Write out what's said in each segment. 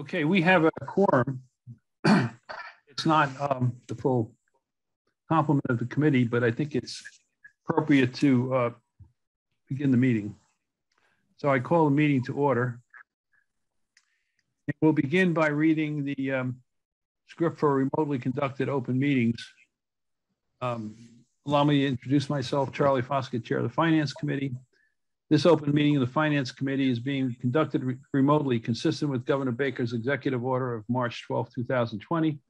Okay, we have a quorum. It's not um, the full complement of the committee, but I think it's appropriate to uh, begin the meeting. So I call the meeting to order. And We'll begin by reading the um, script for remotely conducted open meetings. Um, Allow me to introduce myself, Charlie Foskett, Chair of the Finance Committee. This open meeting of the Finance Committee is being conducted re- remotely consistent with Governor Baker's executive order of March 12, 2020,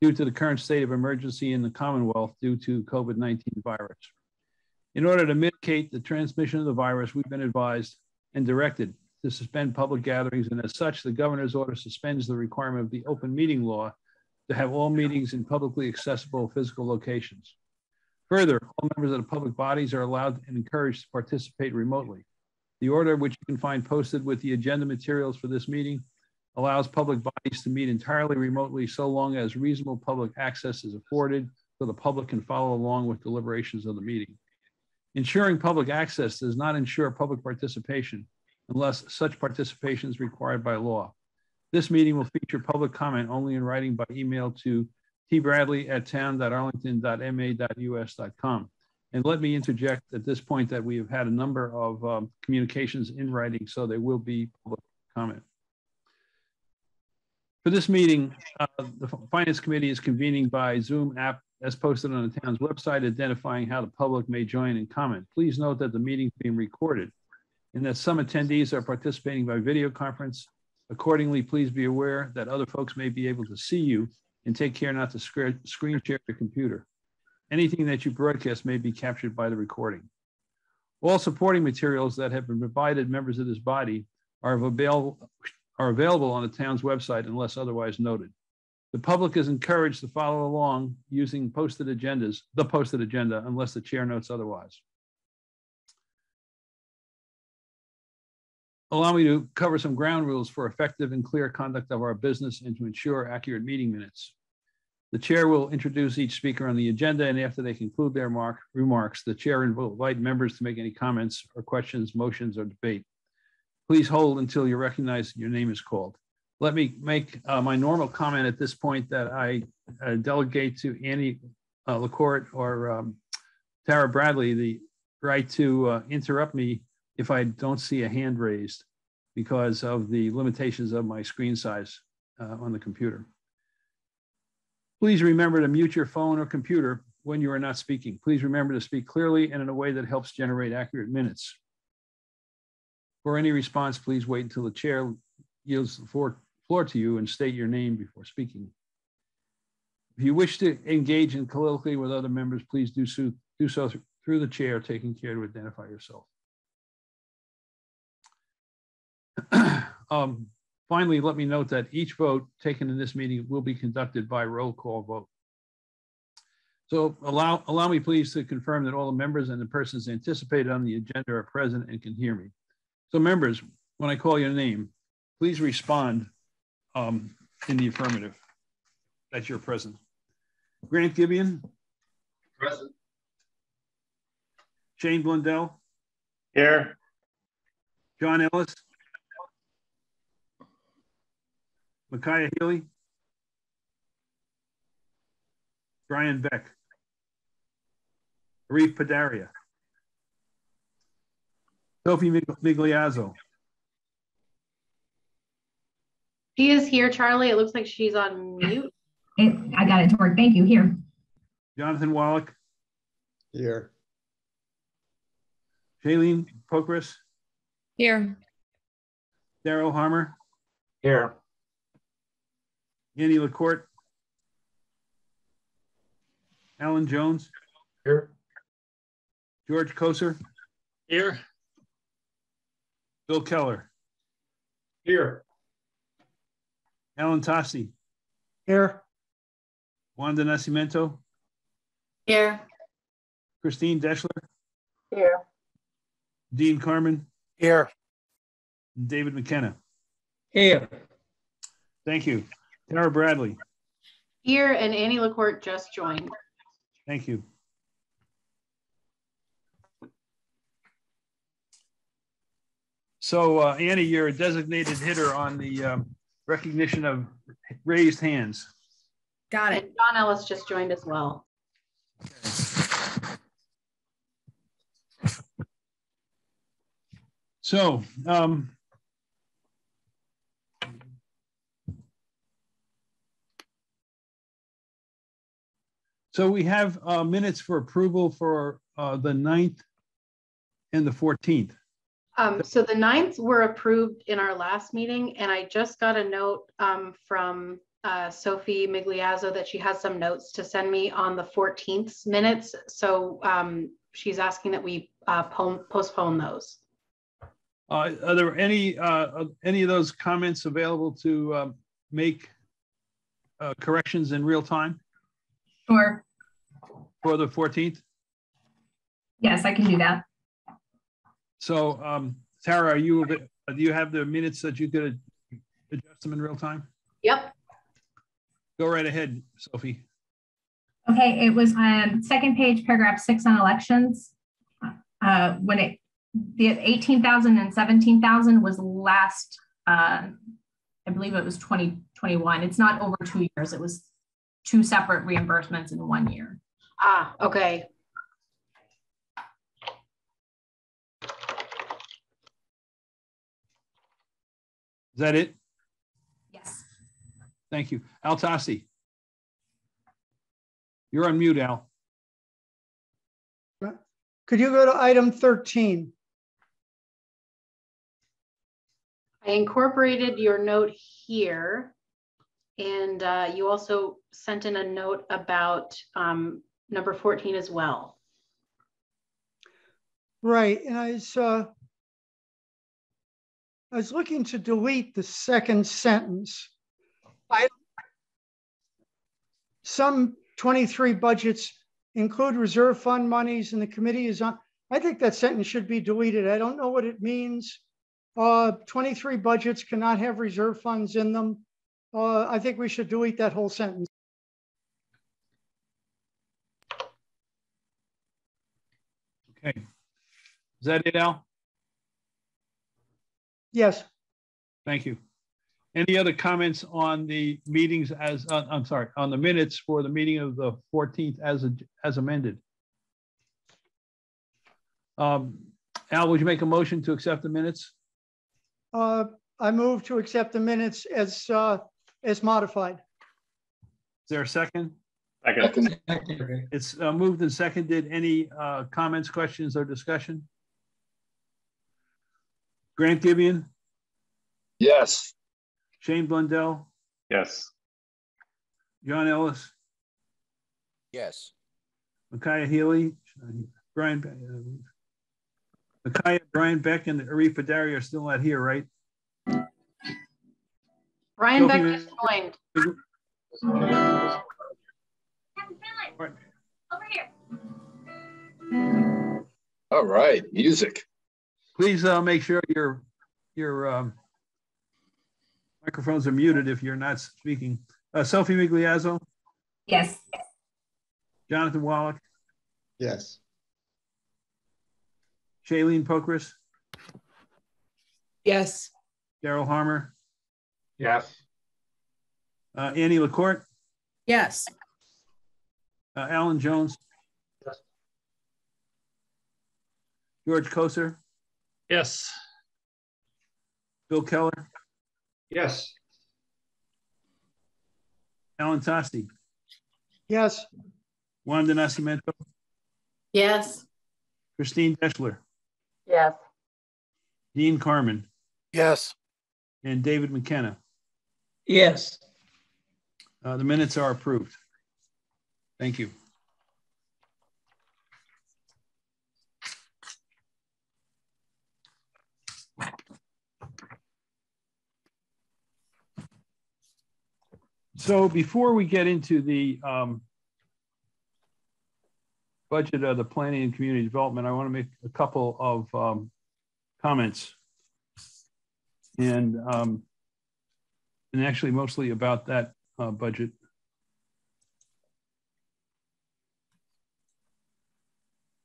due to the current state of emergency in the Commonwealth due to COVID-19 virus. In order to mitigate the transmission of the virus, we've been advised and directed to suspend public gatherings, and as such, the governor's order suspends the requirement of the open meeting law to have all meetings in publicly accessible physical locations. Further, all members of the public bodies are allowed and encouraged to participate remotely. The order, which you can find posted with the agenda materials for this meeting, allows public bodies to meet entirely remotely so long as reasonable public access is afforded so the public can follow along with deliberations of the meeting. Ensuring public access does not ensure public participation unless such participation is required by law. This meeting will feature public comment only in writing by email to tbradley at town.arlington.ma.us.com. And let me interject at this point that we have had a number of um, communications in writing, so there will be public comment. For this meeting, uh, the Finance Committee is convening by Zoom app as posted on the town's website, identifying how the public may join and comment. Please note that the meeting is being recorded and that some attendees are participating by video conference. Accordingly, please be aware that other folks may be able to see you and take care not to screen share your computer. Anything that you broadcast may be captured by the recording. All supporting materials that have been provided members of this body are available, are available on the town's website unless otherwise noted. The public is encouraged to follow along using posted agendas, the posted agenda, unless the chair notes otherwise. Allow me to cover some ground rules for effective and clear conduct of our business and to ensure accurate meeting minutes. The chair will introduce each speaker on the agenda, and after they conclude their mark, remarks, the chair will invite members to make any comments or questions, motions, or debate. Please hold until you're recognized and your name is called. Let me make uh, my normal comment at this point that I uh, delegate to Annie uh, LaCourte or um, Tara Bradley the right to uh, interrupt me if I don't see a hand raised because of the limitations of my screen size uh, on the computer. Please remember to mute your phone or computer when you are not speaking. Please remember to speak clearly and in a way that helps generate accurate minutes. For any response, please wait until the chair yields the floor, to you and state your name before speaking. If you wish to engage in colloquially with other members, please do so, do so through the chair, taking care to identify yourself. um, finally, let me note that each vote taken in this meeting will be conducted by roll call vote. So allow, allow me please to confirm that all the members and the persons anticipated on the agenda are present and can hear me. So members, when I call your name, please respond um, in the affirmative that you're present. Grant Gibeon. Present. Shane Blundell. Here. John Ellis. Micaiah Healy. Brian Beck. Arif Padaria. Sophie Migliazzo. She is here, Charlie. It looks like she's on mute. It, I got it to work. Thank you. Here. Jonathan Wallach. Here. Shailene Pokris. Here. Daryl Harmer. Here. Annie LaCourte. Alan Jones. Here. George Koser. Here. Bill Keller. Here. Alan Tosti. Here. Wanda Nascimento. Here. Christine Deschler. Here. Dean Carmen. Here. David McKenna. Here. Thank you. Tara Bradley. Here and Annie LaCourte just joined. Thank you. So uh, Annie, you're a designated hitter on the um, recognition of raised hands. Got it. And. John Ellis just joined as well. So, um, so we have uh, minutes for approval for uh, the 9th and the 14th. Um, so the ninth were approved in our last meeting, and I just got a note um, from uh, Sophie Migliazzo that she has some notes to send me on the 14th minutes. So um, she's asking that we uh, postpone those. Uh, Are there any, uh, any of those comments available to um, make uh, corrections in real time Sure. for the 14th? Yes, I can do that. So um, Tara, are you, do you have the minutes that you could adjust them in real time? Yep. Go right ahead, Sophie. Okay, it was um second page, paragraph six on elections. Uh, when it, the 18,000 and 17,000 was last, uh, I believe it was 2021. It's not over two years. It was two separate reimbursements in one year. Ah, okay. Is that it? Yes. Thank you. Al Tosti. You're on mute, Al. Could you go to item 13? I incorporated your note here. And uh, you also sent in a note about um, number 14 as well. Right, and I was, uh, I was looking to delete the second sentence. I, some 23 budgets include reserve fund monies and the committee is on, I think that sentence should be deleted. I don't know what it means. Uh, 23 budgets cannot have reserve funds in them. Uh, I think we should delete that whole sentence. Okay. Is that it, Al? Yes, Thank you. Any other comments on the meetings as, uh, I'm sorry, on the minutes for the meeting of the 14th as, as amended? Um, Al, would you make a motion to accept the minutes? uh, I move to accept the minutes as, uh, as modified. Is there a second? Second. It's uh, moved and seconded. Any uh, comments, questions, or discussion? Grant Gibeon, Yes. Shane Blundell, Yes. John Ellis, yes, Micaiah Healy, Brian, uh, Micaiah, Brian Beck, and Arifa Dari are still not here, right? Brian Beck Sophie- just joined. Over here. All right, music. Please uh, make sure your, your um, microphones are muted if you're not speaking. Uh, Sophie Migliazzo, Yes. Jonathan Wallach, Yes. Shailene Pokris, Yes. Daryl Harmer, Yes. Uh, Annie LaCourte, Yes. uh, Alan Jones. Yes. George Koser, Yes. Bill Keller, Yes. Alan Tosti, Yes, Wanda Nascimento, Yes. Christine Deschler, Yes. Dean Carmen, yes, and David McKenna. Yes. Uh, the minutes are approved. Thank you. So before we get into the um, budget of the planning and community development, I want to make a couple of um, comments. And um, and actually mostly about that uh, budget.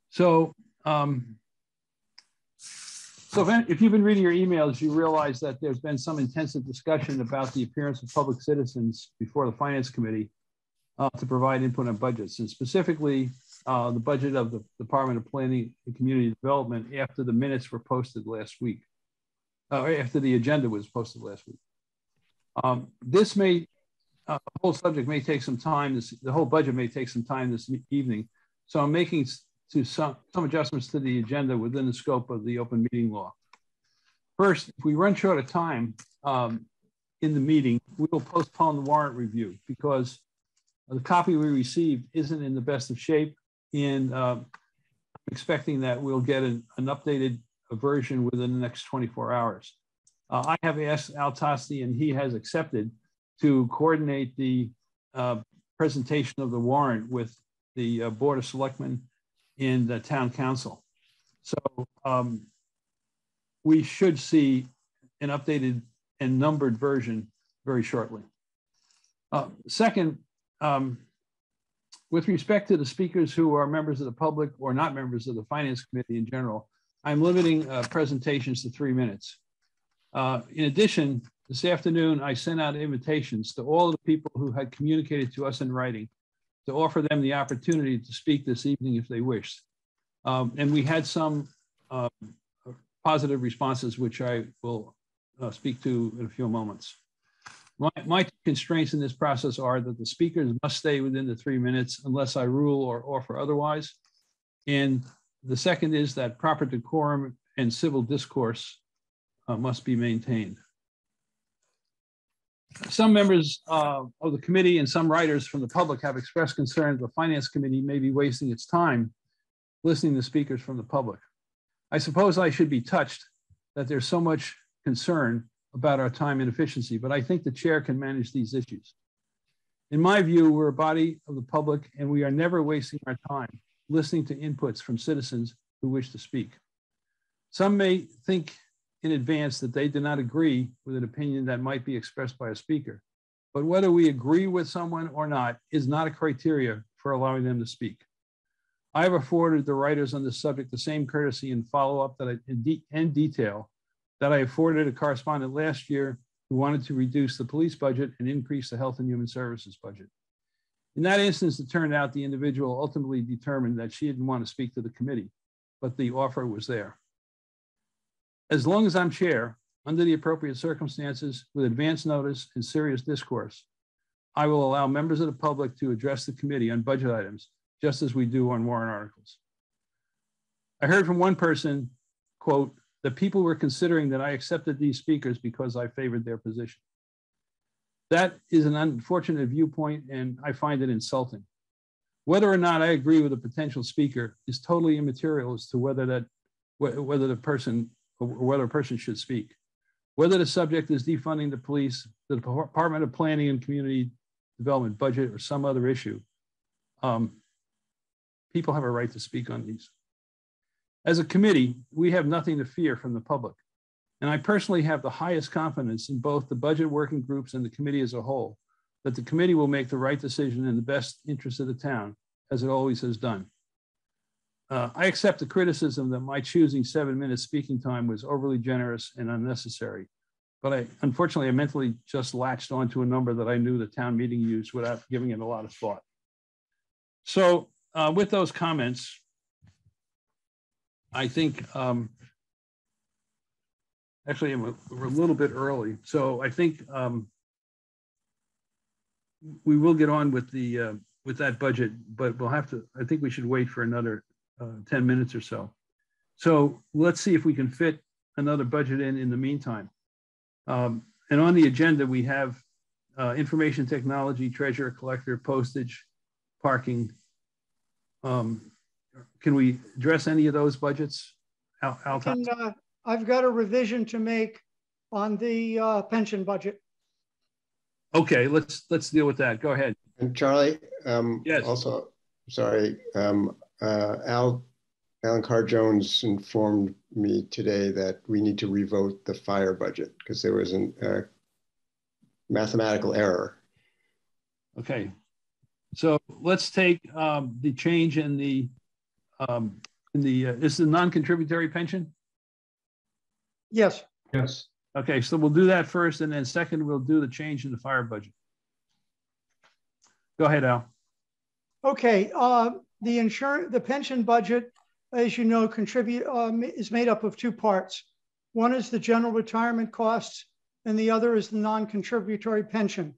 So um, So if, if you've been reading your emails, you realize that there's been some intensive discussion about the appearance of public citizens before the Finance Committee uh, to provide input on budgets, and specifically uh, the budget of the Department of Planning and Community Development after the minutes were posted last week, uh, after the agenda was posted last week. Um, This may, uh, the whole subject may take some time, this, the whole budget may take some time this evening. So I'm making to some, some adjustments to the agenda within the scope of the open meeting law. First, if we run short of time um, in the meeting, we will postpone the warrant review because the copy we received isn't in the best of shape. And uh, I'm expecting that we'll get an, an updated version within the next 24 hours. Uh, I have asked Al Tosti and he has accepted to coordinate the uh, presentation of the warrant with the uh, Board of Selectmen in the Town Counsel. So um, we should see an updated and numbered version very shortly. Uh, Second, um, with respect to the speakers who are members of the public or not members of the Finance Committee in general, I'm limiting uh, presentations to three minutes. Uh, In addition, this afternoon, I sent out invitations to all the people who had communicated to us in writing to offer them the opportunity to speak this evening if they wished. Um, And we had some um, positive responses, which I will uh, speak to in a few moments. My, my constraints in this process are that the speakers must stay within the three minutes unless I rule or offer otherwise. And the second is that proper decorum and civil discourse uh, must be maintained. Some members uh, of the committee and some writers from the public have expressed concern that the finance committee may be wasting its time listening to speakers from the public. I suppose I should be touched that there's so much concern about our time and efficiency, but I think the chair can manage these issues. In my view, we're a body of the public and we are never wasting our time listening to inputs from citizens who wish to speak. Some may think in advance that they do not agree with an opinion that might be expressed by a speaker, but whether we agree with someone or not is not a criteria for allowing them to speak. I have afforded the writers on this subject the same courtesy and follow-up that I, in de- and detail that I afforded a correspondent last year who wanted to reduce the police budget and increase the health and human services budget. In that instance, it turned out the individual ultimately determined that she didn't want to speak to the committee, but the offer was there. As long as I'm chair, under the appropriate circumstances, with advance notice and serious discourse, I will allow members of the public to address the committee on budget items, just as we do on warrant articles. I heard from one person, quote, that people were considering that I accepted these speakers because I favored their position. That is an unfortunate viewpoint, and I find it insulting. Whether or not I agree with a potential speaker is totally immaterial as to whether that wh- whether the person whether a person should speak. Whether the subject is defunding the police, the Department of Planning and Community Development budget, or some other issue, um, people have a right to speak on these. As a committee, we have nothing to fear from the public. And I personally have the highest confidence in both the budget working groups and the committee as a whole, that the committee will make the right decision in the best interest of the town, as it always has done. Uh, I accept the criticism that my choosing seven minutes speaking time was overly generous and unnecessary. But I, unfortunately, I mentally just latched onto a number that I knew the town meeting used without giving it a lot of thought. So uh, with those comments, I think, um, actually, a, we're a little bit early. So I think um, we will get on with the, uh, with that budget, but we'll have to, I think we should wait for another uh, 10 minutes or so. So let's see if we can fit another budget in in the meantime. Um, and on the agenda, we have uh, information technology, treasurer, collector, postage, parking. Um, can we address any of those budgets? Al, Al And, uh, I've got a revision to make on the uh, pension budget. okay, let's let's deal with that. Go ahead. And Charlie, um, Yes. also, sorry, um, uh, Al, Alan Carr Jones informed me today that we need to revote the fire budget because there was a uh, mathematical error. Okay. So let's take um, the change in the um, in the uh, is the non-contributory pension. Yes, Yes. Okay, so we'll do that first, and then second, we'll do the change in the fire budget. Go ahead, Al. okay, uh, the insurance, the pension budget, as you know, contribute, um, is made up of two parts. One is the general retirement costs, and the other is the non-contributory pension,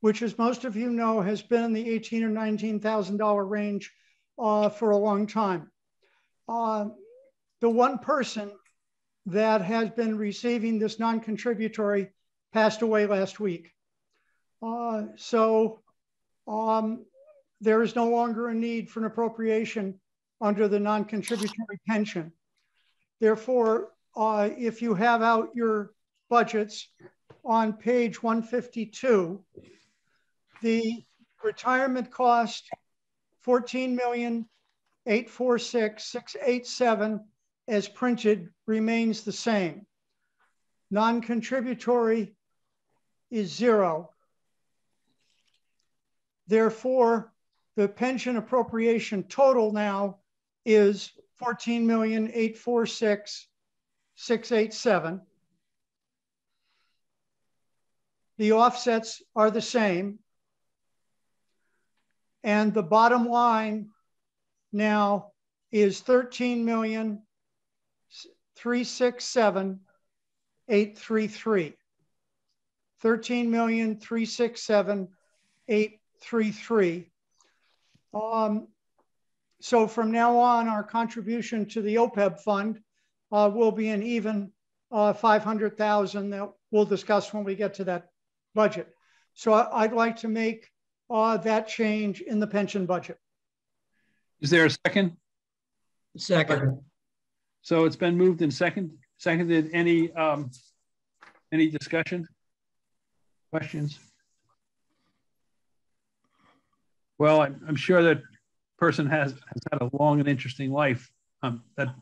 which as most of you know, has been in the eighteen or nineteen thousand dollar range uh, for a long time. Uh, the one person that has been receiving this non-contributory passed away last week. Uh, so um, there is no longer a need for an appropriation under the non-contributory pension. Therefore, uh, if you have out your budgets on page 152, the retirement cost 14,846,687 as printed remains the same. Non-contributory is zero. Therefore, the pension appropriation total now is 14,846,687. The offsets are the same. And the bottom line now is 13,367,833. 13,367,833. Um, so from now on, our contribution to the OPEB fund uh, will be an even uh, 500,000 that we'll discuss when we get to that budget. So I, would like to make uh, that change in the pension budget. Is there a second? Second. So it's been moved and second, seconded. Any um, any discussion? Questions? Well, I'm, I'm sure that person has, has had a long and interesting life. Um, that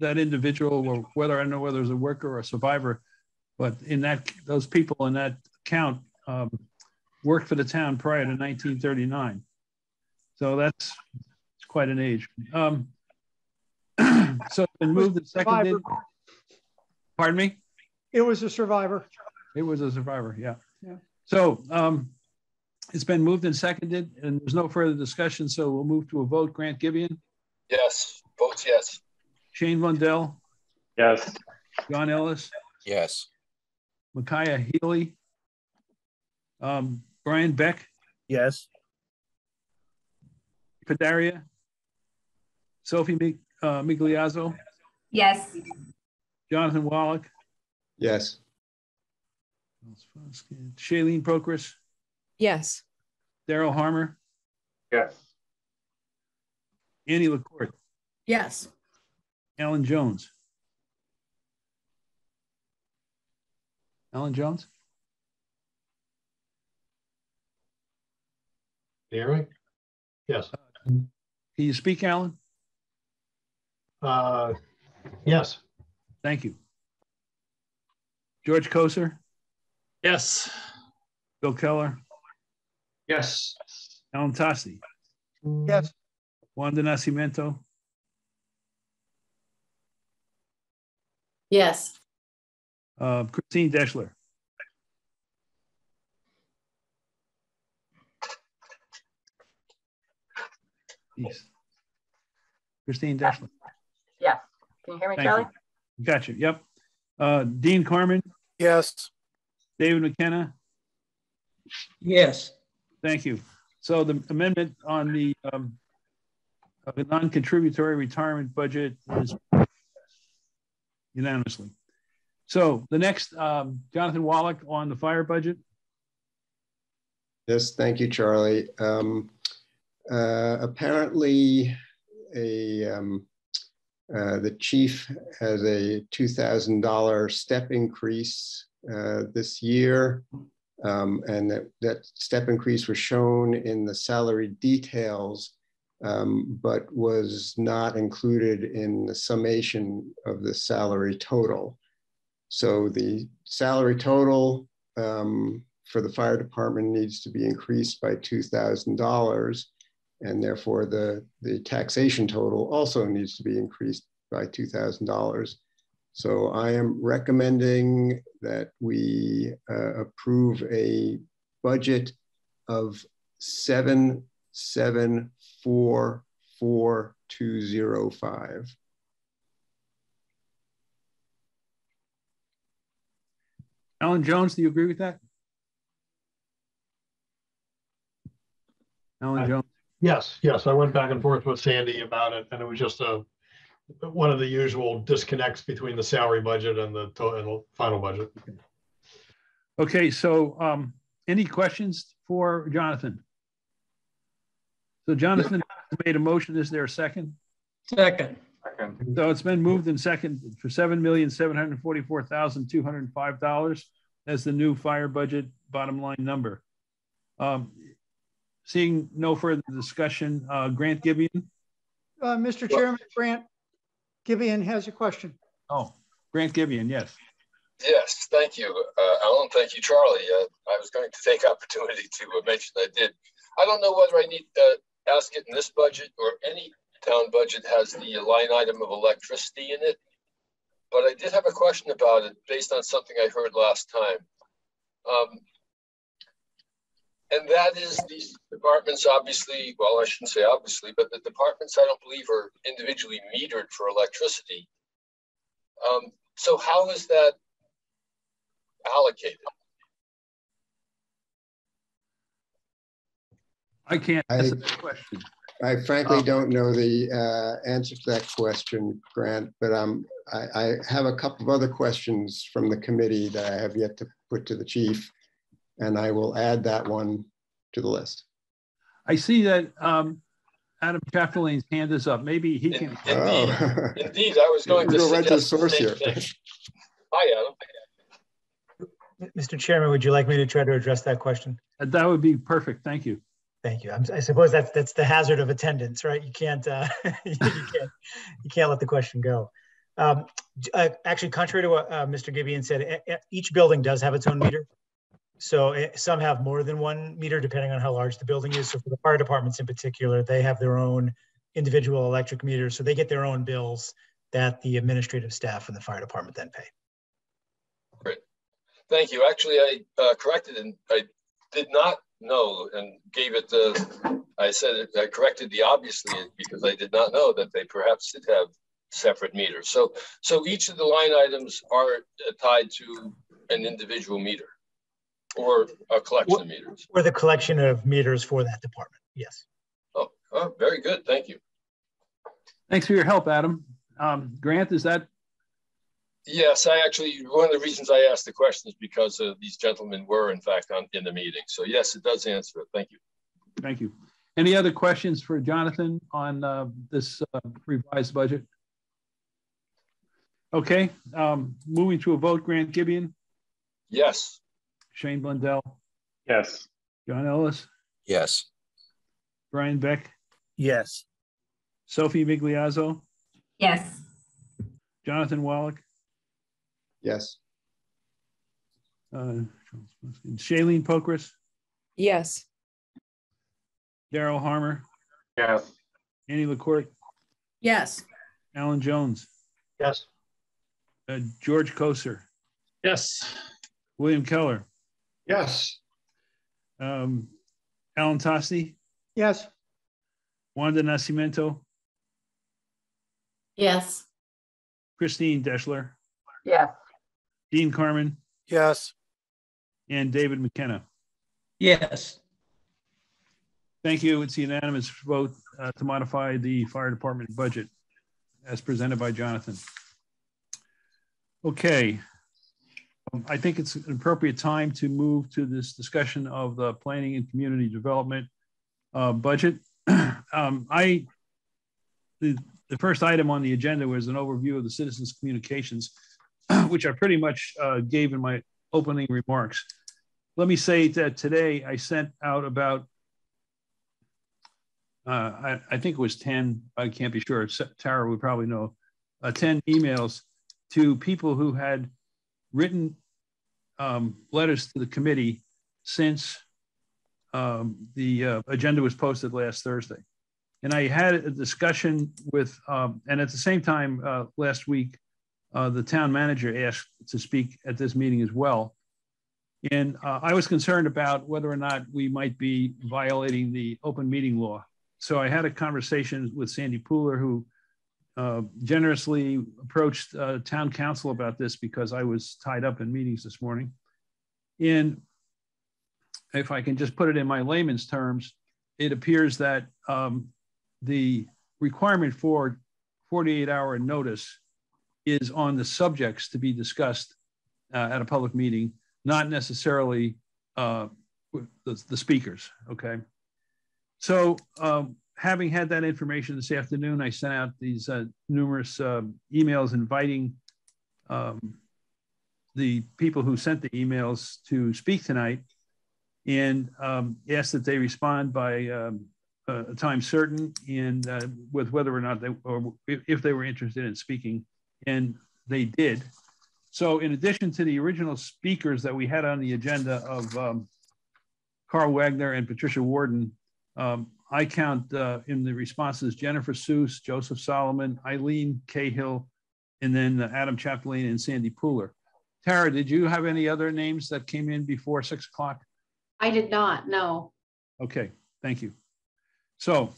that individual, or whether I know whether it's a worker or a survivor, but in that those people in that count um, worked for the town prior to 1939. So that's quite an age. Um, so moved and seconded. Pardon me? It was a survivor. It was a survivor, yeah. Yeah. So um, it's been moved and seconded, and there's no further discussion, so we'll move to a vote. Grant Gibeon, Yes. Votes yes. Shane Blundell, Yes. John Ellis, Yes. Micaiah Healy, um, Brian Beck, Yes. Padaria, Sophie Mig- uh, Migliazzo, Yes. Jonathan Wallach, yes, Shailene Procris, Yes. Daryl Harmer, Yes. Annie LaCourte, Yes. Alan Jones. Alan Jones? You hear me? Yes. Can you speak, Alan? Uh, yes. Thank you. George Koser, Yes. Bill Keller, Yes. Alan Tosti, Yes, Wanda Nascimento, Yes. uh, Christine Deschler. Jeez. Christine Deschler. Yes. Can you hear me, Thank Charlie? you. Gotcha. Yep. Uh, Dean Carmen, Yes. David McKenna. Yes. Thank you. So the amendment on the um, the non-contributory retirement budget is unanimously. So the next, um, Jonathan Wallach on the fire budget. yes, thank you, Charlie. Um, uh, apparently, a um, uh, the chief has a $2,000 step increase uh, this year. Um, and that, that step increase was shown in the salary details, um, but was not included in the summation of the salary total. So the salary total um, for the fire department needs to be increased by $2,000 and therefore the, the taxation total also needs to be increased by $2,000. So I am recommending that we uh, approve a budget of seven, seven, four, four, two, zero, five. Alan Jones, do you agree with that? Alan I- Jones, Yes, yes, I went back and forth with Sandy about it, and it was just a, one of the usual disconnects between the salary budget and the, to- and the final budget. okay, so um, any questions for Jonathan? So Jonathan made a motion, is there a second? Second. So it's been moved and second for seven million, seven hundred forty-four thousand, two hundred and five dollars as the new fire budget bottom line number. Um, Seeing no further discussion, uh, Grant Gibeon, Uh, Mr. Chairman, Grant Gibeon has a question. oh, Grant Gibeon, yes. Yes, thank you, uh, Alan. Thank you, Charlie. Uh, I was going to take opportunity to uh, mention I did. I don't know whether I need to ask it in this budget or any town budget has the line item of electricity in it. But I did have a question about it based on something I heard last time. Um, and that is these departments obviously, well, I shouldn't say obviously, but the departments I don't believe are individually metered for electricity. Um, so how is that allocated? I can't I- answer that question. I frankly Um, don't know the uh, answer to that question, Grant, but um, I, I have a couple of other questions from the committee that I have yet to put to the chief. And I will add that one to the list. I see that um, Adam Chapdelaine's hand is up. Maybe he can, Indeed, Oh. indeed, I was going to Go right to the source here. Hi, Adam. Mr. Chairman, would you like me to try to address that question? that would be perfect. Thank you. Thank you. I'm- I suppose that's, that's the hazard of attendance, right? You can't, uh, you can't, you can't let the question go. Um, uh, Actually, contrary to what uh, Mr. Gibeon said, each building does have its own meter. So eh, some have more than one meter depending on how large the building is. So for the fire departments in particular, they have their own individual electric meters. So they get their own bills that the administrative staff and the fire department then pay. Great. Thank you. Actually, I uh, corrected and I did not know and gave it the, I said, it- I corrected the obviously because I did not know that they perhaps did have separate meters. So, so each of the line items are uh, tied to an individual meter or a collection of meters. Or the collection of meters for that department, yes. Oh, oh, very good. Thank you. Thanks for your help, Adam. Um, Grant, is that, Yes, I actually, one of the reasons I asked the question is because uh, these gentlemen were in fact on, in the meeting. So yes, it does answer it. Thank you. thank you. Any other questions for Jonathan on uh, this uh, revised budget? Okay, um, moving to a vote, Grant Gibeon, Yes, Shane Blundell, Yes. John Ellis, yes, Brian Beck, yes, Sophie Migliazzo, Yes. Jonathan Wallach, Yes, uh, Shailene Pokris, Yes. Daryl Harmer, Yes. Annie LaCourte, Yes. Alan Jones, Yes. uh, George Koser, Yes. William Keller, Yes. um, Alan Tosti, Yes, Wanda Nascimento, Yes. Christine Deschler, yes, Dean Carmen, yes, and David McKenna. Yes. Thank you. It's a unanimous vote uh, to modify the fire department budget as presented by Jonathan. Okay. Um, I think it's an appropriate time to move to this discussion of the planning and community development uh, budget. Um, I, the, the first item on the agenda was an overview of the citizens' communications, which I pretty much uh, gave in my opening remarks. Let me say that today I sent out about uh, I, I think it was 10, I can't be sure. Tara would probably know, uh, 10 emails to people who had written um, letters to the committee since um, the uh, agenda was posted last Thursday. And I had a discussion with, um, and at the same time, uh, last week, uh, the town manager asked to speak at this meeting as well. And uh, I was concerned about whether or not we might be violating the open meeting law. So I had a conversation with Sandy Pooler, who uh, generously approached uh, town counsel about this because I was tied up in meetings this morning. And if I can just put it in my layman's terms, it appears that um, the requirement for 48 hour notice is on the subjects to be discussed uh, at a public meeting, not necessarily uh, the, the speakers, okay? So um, having had that information this afternoon, I sent out these uh, numerous uh, emails inviting um, the people who sent the emails to speak tonight and um, asked that they respond by um, a time certain and uh, with whether or not they or if they were interested in speaking and they did. So in addition to the original speakers that we had on the agenda of um, carl wagner and patricia worden um, i count uh, in the responses jennifer seuss joseph solomon eileen cahill and then uh, adam chapdelaine and sandy pooler tara did you have any other names that came in before six o'clock I did not, no. okay thank you so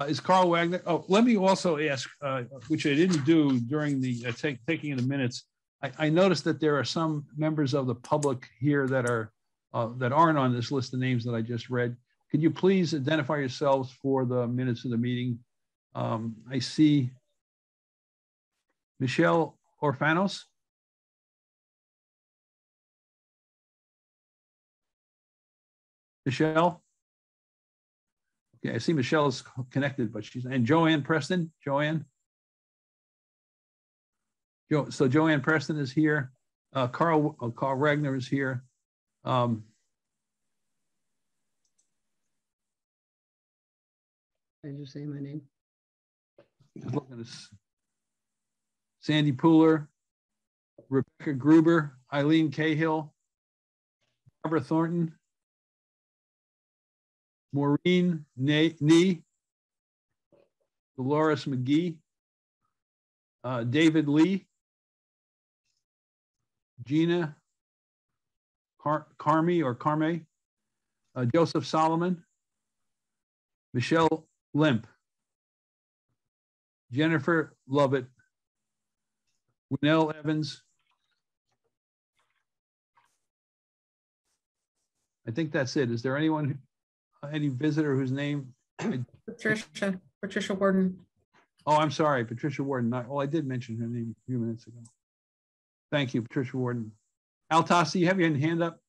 uh, is Carl Wagner? Oh, let me also ask, uh, which I didn't do during the uh, take, taking of the minutes. I, I, noticed that there are some members of the public here that are uh, that aren't on this list of names that I just read. Could you please identify yourselves for the minutes of the meeting? Um, I see Michelle Orfanos. Michelle? Okay, I see Michelle's connected, but she's, and Joanne Preston, Joanne? Jo, so Joanne Preston is here. Uh, Carl, uh, Carl Wagner is here. Um, Did you say my name? Just looking at this. Sandy Pooler, Rebecca Gruber, Eileen Cahill, Barbara Thornton, Maureen Nee, Dolores McGee, uh, David Lee, Gina Car Carmi or Carme, uh, Joseph Solomon, Michelle Limp, Jennifer Lovett, Winnell Evans. I think that's it. Is there anyone any visitor whose name? Patricia, Patricia Worden. Oh, I'm sorry, Patricia Worden. Not, well, I did mention her name a few minutes ago. Thank you, Patricia Worden. Altasi, you have your hand up?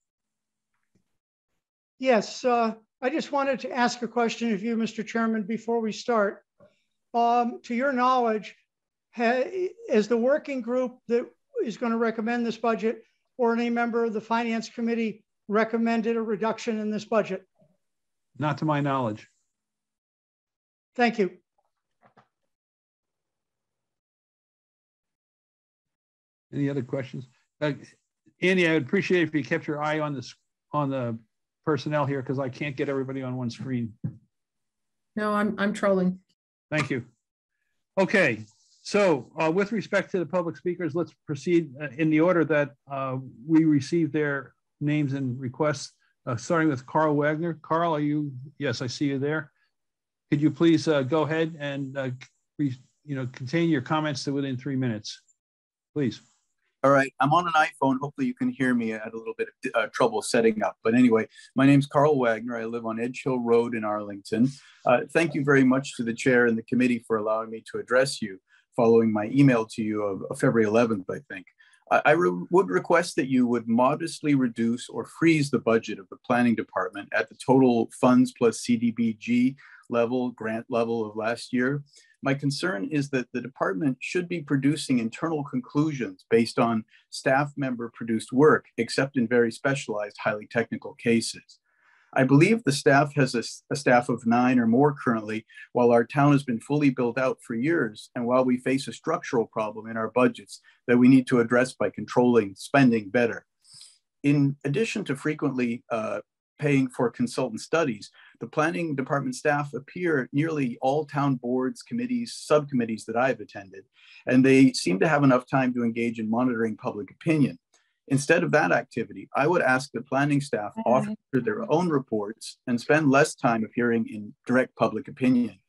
Yes, uh, I just wanted to ask a question of you, Mr. Chairman, before we start. Um, to your knowledge, as the working group that is going to recommend this budget or any member of the finance committee recommended a reduction in this budget? Not to my knowledge. Thank you. Any other questions? Uh, Andy, I would appreciate if you kept your eye on this on the personnel here because I can't get everybody on one screen. No, I'm I'm trolling. Thank you. Okay, so uh, with respect to the public speakers, let's proceed uh, in the order that uh, we received their names and requests uh, starting with Carl Wagner. Carl, are you? Yes, I see you there. Could you please uh, go ahead and uh, you know contain your comments to within three minutes, please. All right, I'm on an iPhone. Hopefully, you can hear me. I had a little bit of uh, trouble setting up, but anyway, my name's Carl Wagner. I live on Edge Hill Road in Arlington. Uh, thank you very much to the chair and the committee for allowing me to address you following my email to you of, of February 11th, I think. I re would request that you would modestly reduce or freeze the budget of the planning department at the total funds plus CDBG level, grant level of last year. My concern is that the department should be producing internal conclusions based on staff member produced work, except in very specialized, highly technical cases. I believe the staff has a, a, staff of nine or more currently, while our town has been fully built out for years, and while we face a structural problem in our budgets that we need to address by controlling spending better. In addition to frequently uh, paying for consultant studies. The planning department staff appear at nearly all town boards, committees, subcommittees that I've attended, and they seem to have enough time to engage in monitoring public opinion. Instead of that activity, I would ask the planning staff offer their own reports and spend less time appearing in direct public opinion.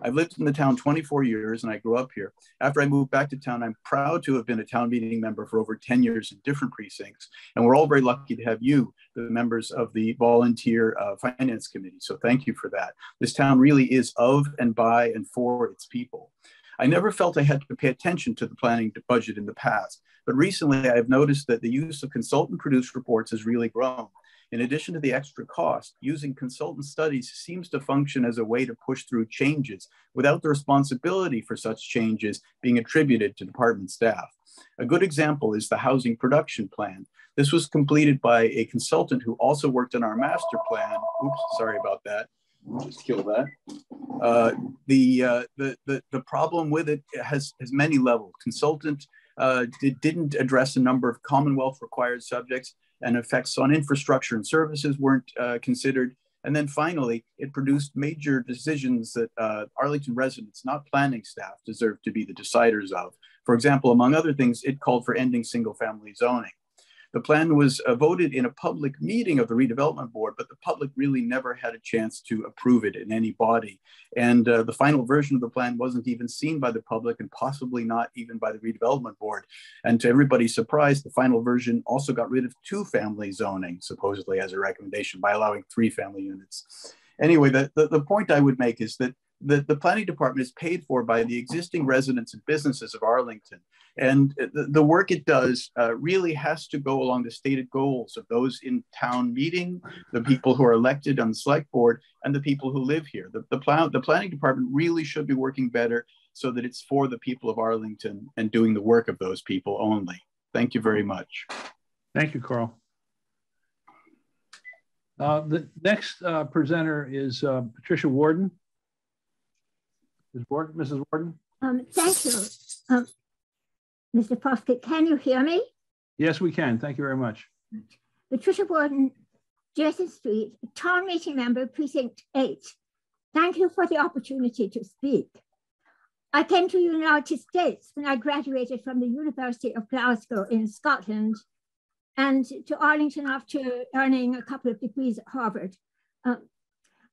I've lived in the town 24 years and I grew up here. After I moved back to town, I'm proud to have been a town meeting member for over 10 years in different precincts. And we're all very lucky to have you, the members of the volunteer uh, finance committee. So thank you for that. This town really is of and by and for its people. I never felt I had to pay attention to the planning budget in the past, but recently I've noticed that the use of consultant produced reports has really grown. In addition to the extra cost, using consultant studies seems to function as a way to push through changes without the responsibility for such changes being attributed to department staff. A good example is the housing production plan. This was completed by a consultant who also worked on our master plan. Oops, sorry about that. Just kill that. Uh, the, uh, the, the, the problem with it has, has many levels. Consultant uh, did, didn't address a number of Commonwealth required subjects and effects on infrastructure and services weren't uh, considered. And then finally, it produced major decisions that uh, Arlington residents, not planning staff, deserve to be the deciders of. For example, among other things, it called for ending single family zoning. The plan was uh, voted in a public meeting of the redevelopment board, but the public really never had a chance to approve it in any body. And uh, the final version of the plan wasn't even seen by the public and possibly not even by the redevelopment board. And to everybody's surprise, the final version also got rid of two family zoning, supposedly as a recommendation by allowing three family units. Anyway, the, the, the point I would make is that the, the planning department is paid for by the existing residents and businesses of Arlington. And the, the work it does uh, really has to go along the stated goals of those in town meeting, the people who are elected on the select board, and the people who live here. The, the, plan, the planning department really should be working better so that it's for the people of Arlington and doing the work of those people only. Thank you very much. Thank you, Carl. Uh, the next uh, presenter is uh, Patricia Worden. Ms. Worden, Mrs. Worden? Um, thank you. Um, Mr. Foskett, can you hear me? Yes, we can. Thank you very much. Patricia Worden, Jason Street, town meeting member, precinct eight. Thank you for the opportunity to speak. I came to the United States when I graduated from the University of Glasgow in Scotland and to Arlington after earning a couple of degrees at Harvard. Um,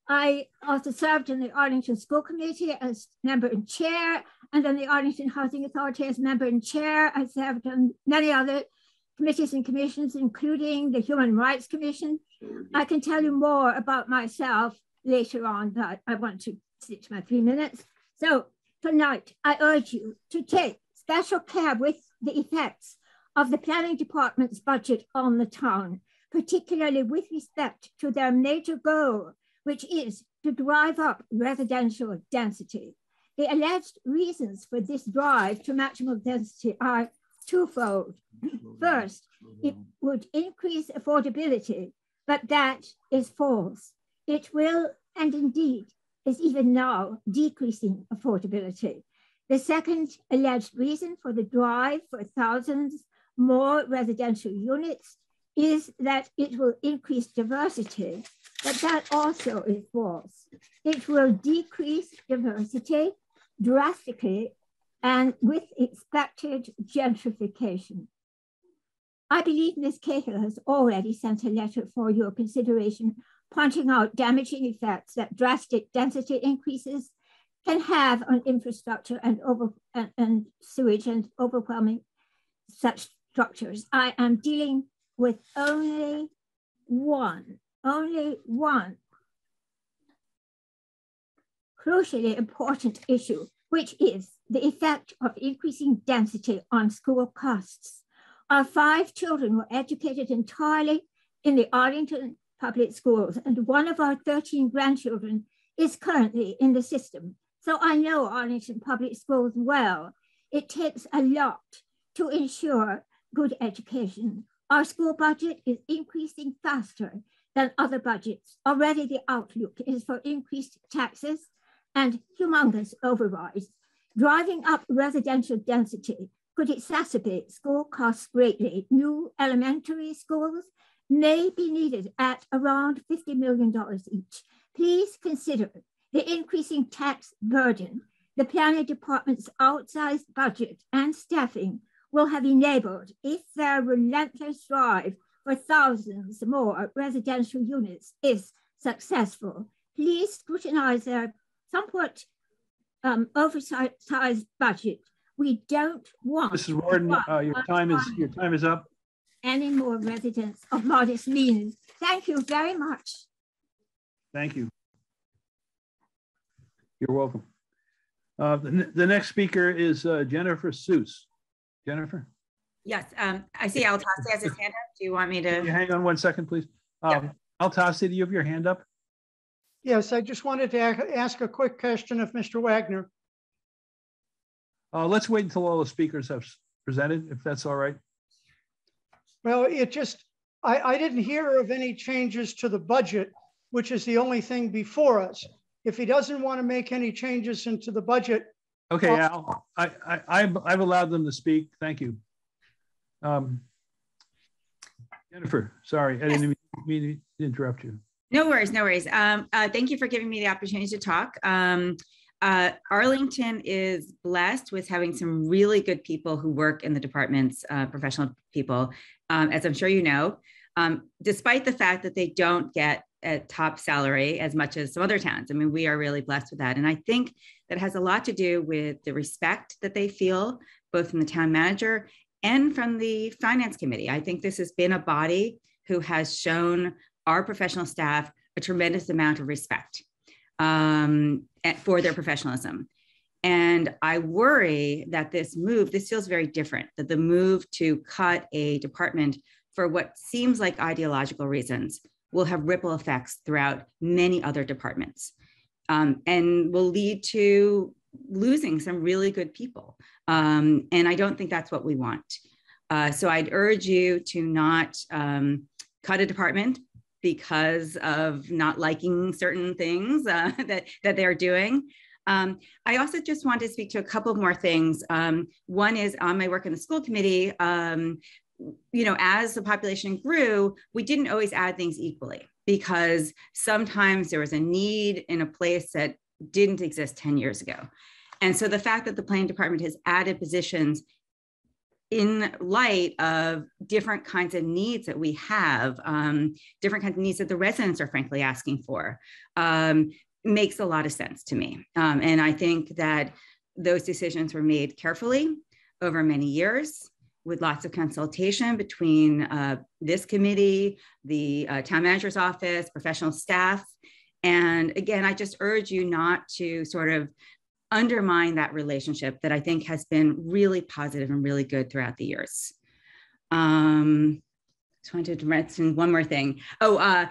I also served in the Arlington School Committee as member and chair, and then the Arlington Housing Authority as member and chair. I served on many other committees and commissions, including the Human Rights Commission. I can tell you more about myself later on, but I want to stick to my three minutes. So tonight, I urge you to take special care with the effects of the planning department's budget on the town, particularly with respect to their major goal which is to drive up residential density. The alleged reasons for this drive to maximum density are twofold. First, it would increase affordability, but that is false. It will, and indeed is even now, decreasing affordability. The second alleged reason for the drive for thousands more residential units is that it will increase diversity, but that also is false. It will decrease diversity drastically and with expected gentrification. I believe Ms. Cahill has already sent a letter for your consideration pointing out damaging effects that drastic density increases can have on infrastructure and, over, and, and sewage and overwhelming such structures. I am dealing with only one, only one crucially important issue, which is the effect of increasing density on school costs. Our five children were educated entirely in the Arlington public schools, and one of our 13 grandchildren is currently in the system. So I know Arlington public schools well. It takes a lot to ensure good education our school budget is increasing faster than other budgets. Already the outlook is for increased taxes and humongous overrides. Driving up residential density could exacerbate school costs greatly. New elementary schools may be needed at around $50 million each. Please consider the increasing tax burden the planning department's outsized budget and staffing will have enabled if their relentless drive for thousands more residential units is successful. Please scrutinize their somewhat um, oversized budget. We don't want. Mrs. Worden, uh, your time is your time is up. Any more residents of modest means. Thank you very much. Thank you. You're welcome. Uh, the, the next speaker is uh, Jennifer Susse. Jennifer? Yes, um, I see Al Tosti has his hand up. Do you want me to? hang on one second, please? Um, yeah. Al Tosti, do you have your hand up? Yes, I just wanted to ask a quick question of Mr. Wagner. Uh, let's wait until all the speakers have presented, if that's all right. Well, it just, I, I didn't hear of any changes to the budget, which is the only thing before us. If he doesn't want to make any changes into the budget. Okay, Al, I, I, I've, I've allowed them to speak. Thank you. Um, Jennifer, sorry, I didn't mean to interrupt you. No worries, no worries. Um, uh, thank you for giving me the opportunity to talk. Um, uh, Arlington is blessed with having some really good people who work in the departments, uh, professional people, um, as I'm sure you know, um, despite the fact that they don't get a top salary as much as some other towns. I mean, we are really blessed with that. And I think that has a lot to do with the respect that they feel, both from the town manager and from the finance committee. I think this has been a body who has shown our professional staff a tremendous amount of respect um, for their professionalism. And I worry that this move, this feels very different, that the move to cut a department for what seems like ideological reasons will have ripple effects throughout many other departments um, and will lead to losing some really good people. Um, and I don't think that's what we want. Uh, so I'd urge you to not um, cut a department because of not liking certain things uh, that, that they're doing. Um, I also just want to speak to a couple more things. Um, one is on my work in the school committee, um, you know, as the population grew, we didn't always add things equally because sometimes there was a need in a place that didn't exist 10 years ago. And so the fact that the planning department has added positions in light of different kinds of needs that we have, um, different kinds of needs that the residents are frankly asking for, um, makes a lot of sense to me. Um, and I think that those decisions were made carefully over many years with lots of consultation between uh, this committee, the uh, town manager's office, professional staff. And again, I just urge you not to sort of undermine that relationship that I think has been really positive and really good throughout the years. Um, just wanted to mention one more thing. Oh, uh,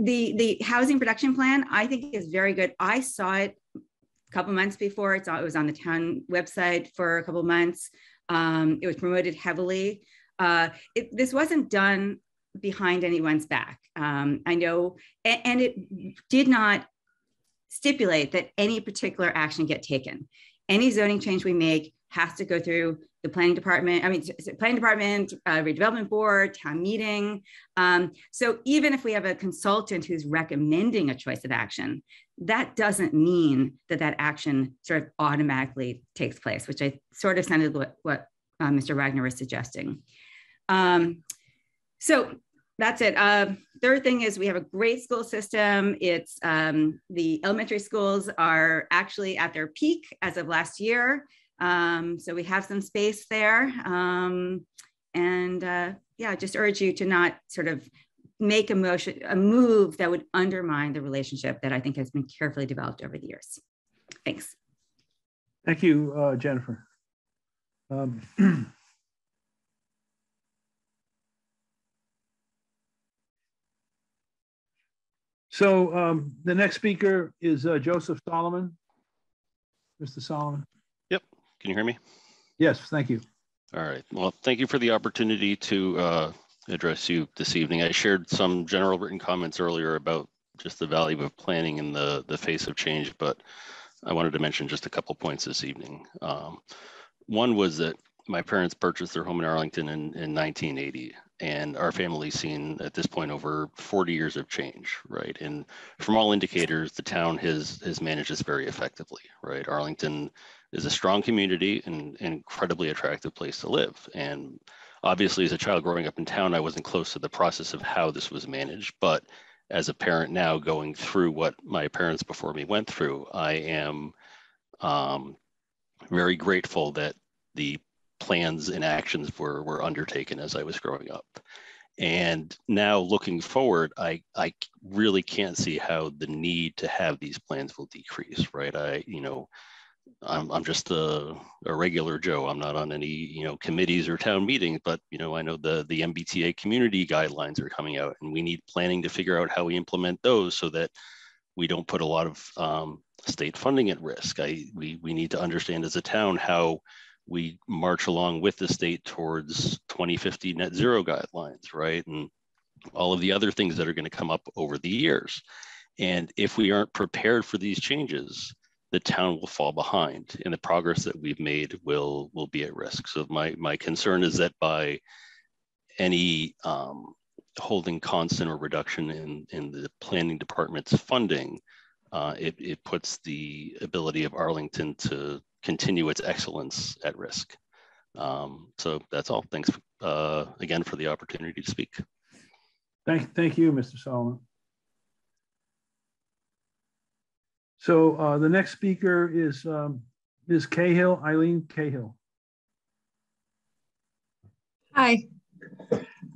the the housing production plan I think is very good. I saw it a couple months before. It's, it was on the town website for a couple months. Um, it was promoted heavily. Uh, it, this wasn't done behind anyone's back. Um, I know, and, and, it did not stipulate that any particular action get taken. Any zoning change we make has to go through the planning department, I mean, planning department, uh, redevelopment board, town meeting. Um, so even if we have a consultant who's recommending a choice of action, that doesn't mean that that action sort of automatically takes place, which I sort of sounded what, what uh, Mr. Wagner was suggesting. Um, so that's it. Uh, third thing is we have a great school system. It's um, the elementary schools are actually at their peak as of last year. Um, so we have some space there. Um, and uh, yeah, just urge you to not sort of make a motion, a move that would undermine the relationship that I think has been carefully developed over the years. Thanks. Thank you, uh, Jennifer. So um, the next speaker is uh, Joseph Solomon. Mr. Solomon. Yep. Can you hear me? Yes, thank you. All right. Well, thank you for the opportunity to uh, address you this evening. I shared some general written comments earlier about just the value of planning in the, the face of change, but I wanted to mention just a couple points this evening. Um, one was that my parents purchased their home in Arlington in, in 1980. and our family's seen at this point over 40 years of change, right? And from all indicators, the town has has managed this very effectively, right? Arlington is a strong community and an incredibly attractive place to live. And obviously, as a child growing up in town, I wasn't close to the process of how this was managed, but as a parent now going through what my parents before me went through, I am um, very grateful that the plans and actions were, were undertaken as I was growing up. And now looking forward, I, I really can't see how the need to have these plans will decrease, right? I, you know, I'm, I'm just a, a regular Joe. I'm not on any, you know, committees or town meetings, but, you know, I know the, the MBTA community guidelines are coming out and we need planning to figure out how we implement those so that we don't put a lot of um, state funding at risk. I, we, we need to understand as a town how we march along with the state towards 2050 net zero guidelines, right? And all of the other things that are going to come up over the years. And if we aren't prepared for these changes, the town will fall behind and the progress that we've made will will be at risk. So my my concern is that by any um, holding constant or reduction in, in the planning department's funding, uh, it, it puts the ability of Arlington to continue its excellence at risk. Um, so that's all. Thanks uh, again for the opportunity to speak. Thank, thank you, Mr. Solomon. So uh, the next speaker is um, Ms. Cahill, Eileen Cahill. Hi.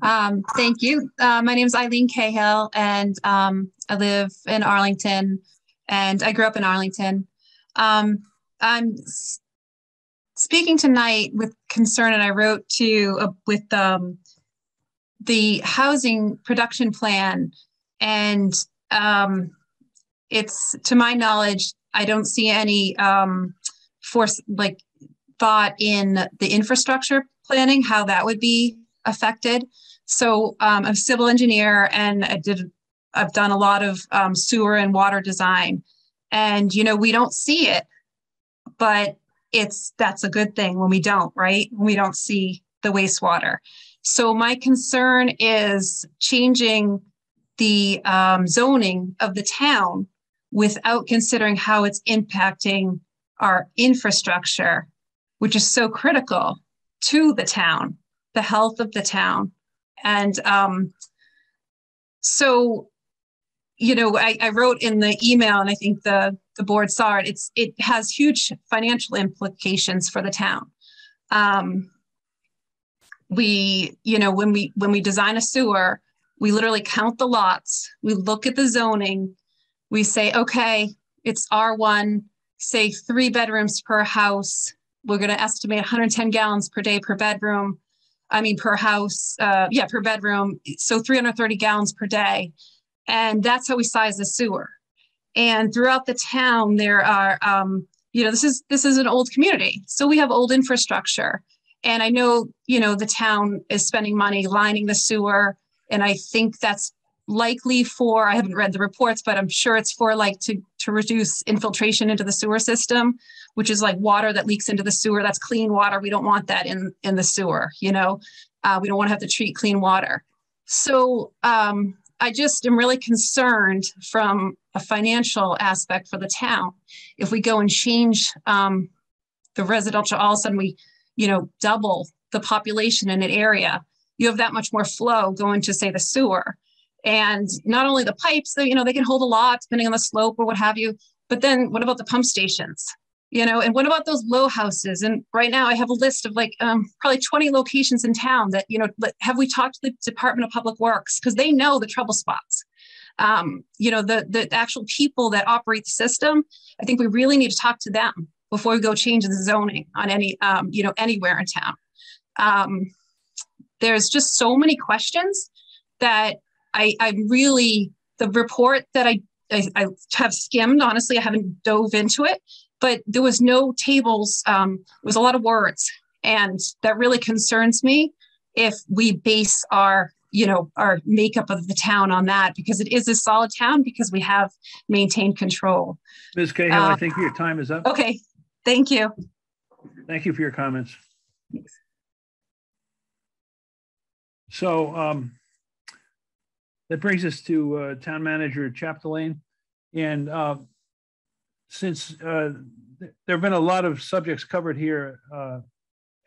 Um, thank you. Uh, my name is Eileen Cahill, and um, I live in Arlington, and I grew up in Arlington. Um, I'm speaking tonight with concern, and I wrote to uh, with um, the housing production plan, and um, it's to my knowledge, I don't see any um, force like thought in the infrastructure planning, how that would be affected. So um, I'm a civil engineer, and I did I've done a lot of um, sewer and water design, and you know we don't see it but it's that's a good thing when we don't, right? When we don't see the wastewater. So my concern is changing the um, zoning of the town without considering how it's impacting our infrastructure, which is so critical to the town, the health of the town. And um, so, you know, I, I wrote in the email, and I think the the board saw it, it's it has huge financial implications for the town. Um, we, you know, when we when we design a sewer, we literally count the lots, we look at the zoning, we say, okay, it's R1, say three bedrooms per house. We're going to estimate 110 gallons per day per bedroom. I mean, per house, uh, yeah, per bedroom. So 330 gallons per day. And that's how we size the sewer. And throughout the town, there are, um, you know, this is this is an old community, so we have old infrastructure. And I know, you know, the town is spending money lining the sewer, and I think that's likely for I haven't read the reports, but I'm sure it's for like to to reduce infiltration into the sewer system, which is like water that leaks into the sewer. That's clean water. We don't want that in in the sewer. You know, uh, we don't want to have to treat clean water. So um, I just am really concerned from a financial aspect for the town. If we go and change um, the residential, all of a sudden we, you know, double the population in an area, you have that much more flow going to say the sewer. And not only the pipes, you know, they can hold a lot depending on the slope or what have you, but then what about the pump stations? You know and what about those low houses? And right now i have a list of like um, probably 20 locations in town that you know have we talked to the department of public works? Because they know the trouble spots. Um, you know the the actual people that operate the system i think we really need to talk to them before we go change the zoning on any um, you know anywhere in town. Um, there's just so many questions that i i really the report that I, I I have skimmed honestly i haven't dove into it but there was no tables. Um, it was a lot of words, and that really concerns me. If we base our you know our makeup of the town on that because it is a solid town because we have maintained control. Ms. Cahill, uh, I think your time is up. Okay, thank you. Thank you for your comments. Thanks. So um, that brings us to uh, Town Manager Chapdelaine. And uh, since uh, th- there have been a lot of subjects covered here, uh,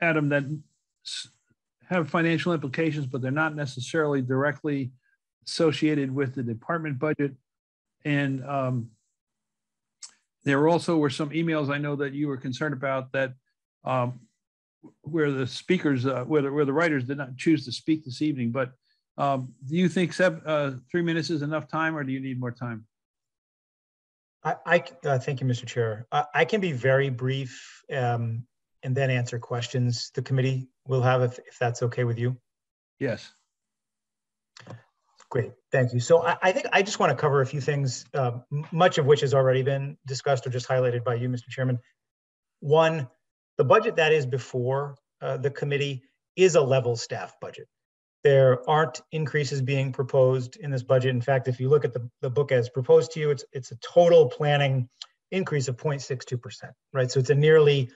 Adam, that have financial implications, but they're not necessarily directly associated with the department budget. And um, there also were some emails I know that you were concerned about that um, where the speakers, uh, where, the, where the writers did not choose to speak this evening. But um, do you think seven, uh, three minutes is enough time, or do you need more time? I, I uh, thank you, Mr. Chair. I, I can be very brief um, and then answer questions the committee will have if, if that's okay with you. Yes. Great, thank you. So I, I think I just want to cover a few things, uh, much of which has already been discussed or just highlighted by you, Mr. Chairman. One, the budget that is before uh, the committee is a level staff budget. There aren't increases being proposed in this budget. In fact, if you look at the, the book as proposed to you, it's, it's a total planning increase of 0.62%, right? So it's a nearly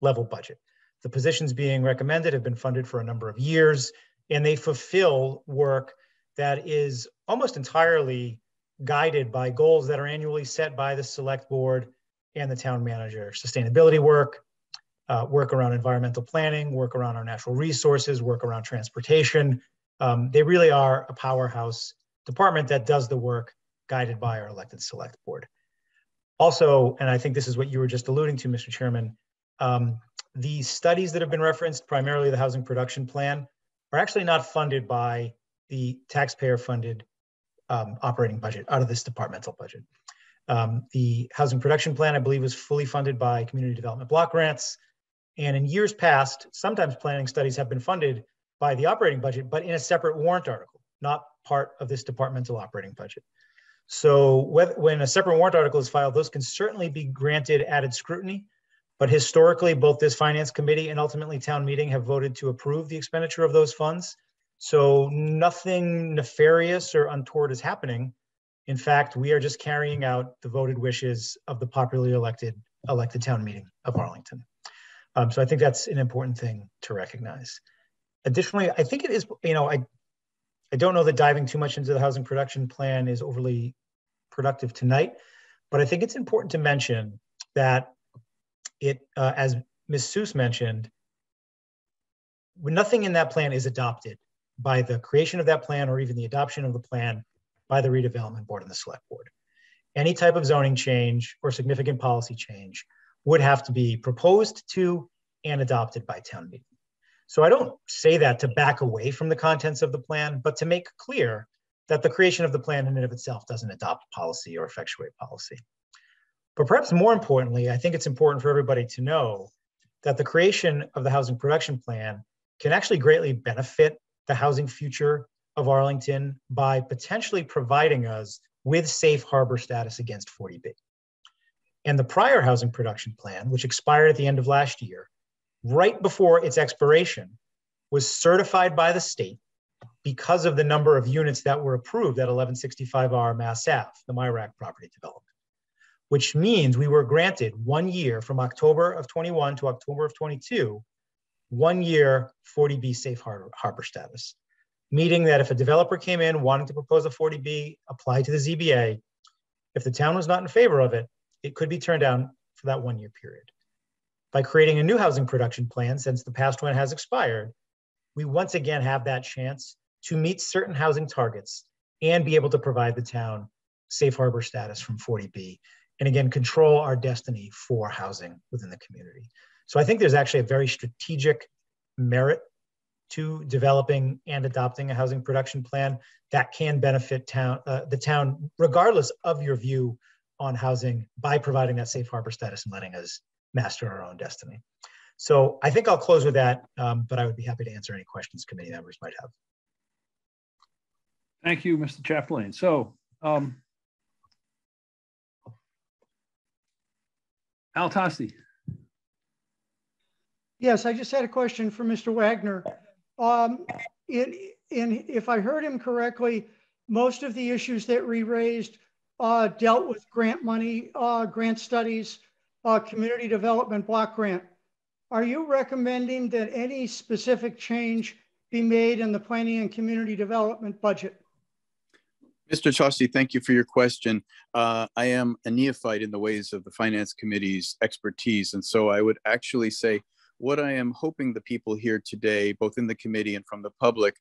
level budget. The positions being recommended have been funded for a number of years, and they fulfill work that is almost entirely guided by goals that are annually set by the select board and the town manager. Sustainability work, uh, work around environmental planning, work around our natural resources, work around transportation. Um, they really are a powerhouse department that does the work guided by our elected select board. Also, and I think this is what you were just alluding to, Mr. Chairman, um, the studies that have been referenced, primarily the housing production plan, are actually not funded by the taxpayer funded um, operating budget out of this departmental budget. Um, the housing production plan, I believe, was fully funded by community development block grants. And in years past, sometimes planning studies have been funded by the operating budget, but in a separate warrant article, not part of this departmental operating budget. So when a separate warrant article is filed, those can certainly be granted added scrutiny. But historically, both this finance committee and ultimately town meeting have voted to approve the expenditure of those funds. So nothing nefarious or untoward is happening. In fact, we are just carrying out the voted wishes of the popularly elected elected town meeting of Arlington. Um, so I think that's an important thing to recognize. Additionally, I think it is, you know, I, I don't know that diving too much into the housing production plan is overly productive tonight, but I think it's important to mention that it, uh, as Ms. Susse mentioned, nothing in that plan is adopted by the creation of that plan or even the adoption of the plan by the redevelopment board and the select board. Any type of zoning change or significant policy change would have to be proposed to and adopted by town meeting. So I don't say that to back away from the contents of the plan, but to make clear that the creation of the plan in and of itself doesn't adopt policy or effectuate policy. But perhaps more importantly, I think it's important for everybody to know that the creation of the housing production plan can actually greatly benefit the housing future of Arlington by potentially providing us with safe harbor status against 40B. And the prior housing production plan, which expired at the end of last year, right before its expiration, was certified by the state because of the number of units that were approved at 1165R Mass Ave, the Mirak property development, which means we were granted one year from October of 21 to October of 22, one year 40B safe harbor, harbor status, meaning that if a developer came in wanting to propose a 40B, apply to the ZBA, if the town was not in favor of it, it could be turned down for that one year period. By creating a new housing production plan, since the past one has expired, we once again have that chance to meet certain housing targets and be able to provide the town safe harbor status from 40B. And again, control our destiny for housing within the community. So I think there's actually a very strategic merit to developing and adopting a housing production plan that can benefit town, uh, the town, regardless of your view on housing by providing that safe harbor status and letting us master our own destiny. So I think I'll close with that, um, but I would be happy to answer any questions committee members might have. Thank you, Mr. Chapdelaine. So, um, Al Tosti. Yes, I just had a question for Mr. Wagner. Um, in, in, if I heard him correctly, most of the issues that we raised uh, dealt with grant money, uh, grant studies, uh, community development block grant. Are you recommending that any specific change be made in the planning and community development budget? Mr. Tosti, thank you for your question. Uh, I am a neophyte in the ways of the Finance Committee's expertise. And so I would actually say what I am hoping the people here today, both in the committee and from the public,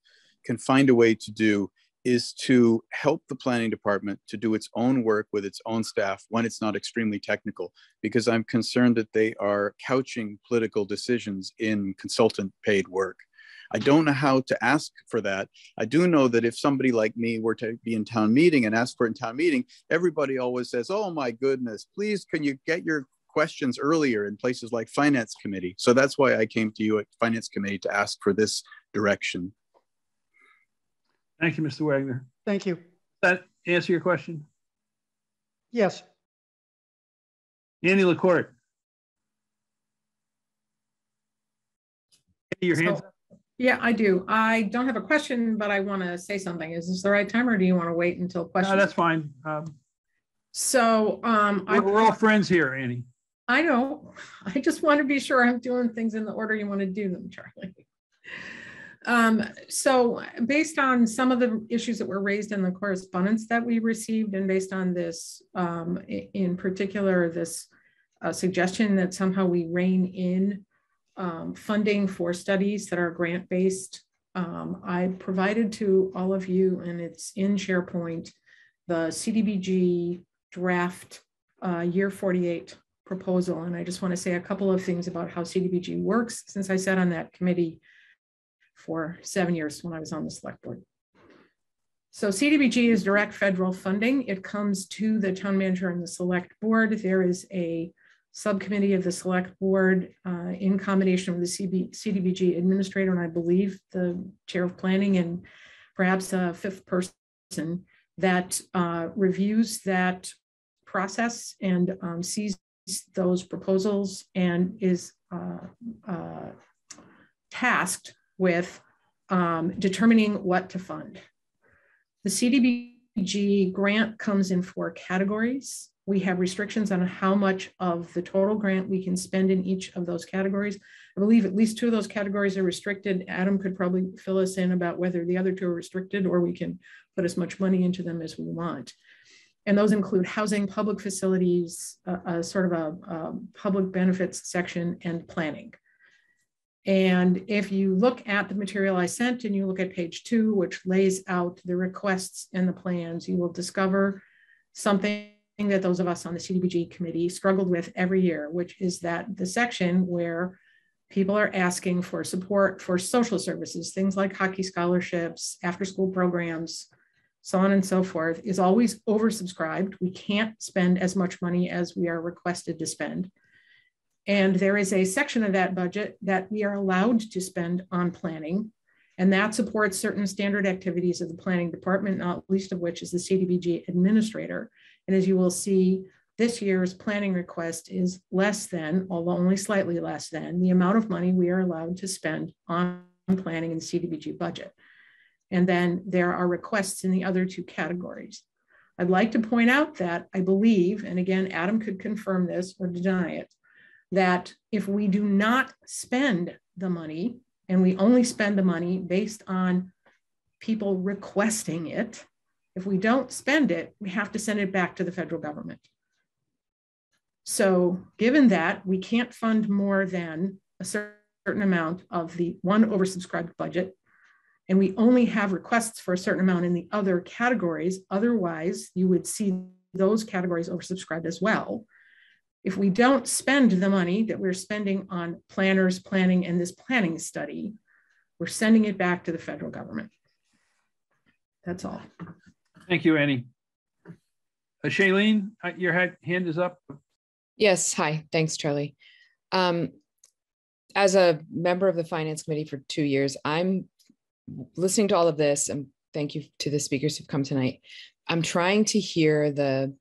can find a way to do is to help the planning department to do its own work with its own staff when it's not extremely technical, because I'm concerned that they are couching political decisions in consultant paid work. I don't know how to ask for that. I do know that if somebody like me were to be in town meeting and ask for in town meeting, everybody always says, oh my goodness, please can you get your questions earlier in places like finance committee. So that's why I came to you at finance committee to ask for this direction. Thank you, Mr. Wagner. Thank you. Does that answer your question? Yes. Annie LaCourte. Your hands So- Yeah, I do. I don't have a question, but I want to say something. Is this the right time or do you want to wait until questions? No, that's fine. Um, So, um, we're, we're all friends here, Annie. I know. I just want to be sure I'm doing things in the order you want to do them, Charlie. Um, so based on some of the issues that were raised in the correspondence that we received and based on this, um, in particular, this uh, suggestion that somehow we rein in um, funding for studies that are grant-based, um, I provided to all of you, and it's in SharePoint, the CDBG draft uh, year 48 proposal. And I just want to say a couple of things about how CDBG works since I sat on that committee for seven years when I was on the select board. So CDBG is direct federal funding. It comes to the town manager and the select board. There is a subcommittee of the select board uh, in combination with the CB, CDBG administrator, and I believe the chair of planning and perhaps a fifth person that uh, reviews that process and um, sees those proposals and is uh, uh, tasked with um, determining what to fund. The CDBG grant comes in four categories. We have restrictions on how much of the total grant we can spend in each of those categories. I believe at least two of those categories are restricted. Adam could probably fill us in about whether the other two are restricted or we can put as much money into them as we want. And those include housing, public facilities, a, a sort of a, a public benefits section and planning. And if you look at the material I sent and you look at page two, which lays out the requests and the plans, you will discover something that those of us on the CDBG committee struggled with every year, which is that the section where people are asking for support for social services, things like hockey scholarships, after school programs, so on and so forth, is always oversubscribed. We can't spend as much money as we are requested to spend. And there is a section of that budget that we are allowed to spend on planning. And that supports certain standard activities of the planning department, not least of which is the CDBG administrator. And as you will see, this year's planning request is less than, although only slightly less than, the amount of money we are allowed to spend on planning in the CDBG budget. And then there are requests in the other two categories. I'd like to point out that I believe, and again, Adam could confirm this or deny it, that if we do not spend the money and we only spend the money based on people requesting it, if we don't spend it, we have to send it back to the federal government. So given that we can't fund more than a certain amount of the one oversubscribed budget, and we only have requests for a certain amount in the other categories, otherwise you would see those categories oversubscribed as well. If we don't spend the money that we're spending on planners, planning, and this planning study, we're sending it back to the federal government. That's all. Thank you, Annie. Uh, Shailene, uh, your hand is up. Yes, hi, thanks, Charlie. Um, as a member of the Finance Committee for two years, I'm listening to all of this, and thank you to the speakers who've come tonight. I'm trying to hear the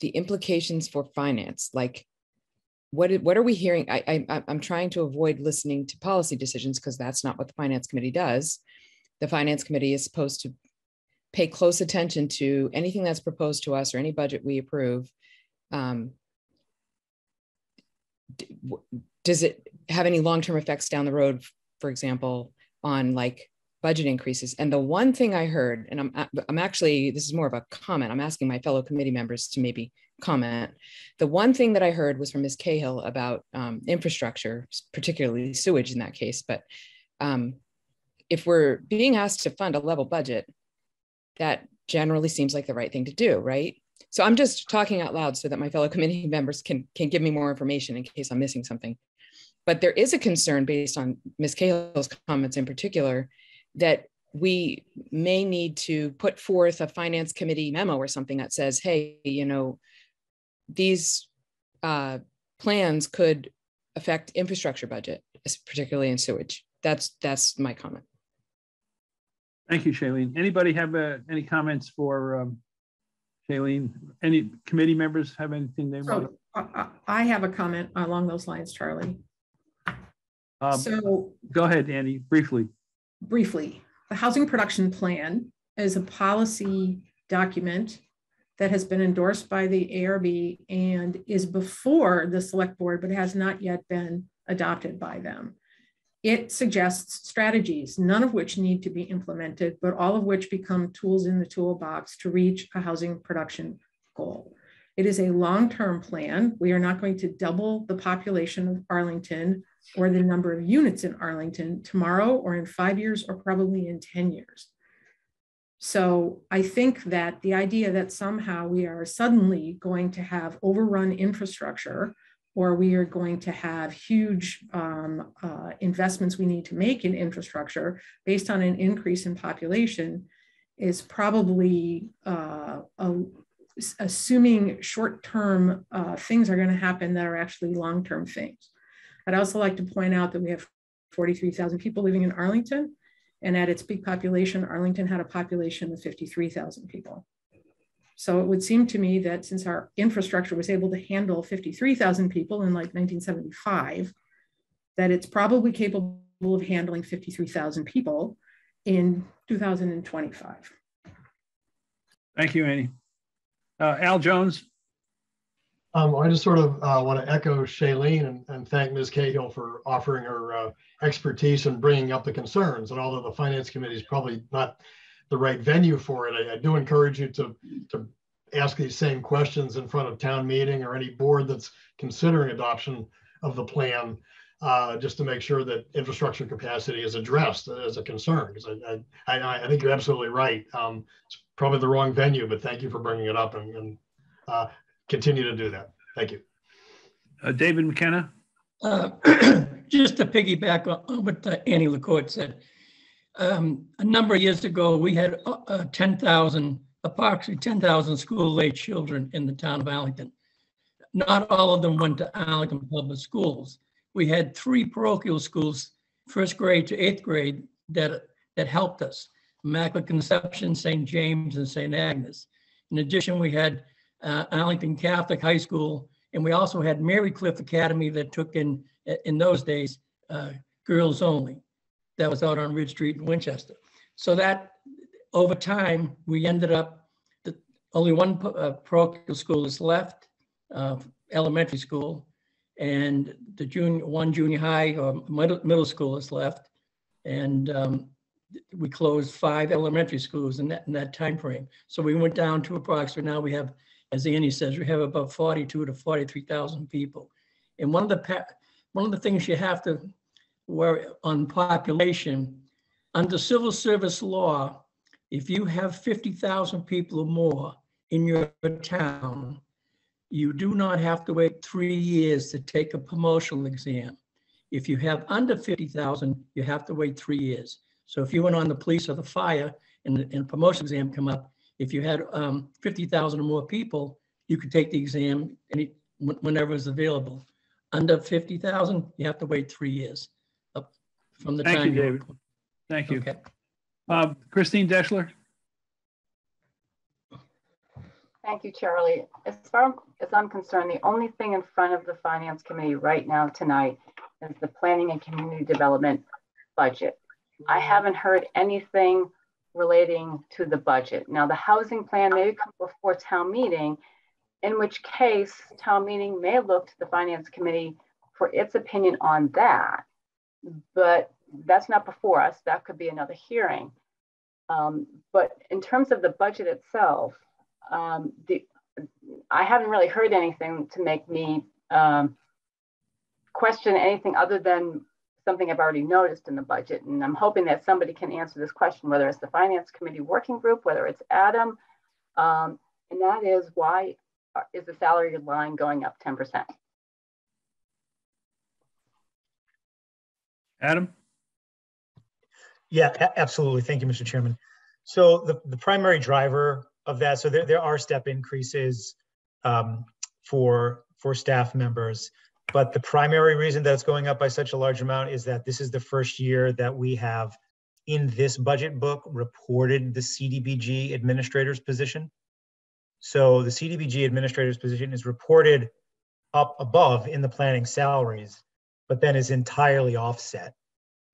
the implications for finance, like what what are we hearing? I, I I'm trying to avoid listening to policy decisions because that's not what the Finance Committee does. The Finance Committee is supposed to pay close attention to anything that's proposed to us or any budget we approve. Um, does it have any long-term effects down the road for example on like budget increases. And the one thing I heard, and I'm I'm actually this is more of a comment. I'm asking my fellow committee members to maybe comment. The one thing that I heard was from Ms. Cahill about um, infrastructure, particularly sewage in that case. But um, if we're being asked to fund a level budget, that generally seems like the right thing to do, right? So I'm just talking out loud so that my fellow committee members can can give me more information in case I'm missing something. But there is a concern based on Ms. Cahill's comments in particular that we may need to put forth a finance committee memo or something that says, hey, you know, these uh, plans could affect infrastructure budget, particularly in sewage. That's that's my comment. Thank you, Shailene. Anybody have uh, any comments for um, Shailene? Any committee members have anything they want? So I, I have a comment along those lines, Charlie. Um, So Go ahead, Andy, briefly. Briefly, the housing production plan is a policy document that has been endorsed by the ARB and is before the select board, but has not yet been adopted by them. It suggests strategies, none of which need to be implemented, but all of which become tools in the toolbox to reach a housing production goal. It is a long-term plan. We are not going to double the population of Arlington or the number of units in Arlington tomorrow or in five years or probably in 10 years. So I think that the idea that somehow we are suddenly going to have overrun infrastructure or we are going to have huge um, uh, investments we need to make in infrastructure based on an increase in population is probably uh, a, assuming short-term uh, things are going to happen that are actually long-term things. I'd also like to point out that we have 43,000 people living in Arlington, and at its peak population, Arlington had a population of 53,000 people. So it would seem to me that since our infrastructure was able to handle 53,000 people in like 1975, that it's probably capable of handling 53,000 people in 2025. Thank you, Annie. Uh, Al Jones. Um, I just sort of uh, want to echo Shailene and, and thank Ms. Cahill for offering her uh, expertise and bringing up the concerns. And although the Finance Committee is probably not the right venue for it, I, I, do encourage you to, to ask these same questions in front of town meeting or any board that's considering adoption of the plan, uh, just to make sure that infrastructure capacity is addressed as a concern. Because I, I, I, think you're absolutely right. Um, probably the wrong venue, but thank you for bringing it up and, and uh, continue to do that. Thank you. Uh, David McKenna. Uh, just to piggyback on what uh, Annie LaCourte said, um, a number of years ago, we had uh, uh 10,000, approximately 10,000 school-age children in the town of Arlington. Not all of them went to Arlington Public Schools. We had three parochial schools, first grade to eighth grade, that, that helped us. Immaculate Conception, St. James, and St. Agnes. In addition, we had uh, Arlington Catholic High School, and we also had Marycliff Academy that took in, in those days, uh, girls only. That was out on Ridge Street in Winchester. So that over time, we ended up, the, only one uh, parochial school is left, uh, elementary school, and the junior, one junior high or middle, middle school is left. And um, we closed five elementary schools in that, in that time frame. So we went down to approximately, now we have as Annie says, we have about 42 to 43,000 people. And one of the one of the things you have to worry on population, under civil service law, if you have 50,000 people or more in your town, you do not have to wait three years to take a promotional exam. If you have under 50,000, you have to wait three years. So if you went on the police or the fire and, and a promotion exam come up, if you had um, 50,000 or more people, you could take the exam any, whenever it's available. Under 50,000, you have to wait three years up from the Thank time. you, David. Thank you. Okay. Uh, Christine Deschler. Thank you, Charlie. As far as I'm concerned, the only thing in front of the Finance Committee right now tonight is the Planning and Community Development budget. I haven't heard anything relating to the budget. Now, the housing plan may come before town meeting, in which case town meeting may look to the finance committee for its opinion on that. But that's not before us. That could be another hearing. Um, but in terms of the budget itself, um, the, I haven't really heard anything to make me um, question anything other than something I've already noticed in the budget. And I'm hoping that somebody can answer this question, whether it's the Finance Committee Working Group, whether it's Adam. Um, and that is why is the salary line going up 10%? Adam? Yeah, absolutely. Thank you, Mr. Chairman. So the, the primary driver of that, so there, there are step increases um, for, for staff members, but the primary reason that it's going up by such a large amount is that this is the first year that we have in this budget book reported the CDBG administrator's position. So the CDBG administrator's position is reported up above in the planning salaries, but then is entirely offset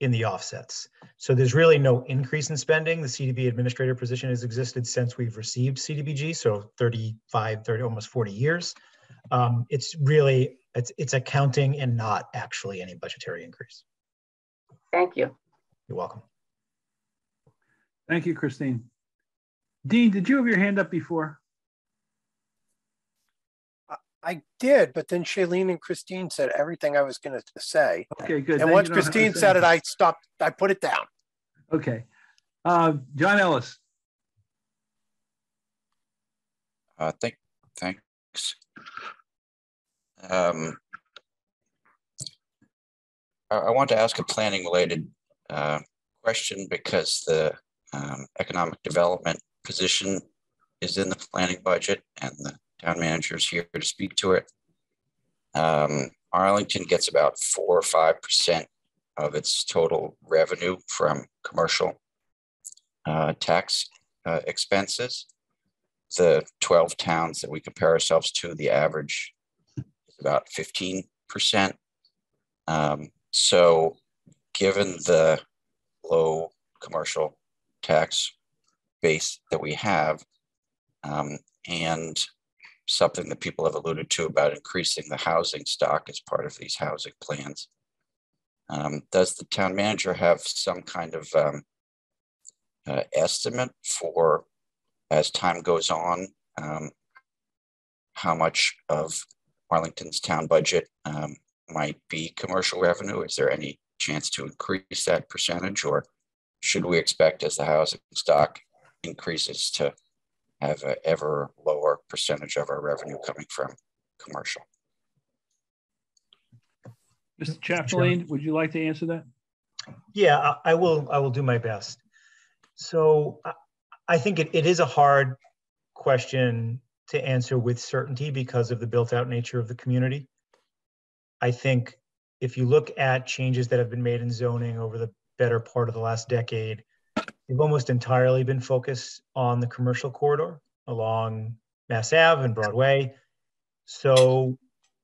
in the offsets. So there's really no increase in spending. The CDB administrator position has existed since we've received CDBG, so 35, 30, almost 40 years. Um, it's really, it's, it's accounting and not actually any budgetary increase. Thank you. You're welcome. Thank you, Christine. Dean, did you have your hand up before? I did, but then Shailene and Christine said everything I was going to say. Okay, good. And Then once you don't have to Christine said it. I stopped. I put it down. Okay. Uh, John Ellis. Uh, thank, thanks. Um, I, want to ask a planning related uh, question because the um, economic development position is in the planning budget and the town manager is here to speak to it. Um, Arlington gets about four or five percent of its total revenue from commercial uh, tax uh, expenses. The 12 towns that we compare ourselves to, the average about 15%. Um, so given the low commercial tax base that we have, um, and something that people have alluded to about increasing the housing stock as part of these housing plans. Um, does the town manager have some kind of um, uh, estimate for, as time goes on, um, how much of Arlington's town budget um, might be commercial revenue? Is there any chance to increase that percentage, or should we expect as the housing stock increases to have an ever lower percentage of our revenue coming from commercial? Mr. Chapdelaine, would you like to answer that? Yeah, I, I will. I will do my best. So I, I think it, it is a hard question to answer with certainty because of the built-out nature of the community. I think if you look at changes that have been made in zoning over the better part of the last decade, they've almost entirely been focused on the commercial corridor along Mass Ave and Broadway. So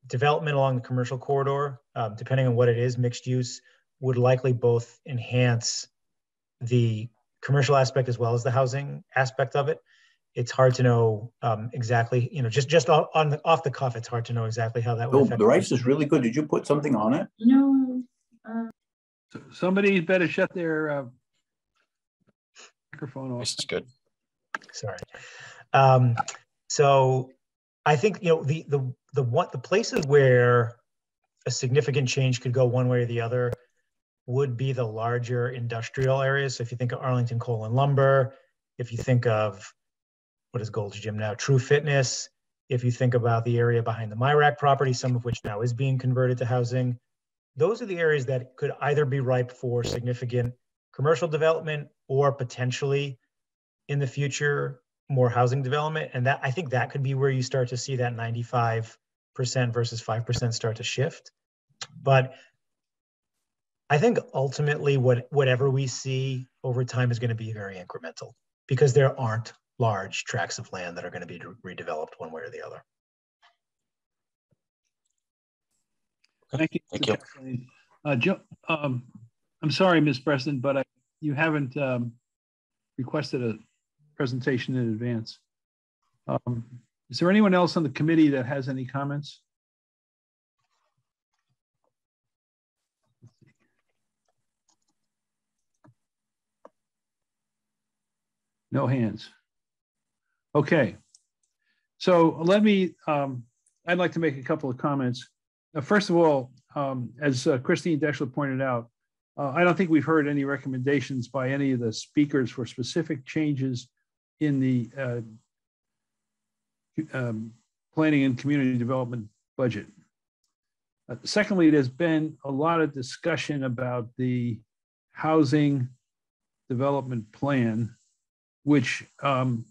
development along the commercial corridor, um, depending on what it is, mixed use, would likely both enhance the commercial aspect as well as the housing aspect of it. It's hard to know um, exactly, you know, just just on the, off the cuff, it's hard to know exactly how that would Oh, affect. the rice is really good. Did you put something on it? No. Somebody better shut their uh, microphone off. This is good. Sorry. Um, so I think you know the the the what the places where a significant change could go one way or the other would be the larger industrial areas. So if you think of Arlington Coal and Lumber, if you think of what is Gold's Gym now, True Fitness, if you think about the area behind the Mirak property, some of which now is being converted to housing, those are the areas that could either be ripe for significant commercial development or potentially in the future more housing development. And that I think that could be where you start to see that 95% versus 5% start to shift. But I think ultimately what whatever we see over time is going to be very incremental because there aren't large tracts of land that are going to be redeveloped one way or the other. Thank you. Thank you. Uh, Joe, um, I'm sorry, Ms. Preston, but I, you haven't um, requested a presentation in advance. Um, is there anyone else on the committee that has any comments? No hands. Okay. So let me, um, I'd like to make a couple of comments. Uh, first of all, um, as uh, Christine Deschler pointed out, uh, I don't think we've heard any recommendations by any of the speakers for specific changes in the uh, um, planning and community development budget. Uh, secondly, there's been a lot of discussion about the housing development plan, which um,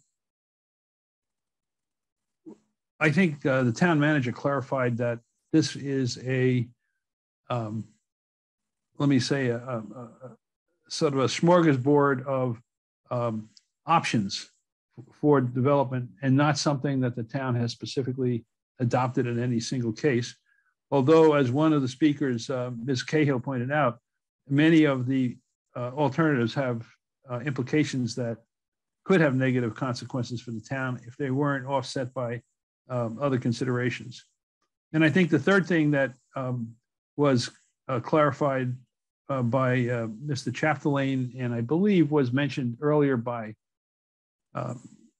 I think uh, the town manager clarified that this is a, um, let me say, a, a, a, sort of a smorgasbord of um, options for development and not something that the town has specifically adopted in any single case. Although, as one of the speakers, uh, Ms. Cahill pointed out, many of the uh, alternatives have uh, implications that could have negative consequences for the town if they weren't offset by um, other considerations. And I think the third thing that um, was uh, clarified uh, by uh, Mr. Chapdelaine, and I believe was mentioned earlier by uh,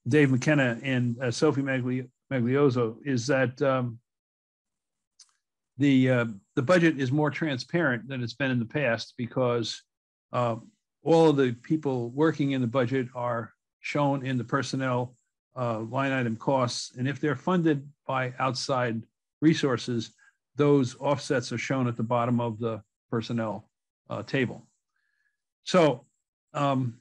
Dave McKenna and uh, Sophie Magli- Magliozzo, is that um, the uh, the budget is more transparent than it's been in the past because uh, all of the people working in the budget are shown in the personnel uh, line item costs, and if they're funded by outside resources, those offsets are shown at the bottom of the personnel uh, table. So um,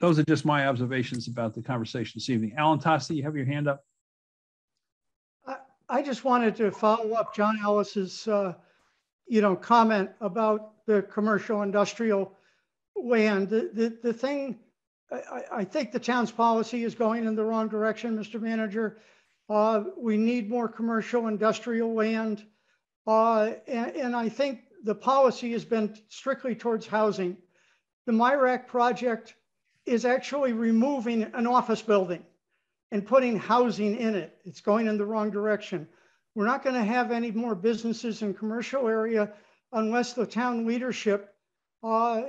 those are just my observations about the conversation this evening. Alan Tosti, you have your hand up. I just wanted to follow up John Ellis's, uh, you know, comment about the commercial industrial land. The, the, the thing, I, I think the town's policy is going in the wrong direction, Mr. Manager. Uh, we need more commercial industrial land. Uh, and, and I think the policy has been strictly towards housing. The Mirak project is actually removing an office building and putting housing in it. It's going in the wrong direction. We're not going to have any more businesses in commercial area unless the town leadership uh,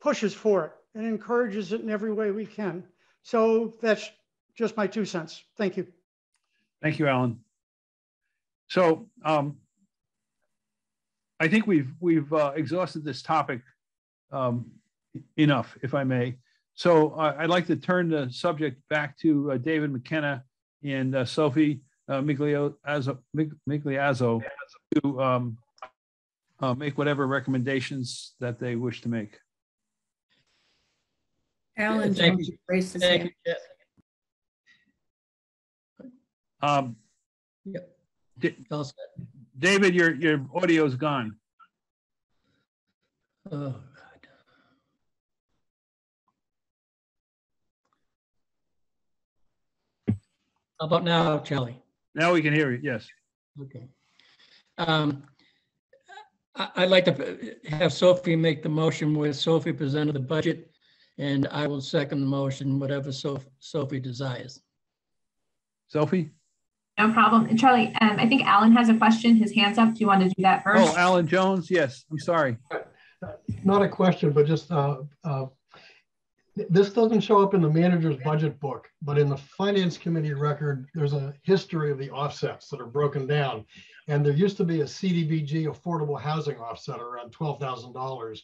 pushes for it and encourages it in every way we can. So that's just my two cents. Thank you. Thank you, Alan. So um, I think we've we've uh, exhausted this topic um, enough, if I may. So uh, I'd like to turn the subject back to uh, David McKenna and uh, Sophie uh, Migliazzo, Migliazzo to um, uh, make whatever recommendations that they wish to make. Alan Thank Jones you. raised his Thank hand. you, Jeff. Um, Yep. Da- All set. David, your your audio is gone. Oh, How about now, Charlie? Now we can hear you. Yes. Okay. Um, I- I'd like to have Sophie make the motion where Sophie presented the budget, and I will second the motion, whatever Soph- Sophie desires. Sophie? No problem. And Charlie, um, I think Alan has a question. His hand's up. Do you want to do that first? Oh, Alan Jones. Yes. I'm sorry. Not a question, but just, uh, uh, this doesn't show up in the manager's budget book, but in the finance committee record, there's a history of the offsets that are broken down. And there used to be a CDBG affordable housing offset around $12,000,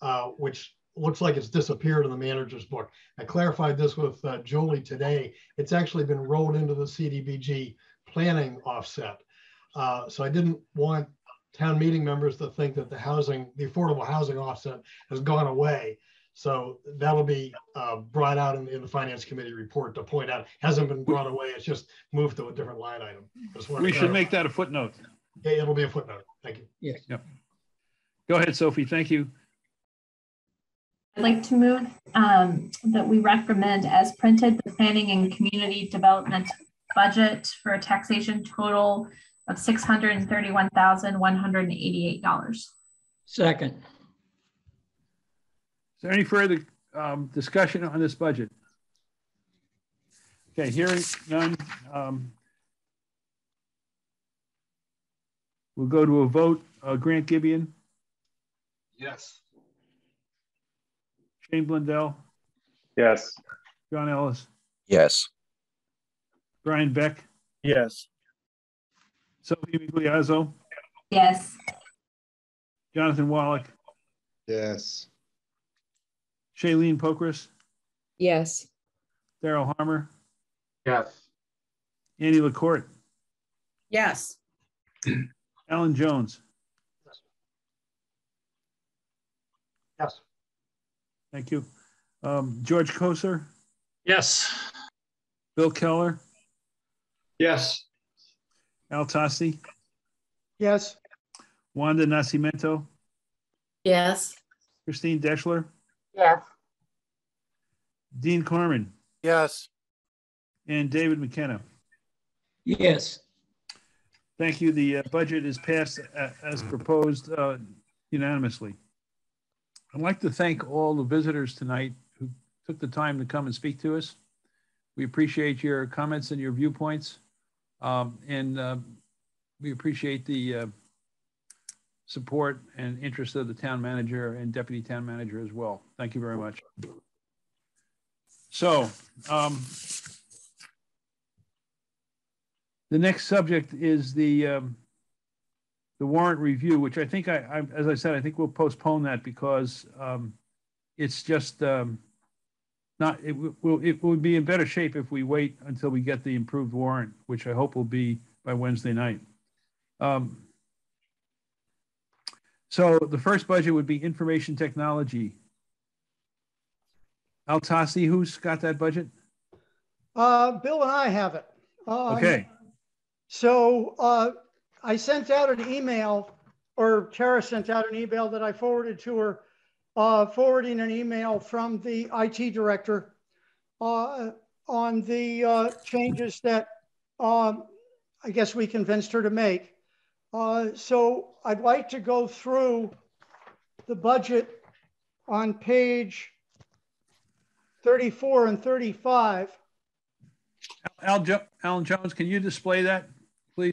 uh, which looks like it's disappeared in the manager's book. I clarified this with uh, Jolie today. It's actually been rolled into the CDBG planning offset. Uh, so I didn't want town meeting members to think that the housing, the affordable housing offset has gone away. So that'll be uh, brought out in, in the finance committee report to point out, hasn't been brought away, it's just moved to a different line item. We should make that a footnote. Yeah, it'll be a footnote, thank you. Yes. Yep. Go ahead, Sophie. Thank you. I'd like to move um, that we recommend as printed the planning and community development budget for a taxation total of six hundred and thirty-one thousand, one hundred and eighty-eight dollars. Second. Is there any further um, discussion on this budget? Okay, hearing none. um, We'll go to a vote. Uh, Grant Gibeon, Yes. Shane Blundell, Yes. John Ellis, Yes. Brian Beck, Yes. Sophie Migliazzo, Yes. Jonathan Wallach, Yes. Shailene Pokris, Yes. Daryl Harmer, Yes. Annie LaCourte, Yes. Alan Jones. Yes. Thank you. Um, George Koser, Yes. Bill Keller, Yes. Al Tosti, Yes. Wanda Nascimento, Yes. Christine Deschler, Yes. Dean Corman, Yes. and David McKenna. Yes. Thank you. The uh, budget is passed uh, as proposed uh, unanimously. I'd like to thank all the visitors tonight who took the time to come and speak to us. We appreciate your comments and your viewpoints. Um, And uh, we appreciate the uh, support and interest of the town manager and deputy town manager as well. Thank you very much. So, um, the next subject is the, um, the warrant review, which I think I, I, as I said, I think we'll postpone that because, um, it's just, um, not, it will, it will be in better shape if we wait until we get the improved warrant, which I hope will be by Wednesday night. Um, so the first budget would be information technology. Al Tosti, who's got that budget? Uh, Bill and I have it. Um, Okay. So uh, I sent out an email, or Tara sent out an email that I forwarded to her, uh, forwarding an email from the IT director uh, on the uh, changes that um, I guess we convinced her to make. Uh, so I'd like to go through the budget on page 34 and 35. Al, Jo- Alan Jones, can you display that, please?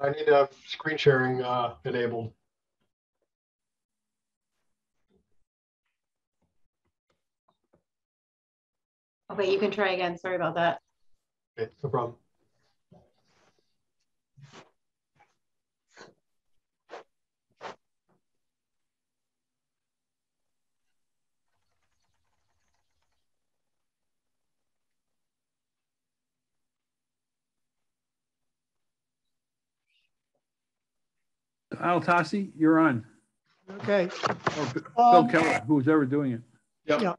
I need a screen sharing uh, enabled. Okay, you can try again. Sorry about that. Okay, no problem. Al Tosti, you're on. Okay. Or Bill Um, Keller, who's ever doing it. Yeah.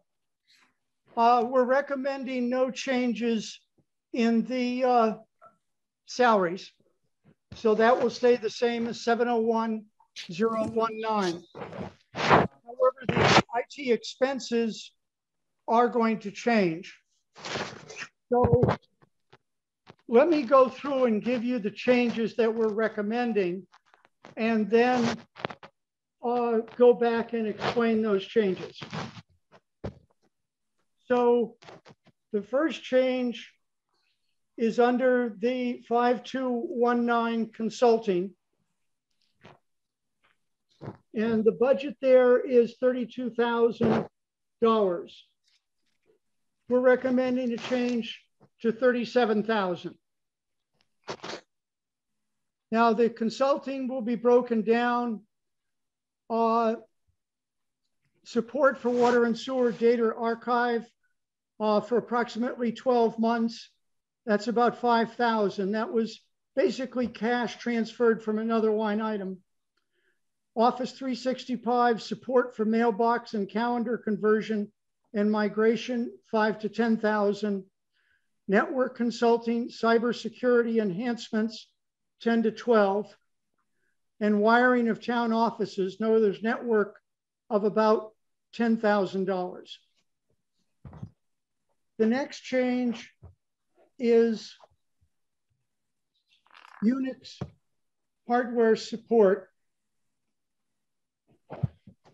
Uh, we're recommending no changes in the uh, salaries. So that will stay the same as 701019. However, the IT expenses are going to change. So let me go through and give you the changes that we're recommending and then uh, go back and explain those changes. So the first change is under the 5219 consulting. And the budget there is $32,000. We're recommending a change to 37,000. Now the consulting will be broken down. Uh, support for water and sewer data archive uh, for approximately 12 months. That's about 5,000. That was basically cash transferred from another line item. Office 365 support for mailbox and calendar conversion and migration, five to 10,000. Network consulting, cybersecurity enhancements, 10 to 12, and wiring of town offices, no, there's network of about $10,000. The next change is Unix hardware support,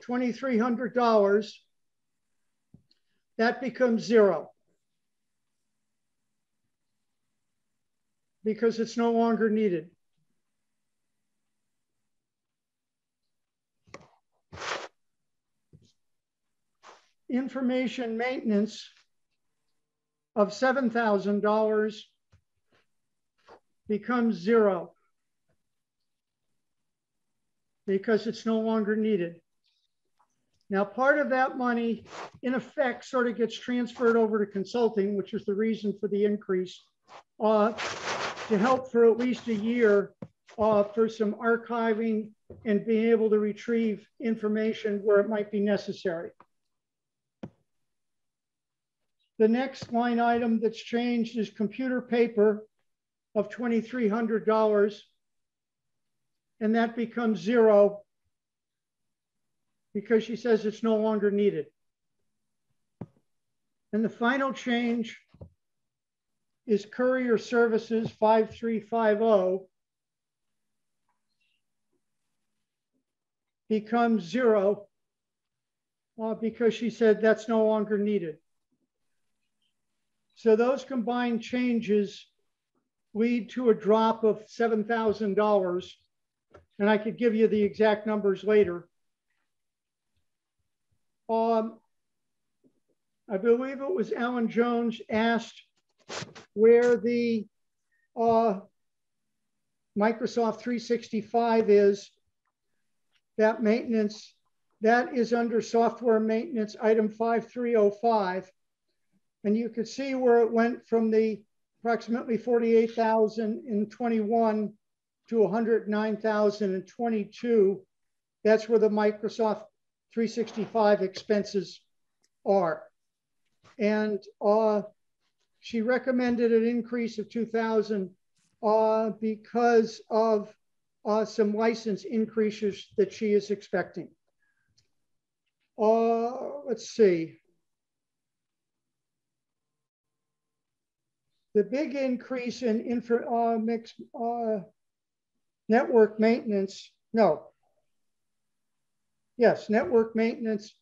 $2,300. That becomes zero because it's no longer needed. Informix maintenance of $7,000 becomes zero because it's no longer needed. Now, part of that money, in effect, sort of gets transferred over to consulting, which is the reason for the increase, uh, to help for at least a year uh, for some archiving and being able to retrieve information where it might be necessary. The next line item that's changed is computer paper of $2,300 and that becomes zero because she says it's no longer needed. And the final change is courier services 5350 becomes zero uh, because she said that's no longer needed. So those combined changes lead to a drop of $7,000 and I could give you the exact numbers later. Um, I believe it was Alan Jones asked where the uh, Microsoft 365 is, that maintenance, that is under software maintenance item 5305. And you could see where it went from the approximately 48,000 in 21 to 109,022. That's where the Microsoft 365 expenses are. And uh, she recommended an increase of 2,000 uh, because of uh, some license increases that she is expecting. Uh, let's see. The big increase in infra, uh, mix, uh, network maintenance, no. Yes, network maintenance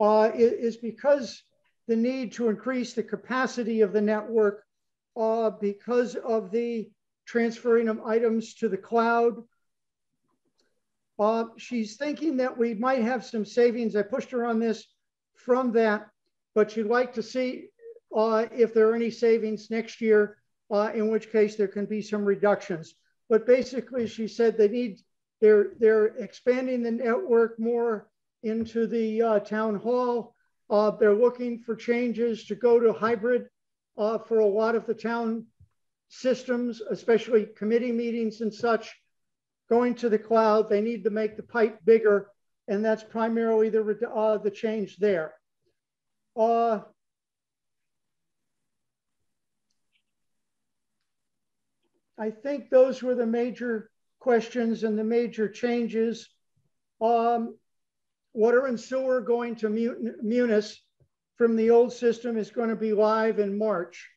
uh, is, because the need to increase the capacity of the network uh, because of the transferring of items to the cloud. Uh, she's thinking that we might have some savings. I pushed her on this from that, but she'd like to see uh, if there are any savings next year, uh, in which case there can be some reductions. But basically, she said they need they're they're expanding the network more into the uh, town hall. Uh, they're looking for changes to go to hybrid uh, for a lot of the town systems, especially committee meetings and such. Going to the cloud, they need to make the pipe bigger, and that's primarily the uh, the change there. I think those were the major questions and the major changes. Um, water and sewer going to Munis from the old system is going to be live in March.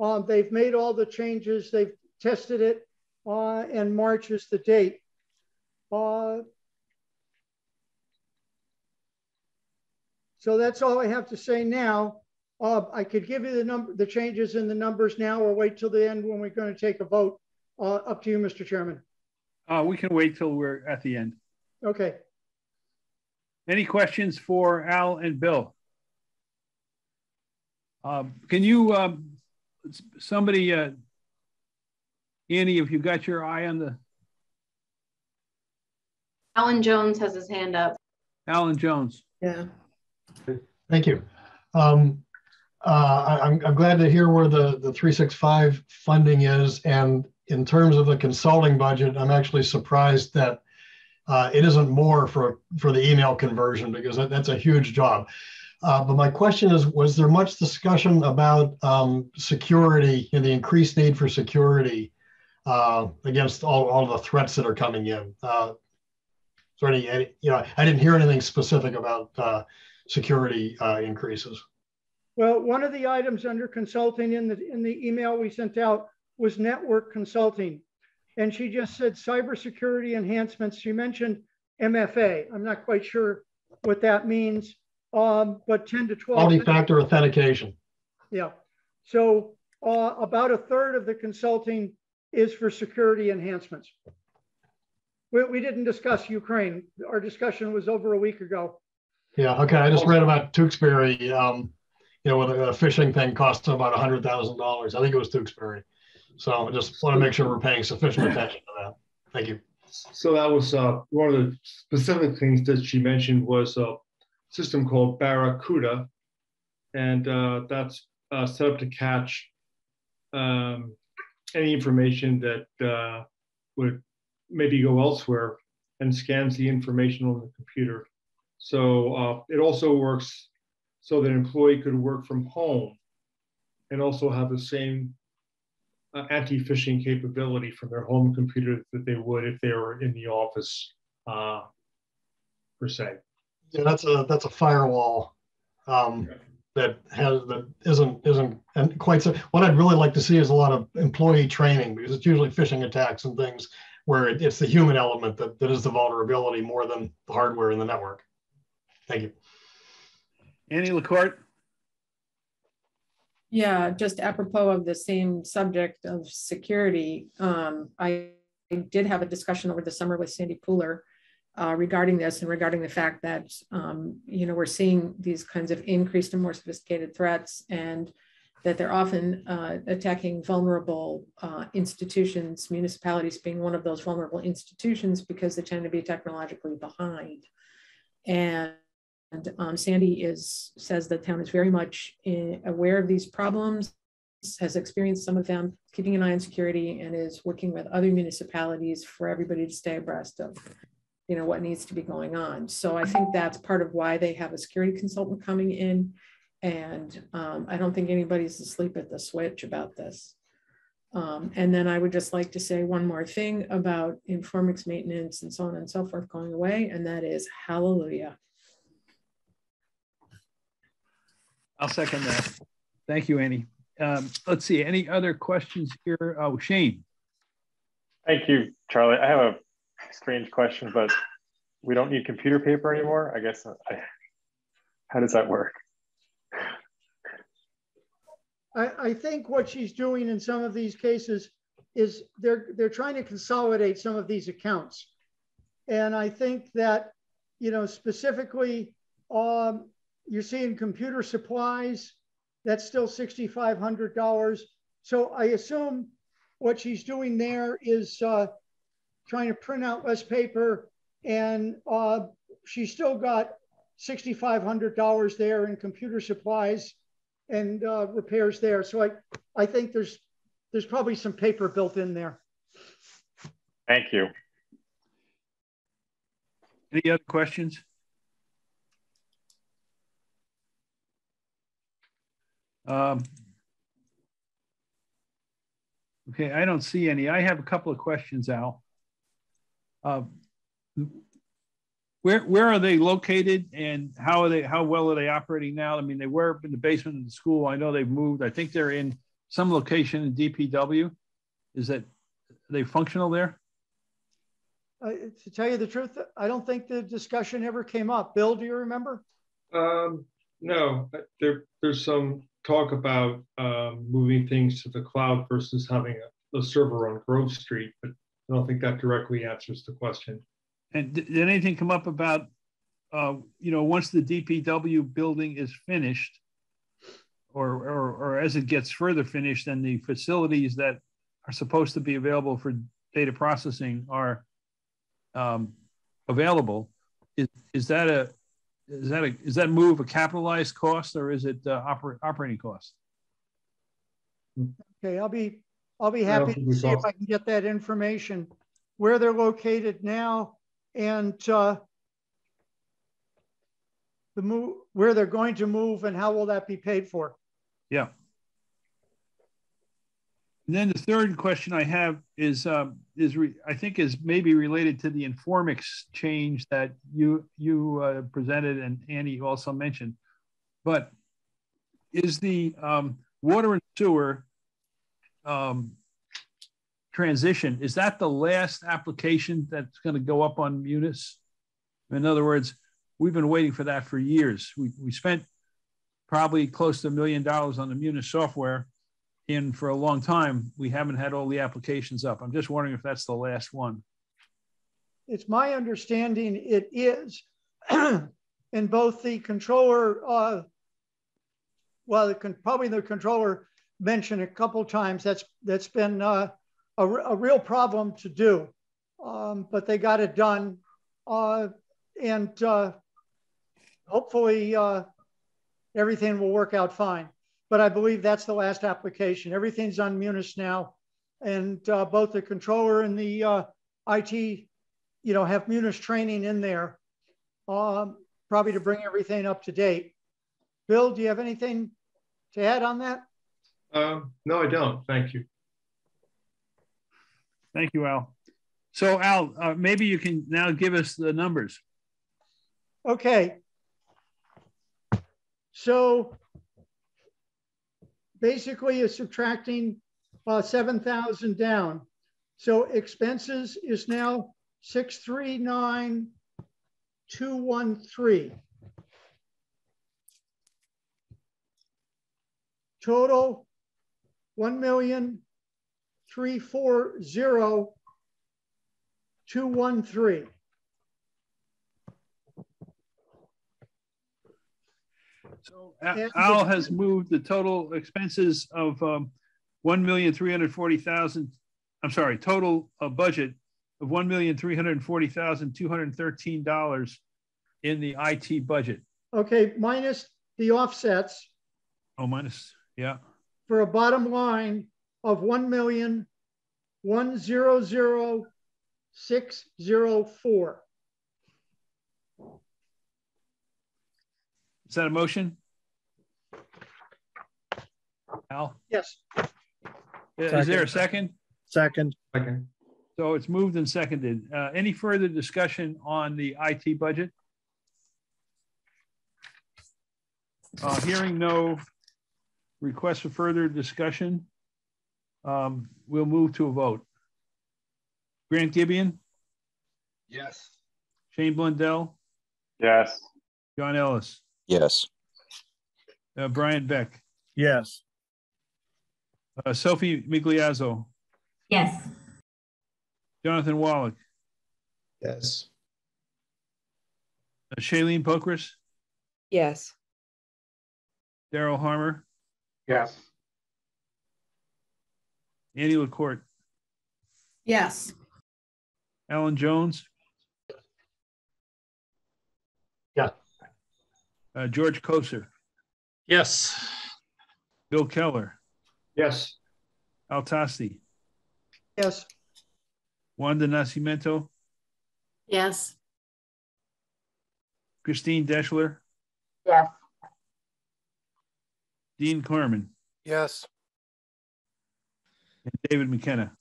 Um, they've made all the changes, they've tested it, uh, and March is the date. Uh, so that's all I have to say now. Uh, I could give you the number, the changes in the numbers now, or wait till the end when we're going to take a vote. Uh, up to you, Mr. Chairman. Uh, we can wait till we're at the end. Okay. Any questions for Al and Bill? Um, can you, um, somebody, uh, Annie, if you got your eye on the. Alan Jones has his hand up. Alan Jones. Yeah. Thank you. Um, uh, I, am glad to hear where the, the 365 funding is. And in terms of the consulting budget, I'm actually surprised that uh, it isn't more for, for the email conversion because that, that's a huge job. Uh, but my question is, was there much discussion about um, security and the increased need for security uh, against all, all the threats that are coming in? Uh, so any, any, you know, I didn't hear anything specific about uh, security uh, increases. Well, one of the items under consulting in the in the email we sent out was network consulting. And she just said cybersecurity enhancements. She mentioned MFA. I'm not quite sure what that means, um, but 10 to 12. Multi-factor authentication. Yeah. So uh, about a third of the consulting is for security enhancements. We, we didn't discuss Ukraine. Our discussion was over a week ago. Yeah, okay, I just read about Tewksbury, um, you know, with a phishing thing costs about a hundred thousand dollars. I think it was Tewksbury. So I just want to make sure we're paying sufficient attention to that. Thank you. So that was uh, one of the specific things that she mentioned was a system called Barracuda, and uh, that's uh, set up to catch um, any information that uh, would maybe go elsewhere and scans the information on the computer. So uh, it also works so that an employee could work from home and also have the same uh, anti-phishing capability from their home computer that they would if they were in the office uh, per se. Yeah, that's a that's a firewall um, that has that isn't isn't and quite so. What I'd really like to see is a lot of employee training because it's usually phishing attacks and things where it, it's the human element that, that is the vulnerability more than the hardware in the network. Thank you. Annie LaCourte. Yeah, just apropos of the same subject of security, um, I did have a discussion over the summer with Sandy Pooler uh, regarding this and regarding the fact that, um, you know, we're seeing these kinds of increased and more sophisticated threats and that they're often uh, attacking vulnerable uh, institutions, municipalities being one of those vulnerable institutions because they tend to be technologically behind. And and um, Sandy is says the town is very much in, aware of these problems, has experienced some of them, keeping an eye on security, and is working with other municipalities for everybody to stay abreast of, you know, what needs to be going on. So I think that's part of why they have a security consultant coming in, and um, I don't think anybody's asleep at the switch about this. Um, and then I would just like to say one more thing about Informix maintenance and so on and so forth going away, and that is hallelujah. I'll second that. Thank you, Annie. Um, let's see, any other questions here? Oh, Shane. Thank you, Charlie. I have a strange question, but we don't need computer paper anymore. I guess, I, how does that work? I, I think what she's doing in some of these cases is they're, they're trying to consolidate some of these accounts. And I think that, you know, specifically um, you're seeing computer supplies, that's still $6,500. So I assume what she's doing there is uh, trying to print out less paper and uh, she's still got $6,500 there in computer supplies and uh, repairs there. So I, I think there's, there's probably some paper built in there. Thank you. Any other questions? Um, okay, I don't see any. I have a couple of questions, Al. Uh, where where are they located, and how are they? How well are they operating now? I mean, they were in the basement of the school. I know they've moved. I think they're in some location in DPW. Is that are they functional there? Uh, to tell you the truth, I don't think the discussion ever came up. Bill, do you remember? Um, no, there, there's some talk about um, moving things to the cloud versus having a, a, server on Grove Street, but I don't think that directly answers the question. And did anything come up about, uh, you know, once the DPW building is finished, or, or, or as it gets further finished, and the facilities that are supposed to be available for data processing are um, available, is, is that a is that a is that move a capitalized cost or is it uh, oper, operating cost? Okay, I'll be I'll be happy to see if I can get that information where they're located now and uh, the move where they're going to move and how will that be paid for? Yeah. And then the third question I have is um, is I think is maybe related to the Informix change that you you uh, presented and Annie also mentioned, but is the um, water and sewer um, transition is that the last application that's going to go up on Munis? In other words, we've been waiting for that for years. We we spent probably close to a million dollars on the Munis software in for a long time, we haven't had all the applications up. I'm just wondering if that's the last one. It's my understanding it is. in both the controller, uh, well, the can probably the controller mentioned a couple times that's that's been uh, a, a, real problem to do, um, but they got it done, uh, and uh, hopefully uh, everything will work out fine. But I believe that's the last application. Everything's on Munis now, and uh, both the controller and the uh, IT, you know, have Munis training in there, um, probably to bring everything up to date. Bill, do you have anything to add on that? Um, no, I don't. Thank you. Thank you, Al. So Al, uh, maybe you can now give us the numbers. Okay. So basically is subtracting uh, 7,000 down. So expenses is now 639,213. Total 1,340,213. So Al has moved the total expenses of um, one million three hundred forty thousand. I'm sorry, total uh, budget of one million three hundred forty thousand two hundred thirteen dollars in the IT budget. Okay, minus the offsets. Oh, minus yeah. For a bottom line of one million one zero zero six zero four. That a motion? Al? Yes. Is there a second? Second. Second. So it's moved and seconded. Uh, any further discussion on the IT budget? Uh, hearing no request for further discussion, um, we'll move to a vote. Grant Gibeon? Yes. Shane Blundell? Yes. John Ellis? Yes. Uh, Brian Beck? Yes. Uh, Sophie Migliazzo? Yes. Jonathan Wallach? Yes. Uh, Shailene Pokris? Yes. Daryl Harmer? Yes. Annie LaCourte? Yes. Alan Jones? Yeah. Uh, George Kosar? Yes. Bill Keller? Yes. Al Tosti? Yes. Wanda Nascimento? Yes. Christine Deschler? Yes. Dean Corman? Yes. And David McKenna?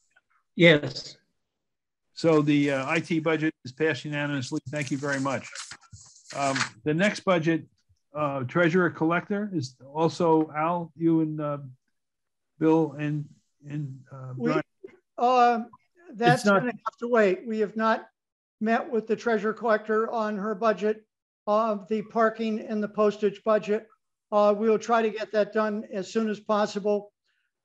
Yes. So the uh, IT budget is passed unanimously. Thank you very much. Um, the next budget, uh, treasurer collector is also Al, you and uh, Bill and and uh, We, Brian. uh, that's not- going to have to wait. We have not met with the treasurer collector on her budget of the parking and the postage budget. Uh, we will try to get that done as soon as possible.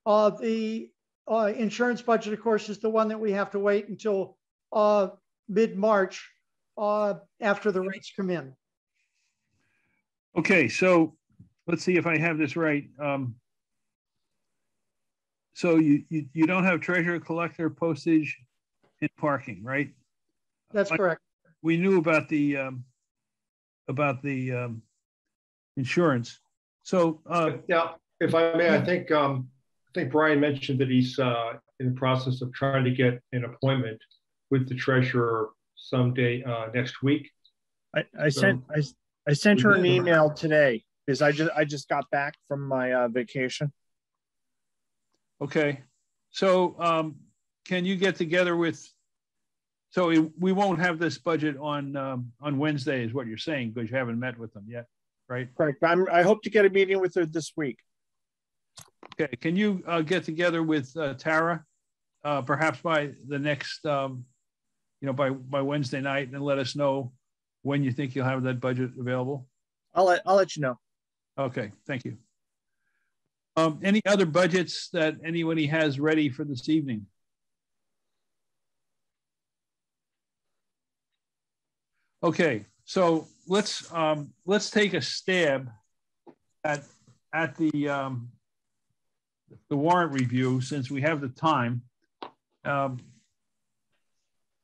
Uh, the uh, insurance budget, of course, is the one that we have to wait until uh, mid-March uh, after the rates come in. Okay, so let's see if I have this right. Um, so you, you you don't have treasurer collector postage and parking, right? That's I- correct. We knew about the um, about the um, insurance. So uh, Yeah, if I may, I think, um, I think Brian mentioned that he's, uh, in the process of trying to get an appointment with the treasurer someday, uh, next week. I, I sent I, I sent her an email today because I just I just got back from my uh, vacation. Okay, so um, can you get together with? So we- we won't have this budget on um, on Wednesday, is what you're saying, because you haven't met with them yet, right? Correct. I'm, I hope to get a meeting with her this week. Okay, can you uh, get together with uh, Tara, uh, perhaps by the next, um, you know, by by Wednesday night, and let us know when you think you'll have that budget available? I'll let I'll let you know. Okay, thank you. Um, any other budgets that anybody has ready for this evening? Okay, so let's um, let's take a stab at at the um, the warrant review since we have the time. Um,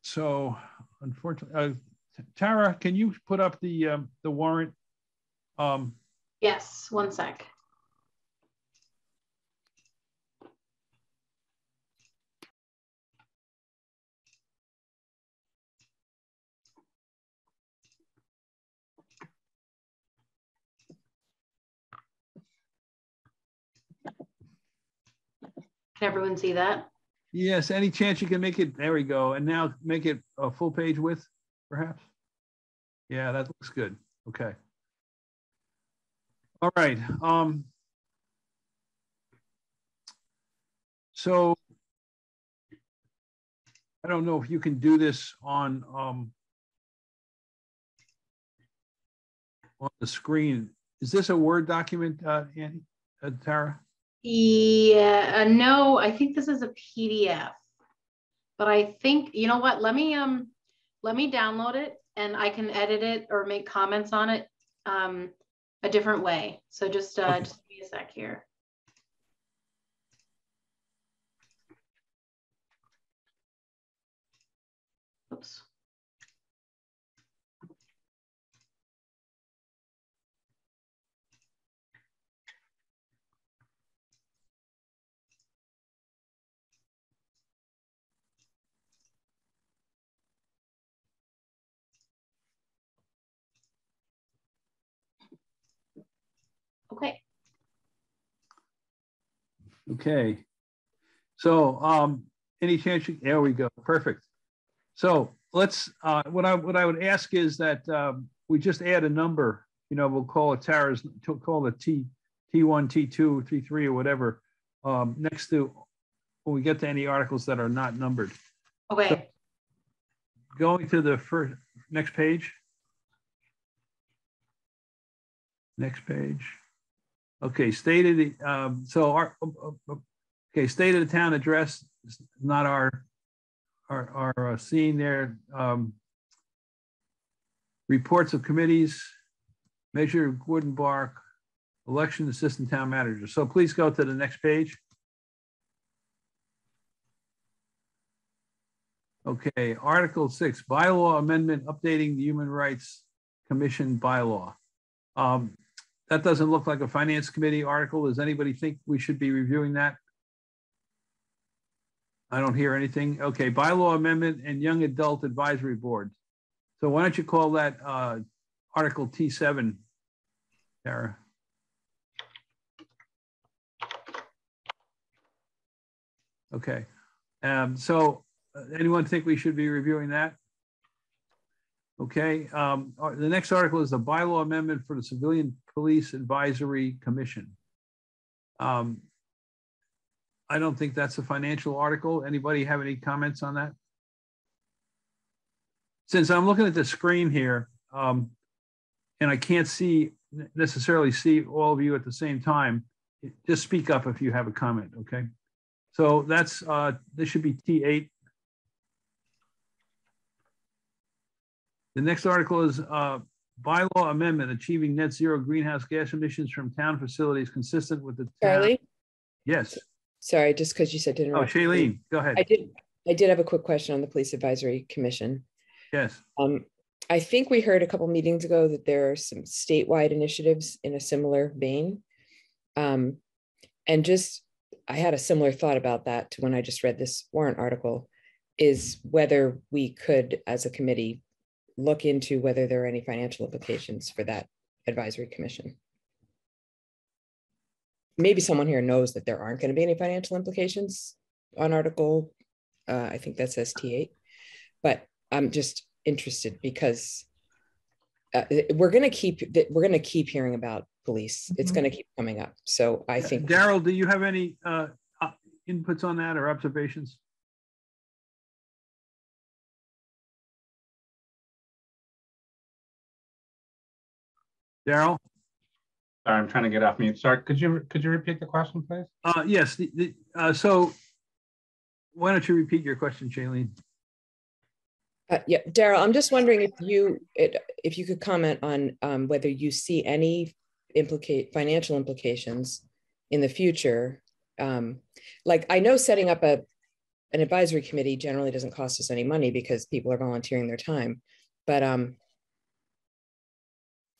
so, unfortunately, uh, Tara, can you put up the um, the warrant? Um, Yes, one sec. Can everyone see that? yes, any chance you can make it? There we go. And now make it a full page width, perhaps. Yeah, that looks good. Okay. All right. Um, so I don't know if you can do this on um, on the screen. Is this a Word document, uh, Andy, uh, Tara? Yeah, uh, no, I think this is a PDF. But I think, you know what, let me, um, let me download it and I can edit it or make comments on it, um, a different way. So just, uh, Okay. just give me a sec here. Oops. Okay. Okay. So, um, any chance you, there we go, perfect. So let's, uh, what I, what I would ask is that, um, we just add a number, you know, we'll call it Tara's, call it T, T1, T2, T3 or whatever, um, next to, when we get to any articles that are not numbered. Okay. Going to the first, next page. Next page. Okay, stated, um, so our, okay, state of the town address is not our, our, our uh, scene there. Um, reports of committees, Measure Gordon Bark, election assistant town manager. So please go to the next page. Okay, Article six, bylaw amendment, updating the Human Rights Commission bylaw. Um, that doesn't look like a finance committee article. Does anybody think we should be reviewing that? I don't hear anything. Okay, bylaw amendment and young adult advisory board. So why don't you call that uh, Article T7, Tara? Okay, um, so uh, anyone think we should be reviewing that? Okay, um, uh, the next article is the bylaw amendment for the Civilian Police Advisory Commission. Um, I don't think that's a financial article. Anybody have any comments on that? Since I'm looking at the screen here, um, and I can't see necessarily see all of you at the same time, just speak up if you have a comment, okay? So that's, uh, this should be T8. The next article is uh, bylaw amendment, achieving net zero greenhouse gas emissions from town facilities consistent with the. town- Charlie? Yes. Sorry, just because you said to Oh, interrupt. Shailene, go ahead. I did, I did have a quick question on the Police Advisory Commission. Yes. Um, I think we heard a couple meetings ago that there are some statewide initiatives in a similar vein. Um, and just, I had a similar thought about that to when I just read this warrant article, is whether we could, as a committee, look into whether there are any financial implications for that advisory commission. Maybe someone here knows that there aren't going to be any financial implications on article, uh, I think that says T8. But I'm just interested because uh, we're going to keep, we're going to keep hearing about police. It's Mhm. going to keep coming up. So I think Daryl, do you have any uh, uh, inputs on that or observations? Daryl? Sorry, I'm trying to get off mute. Sorry, could you could you repeat the question, please? Uh, yes, the, the, uh, so why don't you repeat your question, Shailene? Uh, yeah, Daryl, I'm just wondering if you it, if you could comment on um, whether you see any implicate financial implications in the future. Um, like I know setting up a an advisory committee generally doesn't cost us any money because people are volunteering their time, but um,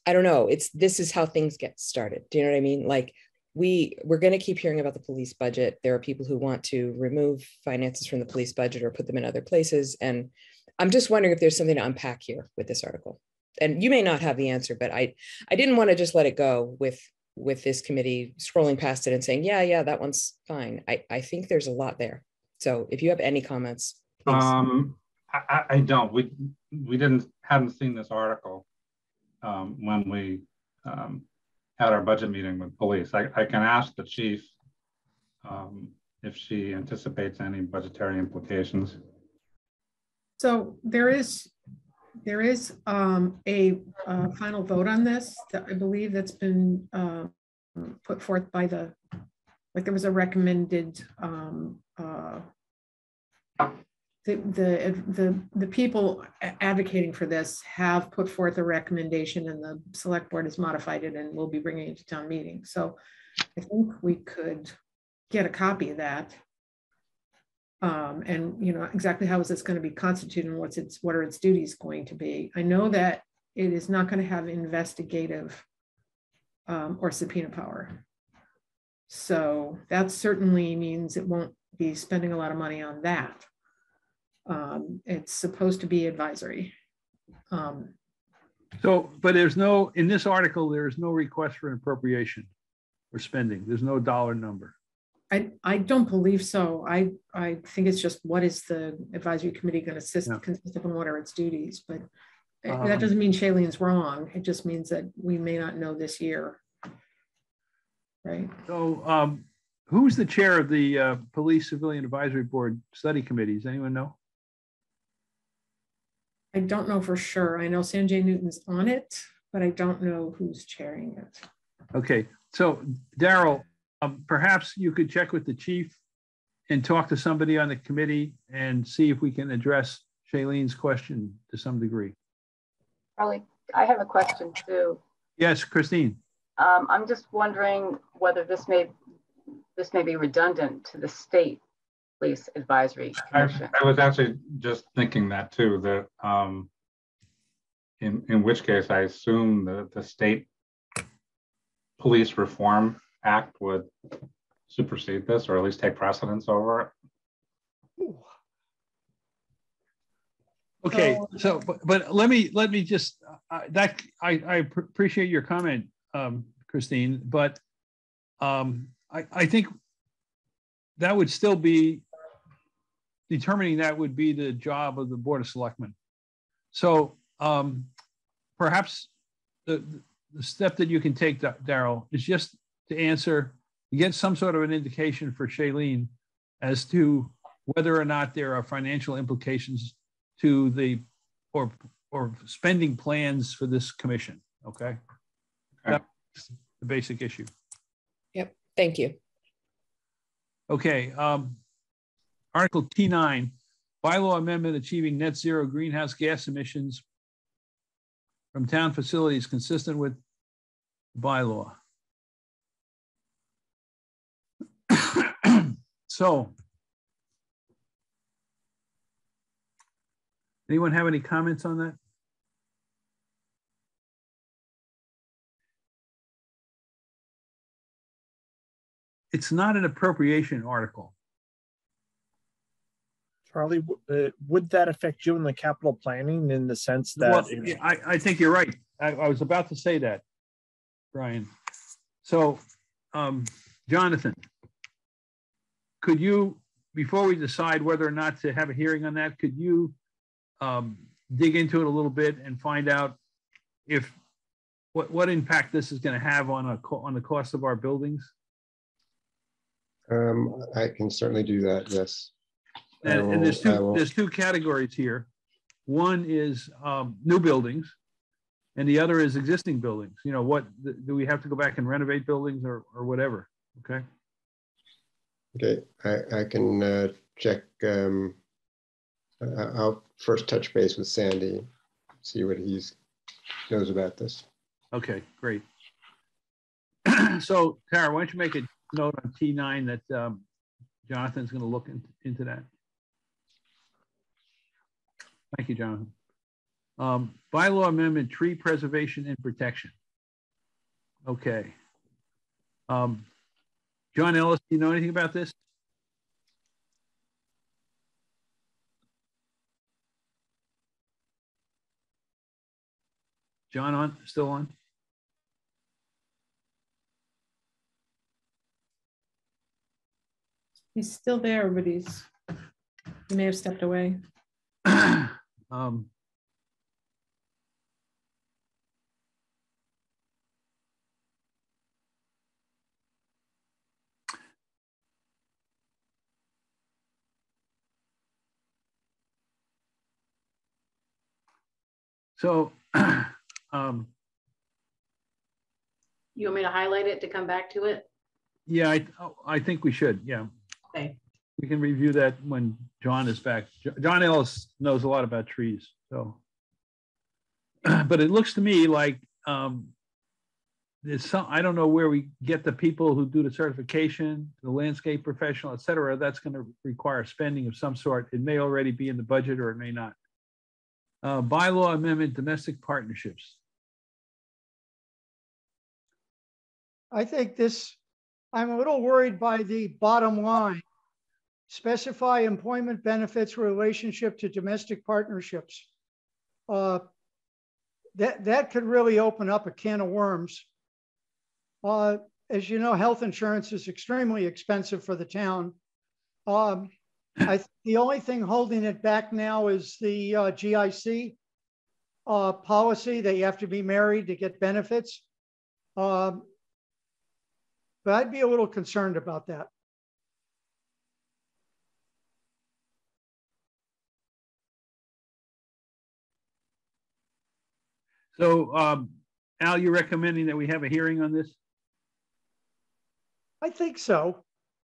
I don't know. It's this is how things get started. Do you know what I mean? Like we we're going to keep hearing about the police budget. There are people who want to remove finances from the police budget or put them in other places, and I'm just wondering if there's something to unpack here with this article. And you may not have the answer, but I I didn't want to just let it go with with this committee scrolling past it and saying, yeah, yeah, that one's fine. I, I think there's a lot there. So if you have any comments, please. Um, I, I don't. We we didn't hadn't seen this article um, when we um, had our budget meeting with police. I, I can ask the chief um, if she anticipates any budgetary implications. So there is, there is um, a uh, final vote on this that I believe that's been uh, put forth by the, like there was a recommended, um, uh, the, the, the, the people advocating for this have put forth a recommendation and the select board has modified it and we'll be bringing it to town meeting. So I think we could get a copy of that um, and you know exactly how is this going to be constituted and what's its what are its duties going to be. I know that it is not going to have investigative um, or subpoena power. So that certainly means it won't be spending a lot of money on that. Um, it's supposed to be advisory. Um, so, but there's no, in this article, there's no request for an appropriation or spending. There's no dollar number. I, I don't believe so. I, I think it's just what is the advisory committee going to assist, yeah. consist of and what are its duties? But um, that doesn't mean Shailene's wrong. It just means that we may not know this year. Right. So um, who's the chair of the uh, Police Civilian Advisory Board Study Committees? Anyone know? I don't know for sure. I know Sanjay Newton's on it, but I don't know who's chairing it. Okay. So Daryl, um, perhaps you could check with the chief and talk to somebody on the committee and see if we can address Shailene's question to some degree. Charlie, I have a question too. Yes, Christine. Um, I'm just wondering whether this may this may be redundant to the state police advisory commission. I, I was actually just thinking that too. That um, in in which case I assume the the state police reform act would supersede this or at least take precedence over it? Okay, so but, but let me let me just uh, that I, I appreciate your comment, um, Christine, but um, I, I think that would still be determining that would be the job of the board of selectmen. So um, perhaps the, the step that you can take, Daryl, is just to answer, to get some sort of an indication for Shailene as to whether or not there are financial implications to the or or spending plans for this commission. Okay. okay. That's the basic issue. Yep. Thank you. Okay. Um, Article T9, bylaw amendment achieving net zero greenhouse gas emissions from town facilities consistent with bylaw. So, anyone have any comments on that? It's not an appropriation article. Charlie, uh, would that affect you in the capital planning in the sense that? Well, I, I think you're right. I, I, was about to say that, Brian. So, um, Jonathan, could you, before we decide whether or not to have a hearing on that, could you um, dig into it a little bit and find out if what what impact this is going to have on a on the cost of our buildings? Um, I can certainly do that. Yes. And, will, and there's two there's two categories here. One is um, new buildings, And the other is existing buildings. You know, what, do we have to go back and renovate buildings or, or whatever? Okay. Okay, I, I can uh, check. Um, I'll first touch base with Sandy, see what he's knows about this. Okay, great. So Tara, why don't you make a note on T9 that um, Jonathan's going to look in- into that? Thank you, Jonathan. Um, Bylaw amendment, tree preservation and protection. Okay. Um, John Ellis, do you know anything about this? John on, still on? He's still there, but he's, he may have stepped away. Um, So, um, You want me to highlight it to come back to it? yeah, I, I think we should, yeah. Okay. We can review that when John is back. John Ellis knows a lot about trees, so. But it looks to me like, um, there's some, I don't know where we get the people who do the certification, the landscape professional, et cetera. That's gonna require spending of some sort. It may already be in the budget or it may not. Uh, bylaw amendment, domestic partnerships. I think this, I'm a little worried by the bottom line. Specify employment benefits relationship to domestic partnerships. Uh, That, that could really open up a can of worms. Uh, As you know, health insurance is extremely expensive for the town. Um, I, the only thing holding it back now is the uh, GIC uh, policy that you have to be married to get benefits. Um, but I'd be a little concerned about that. So, um, Al, you're recommending that we have a hearing on this? I think so.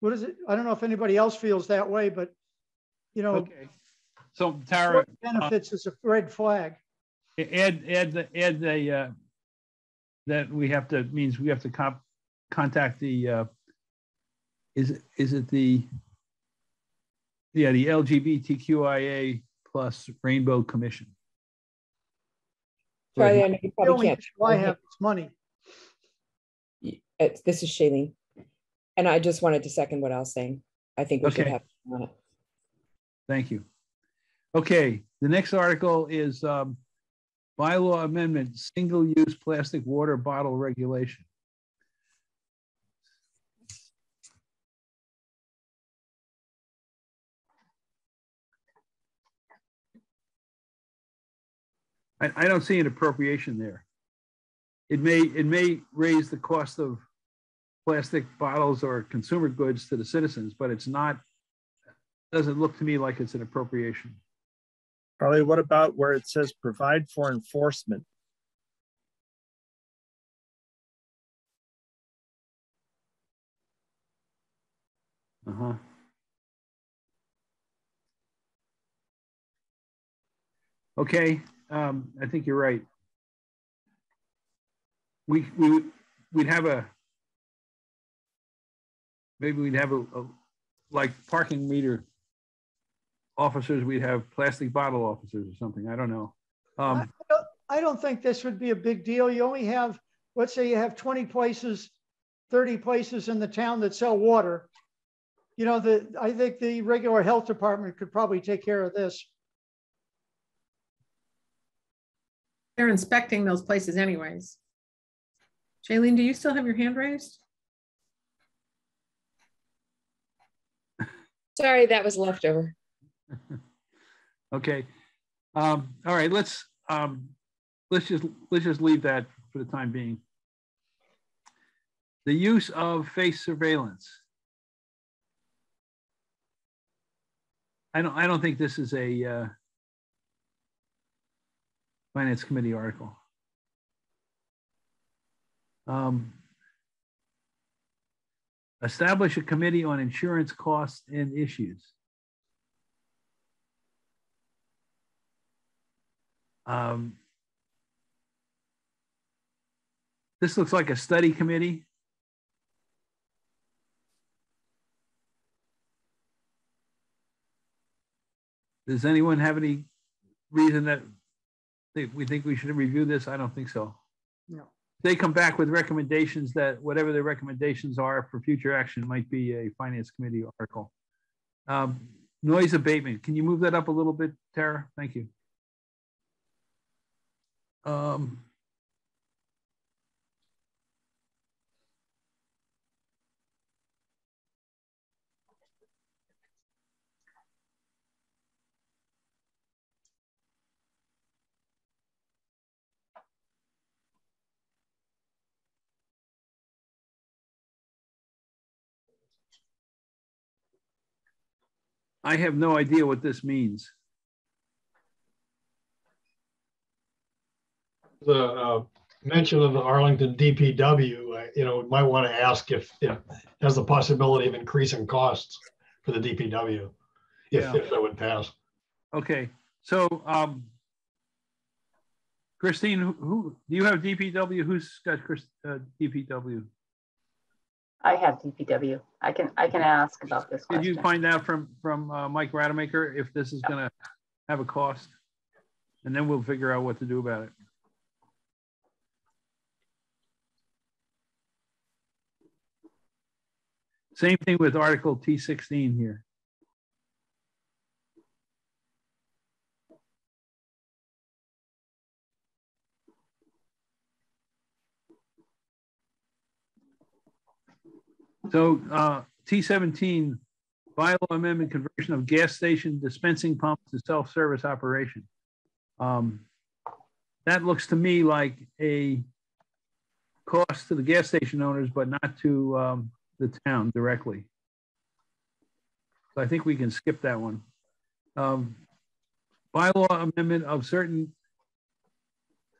What is it? I don't know if anybody else feels that way, but you know, Okay. So Tara, uh, benefits is a red flag. add, add, the add the, uh, that we have to, means we have to comp, contact the, uh, is, it is it the, yeah, the LGBTQIA plus Rainbow Commission. Charlie, I know you probably can't. I have is money. It's, this is Shailene. And I just wanted to second what I was saying. I think we should Okay. have. on it. Thank you. Okay, the next article is um, bylaw amendment, single-use plastic water bottle regulation. I, I don't see an appropriation there. It may, it may raise the cost of plastic bottles or consumer goods to the citizens, but it's not, doesn't look to me like it's an appropriation. Charlie, what about where it says provide for enforcement? Uh-huh. Okay, um, I think you're right. We, we, we'd have a, maybe we'd have a, a- like parking meter officers, we'd have plastic bottle officers or something, I don't know. I Um, don't- I don't think this would be a big deal. You only have, let's say you have 20 places, 30 places in the town that sell water. You know, the, I think the regular health department could probably take care of this. They're inspecting those places anyways. Shailene, do you still have your hand raised? Sorry, that was leftover. Okay. Um, all right, let's, um, let's just, let's just leave that for the time being. The use of face surveillance. I don't, I don't think this is a, uh, finance committee article. Um, establish a committee on insurance costs and issues. Um, this looks like a study committee. Does anyone have any reason that we think we should review this? I don't think so. No. They come back with recommendations that whatever their recommendations are for future action might be a finance committee article. Um, noise abatement. Can you move that up a little bit, Tara? Thank you. Um, I have no idea what this means. The uh, mention of the Arlington DPW, you know, might want to ask if it has the possibility of increasing costs for the DPW, if, Yeah. if that would pass. Okay, so um, Christine, who, who do you have DPW? Who's got Chris, uh, DPW? I have DPW. I can, I can ask about this Did you find out from from uh, Mike Rademacher if this is going to have a cost? And then we'll figure out what to do about it. Same thing with Article T16 here. So uh, T17, bylaw amendment conversion of gas station dispensing pumps to self-service operation. Um, that looks to me like a cost to the gas station owners, but not to um, the town directly. So I think we can skip that one. Um, bylaw amendment of certain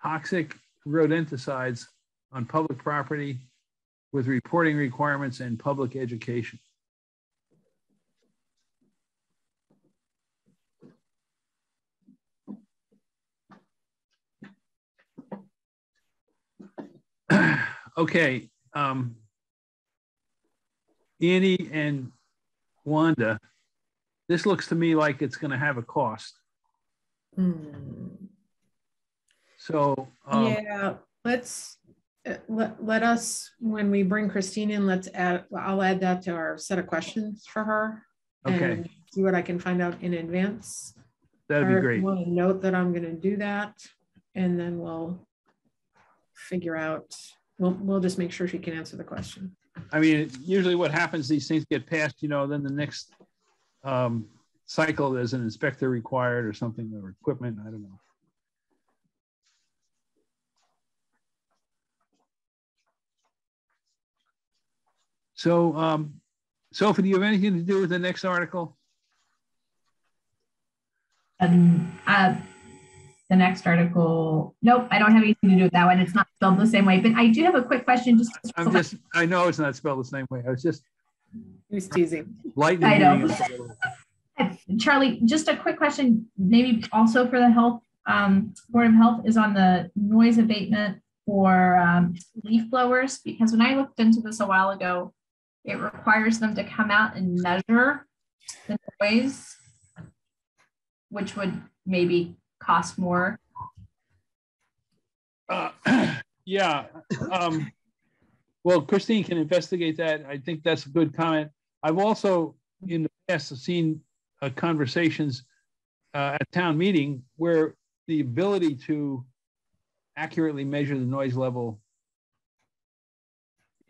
toxic rodenticides on public property with reporting requirements and public education. okay. Um, Annie and Wanda, this looks to me like it's going to have a cost. So, um, Yeah, let's, let, let us, when we bring Christine in, let's add, I'll add that to our set of questions for her. Okay. and See what I can find out in advance. That'd be Or great. Want to note that I'm gonna do that, and then we'll figure out, we'll, we'll just make sure she can answer the question. I mean, usually what happens, these things get passed, you know, then the next um, cycle, there's an inspector required or something, or equipment, I don't know. So, um, Sophie, do you have anything to do with the next article? Um, uh, the next article, nope, I don't have anything to do with that one. It's not spelled the same way, but I do have a quick question. Just I'm just, I know it's not spelled the same way. I was just Who's teasing? lightning. I know. reading it a little. Charlie, just a quick question, maybe also for the health, um, Board of Health is on the noise abatement for, um, leaf blowers, because when I looked into this a while ago, it requires them to come out and measure the noise, which would maybe cost more. Uh, yeah. Um, well, Christine can investigate that. I think that's a good comment. I've also in the past seen uh, conversations uh, at town meeting where the ability to accurately measure the noise level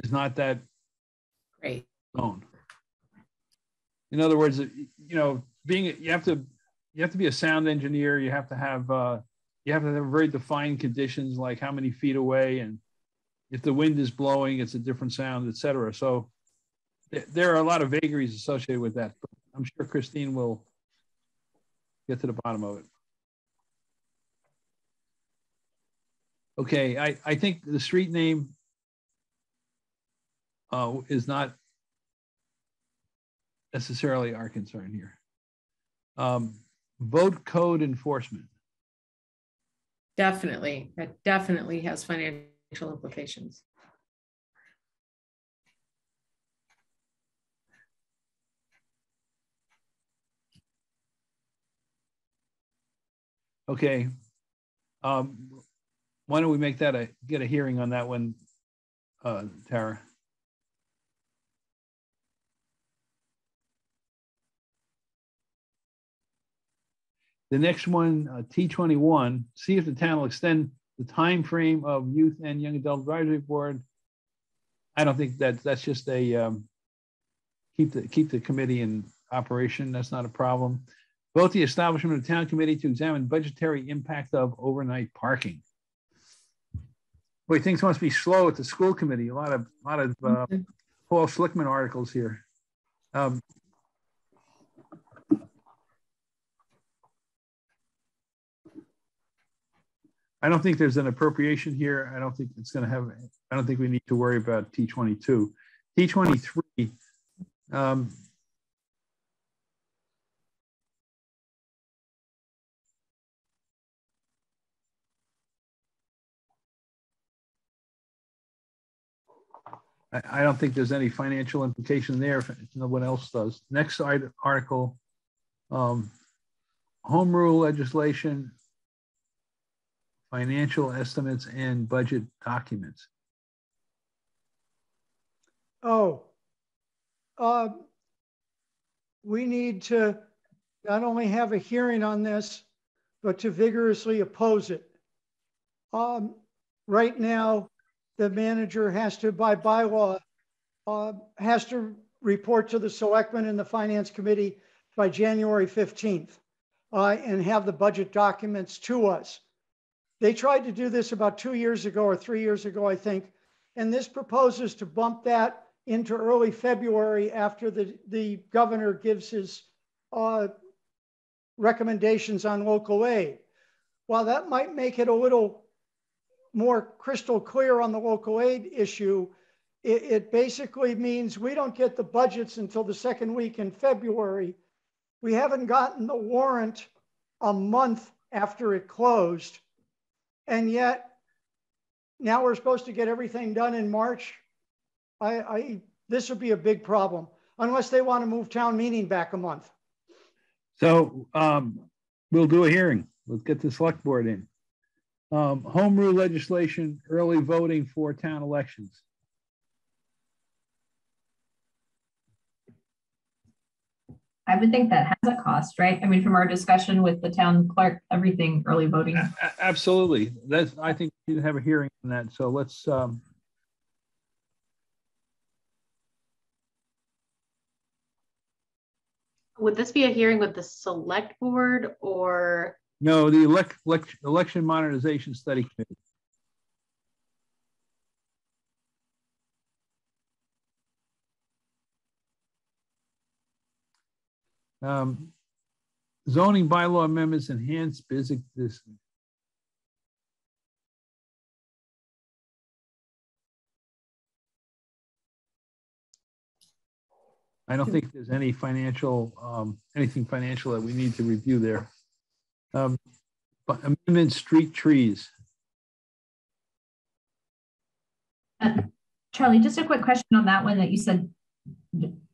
is not that great known. In other words, you know, being you have to you have to be a sound engineer. You have to have uh, you have to have very defined conditions like how many feet away and if the wind is blowing, it's a different sound, et cetera. So th- there are a lot of vagaries associated with that. But I'm sure Christine will get to the bottom of it. Okay, I, I think the street name uh, is not necessarily our concern here. Um, vote code enforcement. Definitely, that definitely has financial implications. Okay. Um, why don't we make that a, get a hearing on that one, uh, Tara? The next one, uh, T21, see if the town will extend the time frame of youth and young adult advisory board. I don't think that that's just a um, keep the keep the committee in operation. That's not a problem. Vote the establishment of the town committee to examine budgetary impact of overnight parking. Boy, things must be slow at the school committee. A lot of a lot of uh, Paul Schlichtman articles here. Um, I don't think there's an appropriation here. I don't think it's going to have, I don't think we need to worry about T22. T23, um, I, I don't think there's any financial implication there if, if no one else does. Next article, um, home rule legislation, financial estimates and budget documents. Oh, uh, we need to not only have a hearing on this, but to vigorously oppose it. Um, right now, the manager has to, by bylaw, uh, has to report to the selectmen and the finance committee by January 15th uh, and have the budget documents to us. They tried to do this about two years ago or three years ago, I think. And this proposes to bump that into early February after the, the governor gives his uh, recommendations on local aid. While that might make it a little more crystal clear on the local aid issue, it, it basically means we don't get the budgets until the second week in February. We haven't gotten the warrant a month after it closed. And yet now we're supposed to get everything done in March. I, I this would be a big problem unless they want to move town meeting back a month. So um, we'll do a hearing. Let's get the select board in. Um, home rule legislation, early voting for town elections. I would think that has a cost, right? I mean, from our discussion with the town clerk, everything early voting. A absolutely. That's, I think you have a hearing on that. So let's, um, Would this be a hearing with the select board or? No, the elect, elect, election modernization study committee. Um, zoning bylaw amendments enhance this. I don't think there's any financial, um, anything financial that we need to review there. Um, amendment street trees. Uh, Charlie, just a quick question on that one that you said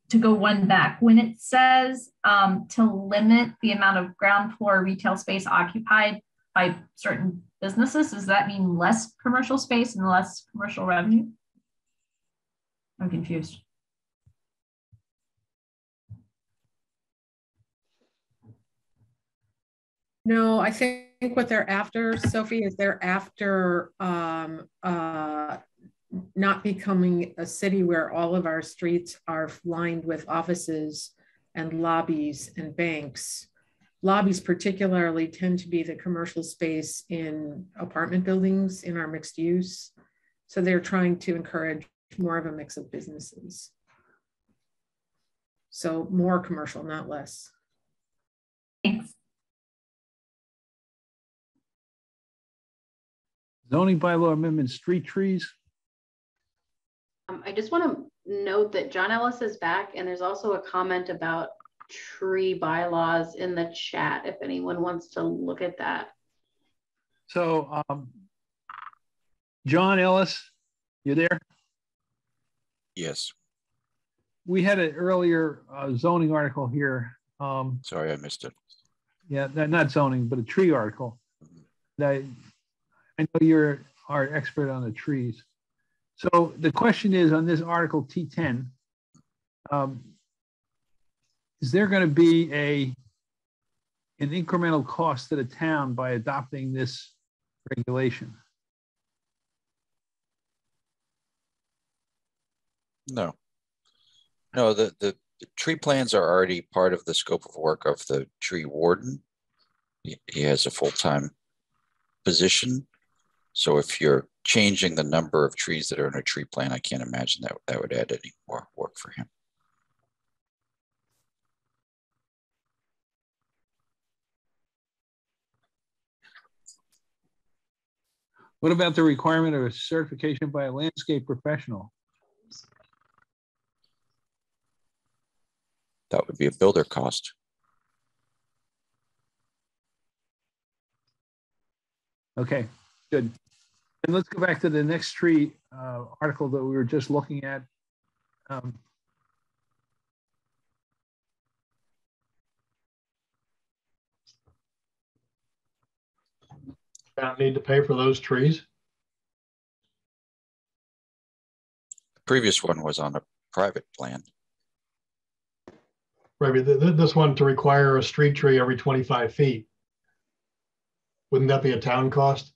to go one back, when it says um, to limit the amount of ground floor retail space occupied by certain businesses, does that mean less commercial space and less commercial revenue? I'm confused. No, I think what they're after, Sophie, is they're after um, uh, not becoming a city where all of our streets are lined with offices and lobbies and banks. Lobbies particularly tend to be the commercial space in apartment buildings in our mixed use. So they're trying to encourage more of a mix of businesses. So more commercial, not less. Thanks. Zoning bylaw amendment, street trees. Um, I just want to note that John Ellis is back and there's also a comment about tree bylaws in the chat if anyone wants to look at that. So, um, John Ellis, you there? Yes. We had an earlier uh, zoning article here. Um, Sorry, I missed it. yeah, not- not zoning, but a tree article. That I know you're our expert on the trees. So the question is on this article T10, um, is there going to be a an incremental cost to the town by adopting this regulation? No. No, the, the, the tree plans are already part of the scope of work of the tree warden. He, he has a full-time position. So if you're changing the number of trees that are in a tree plan, I can't imagine that that would add any more work for him. What about the requirement of a certification by a landscape professional? That would be a builder cost. Okay, good. And let's go back to the next tree uh, article that we were just looking at. Um, Don't need to pay for those trees. The previous one was on a private plan. Right, but th- th- this one to require a street tree every 25 feet. Wouldn't that be a town cost?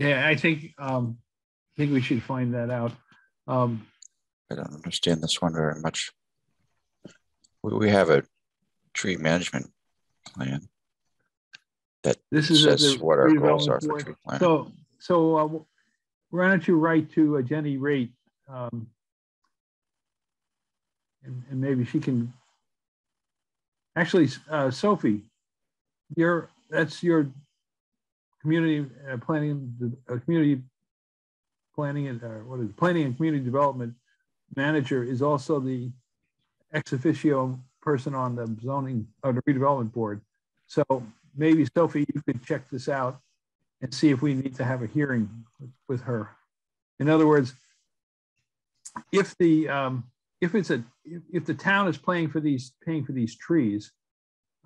Yeah, I think, um, I think we should find that out. Um, I don't understand this one very much. We, we have a tree management plan that This is says what our goals are for tree planting. So, so uh, why don't you write to uh, Jenny Raitt? um, And, and maybe she can, actually, uh, Sophie, your, that's your community uh, planning, uh, community planning and, uh, what is, it? planning and community development manager is also the ex officio person on the zoning, or the redevelopment board. So maybe Sophie, you could check this out and see if we need to have a hearing with- with her. In other words, if the, um, if it's a, if, if the town is paying for these, paying for these trees,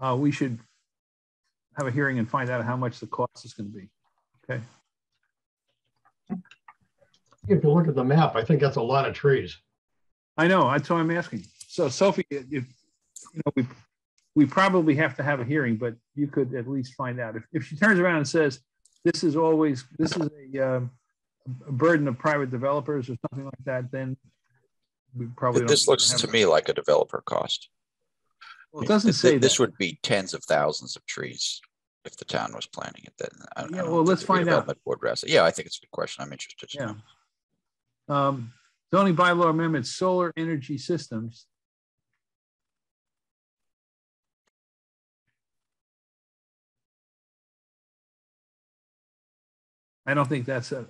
uh, we should have a hearing and find out how much the cost is going to be. Okay. If you look at the map, I think that's a lot of trees. I know, that's why I'm asking. So Sophie, if, you know, we, we probably have to have a hearing, but you could at least find out. If, if she turns around and says, this is always, this is a, um, a burden of private developers or something like that, then we probably don't. This looks have to it. me like a developer cost. Well, it doesn't say This that. would be tens of thousands of trees if the town was planning it. Then I, I Yeah, don't well, let's find out. Board would ask it. Yeah, I think it's a good question. I'm interested. Yeah. know. Um, zoning bylaw amendment, solar energy systems. I don't think that's a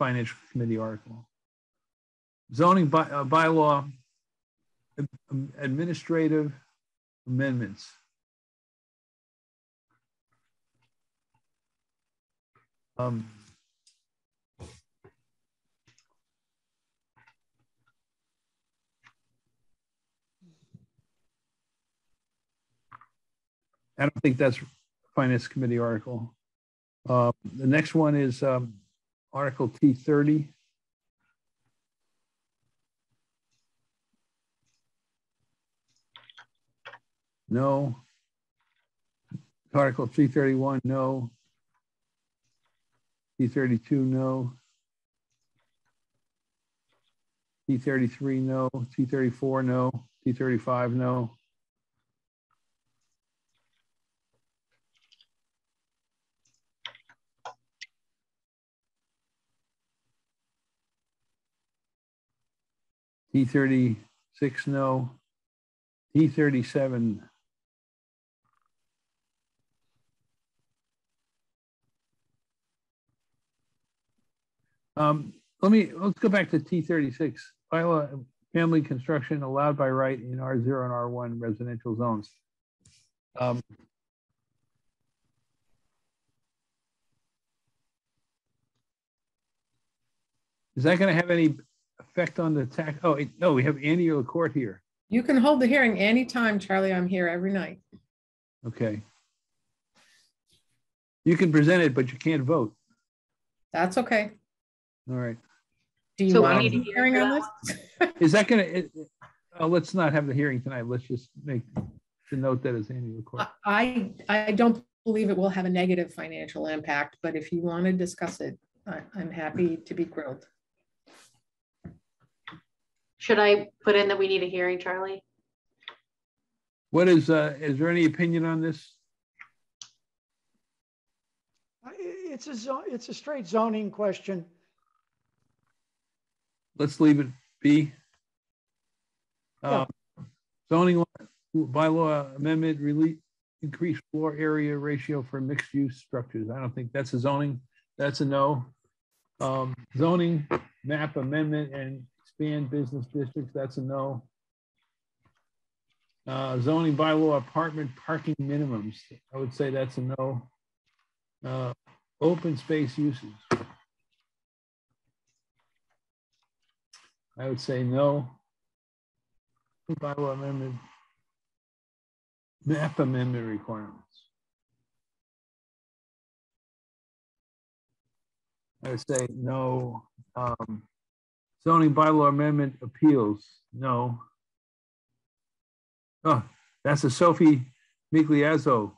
financial committee article. Zoning by, uh, bylaw, administrative amendments. Um, I don't think that's Finance Committee article. Uh, the next one is um, Article T30. No. Article 331, no. 332, no. 333, no. 334, no. 335, no. T36, no. T37, Um, let me, let's go back to T thirty-six. Bylaw, family construction allowed by right in R zero and R one residential zones. Um, Is that gonna have any effect on the tax? Oh, it- no, we have Andy LaCourt here. You can hold the hearing anytime, Charlie. I'm here every night. Okay. You can present it, but you can't vote. That's okay. All right. Do you So want need a a hearing hearing on this? Is that gonna, it- it- uh, let's not have the hearing tonight. Let's just make the note that it's Andy LaCourt. I, I don't believe it will have a negative financial impact, but if you want to discuss it, I, I'm happy to be grilled. Should I put in that we need a hearing, Charlie? What is, uh, is there any opinion on this? It's a, zo- it's a straight zoning question. Let's leave it be. Um, Zoning law- bylaw amendment, release, increase floor area ratio for mixed use structures. I don't think that's a zoning, that's a no. Um, zoning map amendment and expand business districts, that's a no. Uh, zoning bylaw apartment parking minimums, I would say that's a no. Uh, open space uses. I would say no. Bylaw amendment. Map amendment requirements. I would say no. Um, zoning bylaw amendment appeals, no. Oh, that's a Sophie Migliazzo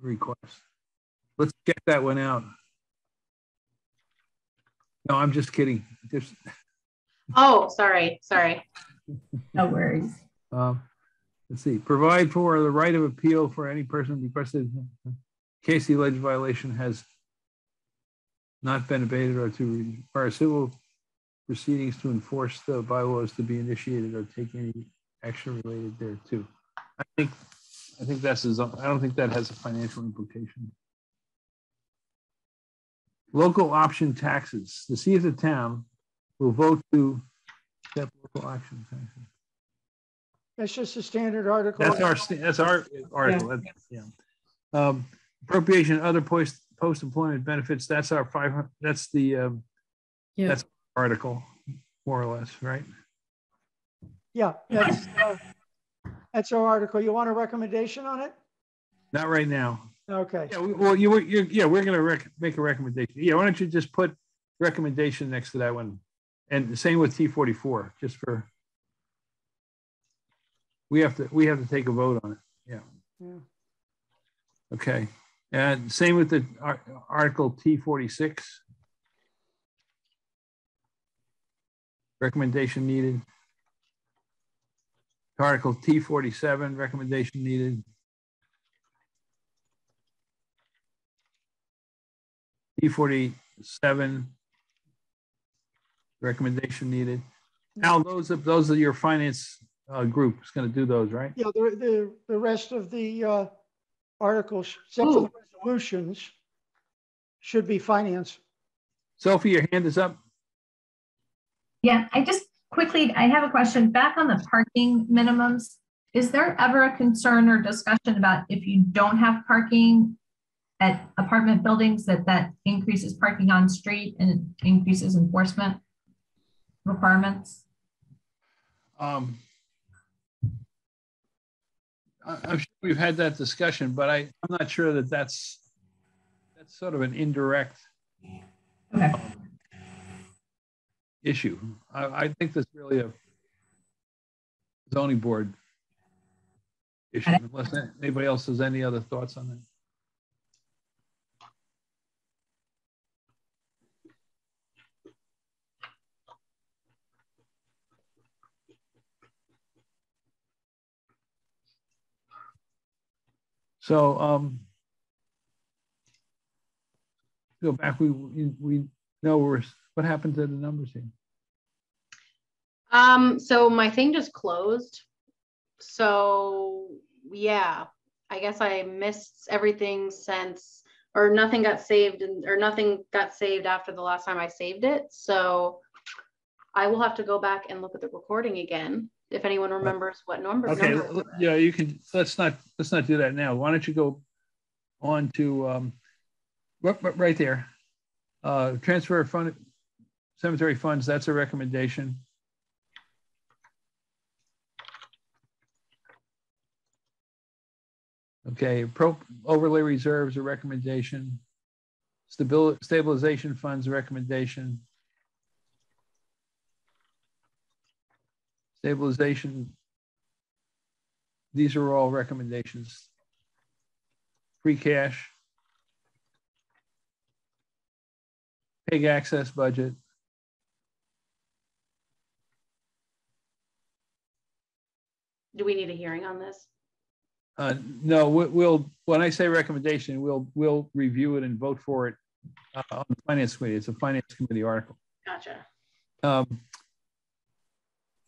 request. Let's check that one out. No, I'm just kidding. Just, Oh, sorry, sorry. No worries. um, let's see, provide for the right of appeal for any person requested in case the alleged violation has not been abated or to require civil proceedings to enforce the bylaws to be initiated or take any action related thereto. I think, I think that's, I don't think that has a financial implication. Local option taxes. To see if the town will vote to accept local option taxes. That's just a standard article. That's our, that's our article, that's- yeah. Um, Appropriation, other post, post-employment benefits, that's our five hundred. that's the, um, Yeah. that's article, more or less, right? Yeah, that's, uh, that's our article. You want a recommendation on it? Not right now. Okay. Yeah, well, you were, you're, yeah, we're gonna rec, make a recommendation. Yeah, why don't you just put recommendation next to that one? And the same with T forty-four, just for. We have to, we have to take a vote on it, yeah. Yeah. Okay, and same with the ar- Article T forty-six. Recommendation needed. Article T forty-seven, recommendation needed. T forty-seven. Recommendation needed. Now those are, those are your finance uh, group is gonna do those, right? Yeah, the, the, the rest of the uh, articles, except for the resolutions, should be finance. Sophie, your hand is up. Yeah, I just quickly, I have a question back on the parking minimums. Is there ever a concern or discussion about if you don't have parking at apartment buildings, that that increases parking on street and increases enforcement requirements? Um, I'm sure we've had that discussion, but I, I'm not sure that that's, that's sort of an indirect um, issue. I, I think that's really a zoning board issue, unless anybody else has any other thoughts on that. So, um, go back, we, we know we're, what happened to the numbers here? Um, so my thing just closed. So yeah, I guess I missed everything since or nothing got saved and or nothing got saved after the last time I saved it. So I will have to go back and look at the recording again if anyone remembers what number. Okay, number yeah, you can, let's not, let's not do that now. Why don't you go on to, um, right, there. Uh, transfer of fund, cemetery funds, that's a recommendation. Okay, pro, overlay reserves, a recommendation. Stability, stabilization funds, a recommendation. Stabilization. These are all recommendations. Free cash. PEG access budget. Do we need a hearing on this? Uh, no, we- we'll, when I say recommendation, we'll, we'll review it and vote for it uh, on the finance committee. It's a finance committee article. Gotcha. Um,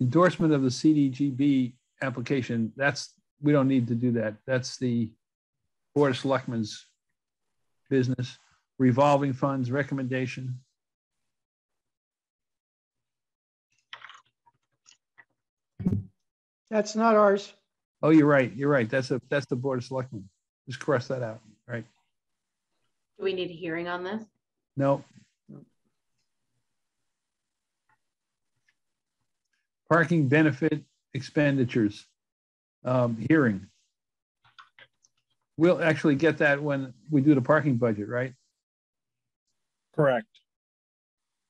Endorsement of the CDGB application, that's, we don't need to do that. That's the Board of Selectmen's business. Revolving funds recommendation. That's not ours. Oh, you're right. You're right. That's a, that's the Board of Selectmen. Just cross that out, right? Do we need a hearing on this? No. Parking benefit expenditures, um, hearing. We'll actually get that when we do the parking budget, right? Correct.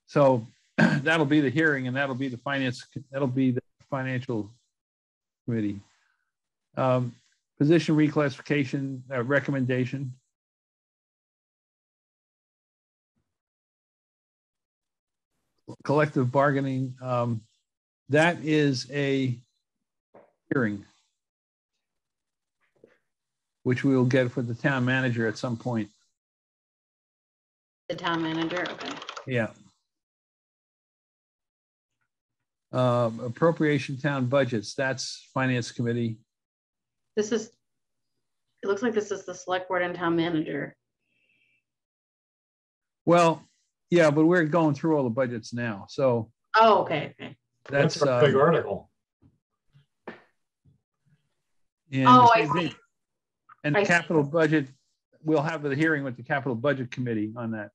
So that'll be the hearing and that'll be the finance, that'll be the financial committee. Um, position reclassification uh, recommendation. Collective bargaining, um, that is a hearing. Which we will get for the town manager at some point. The town manager, okay. Yeah. Um, appropriation town budgets, that's finance committee. This is, it looks like this is the select board and town manager. Well, yeah, but we're going through all the budgets now, so Oh, okay, okay. That's. That's a big uh, article. And Oh, I see. And I the see. capital budget, we'll have the hearing with the capital budget committee on that.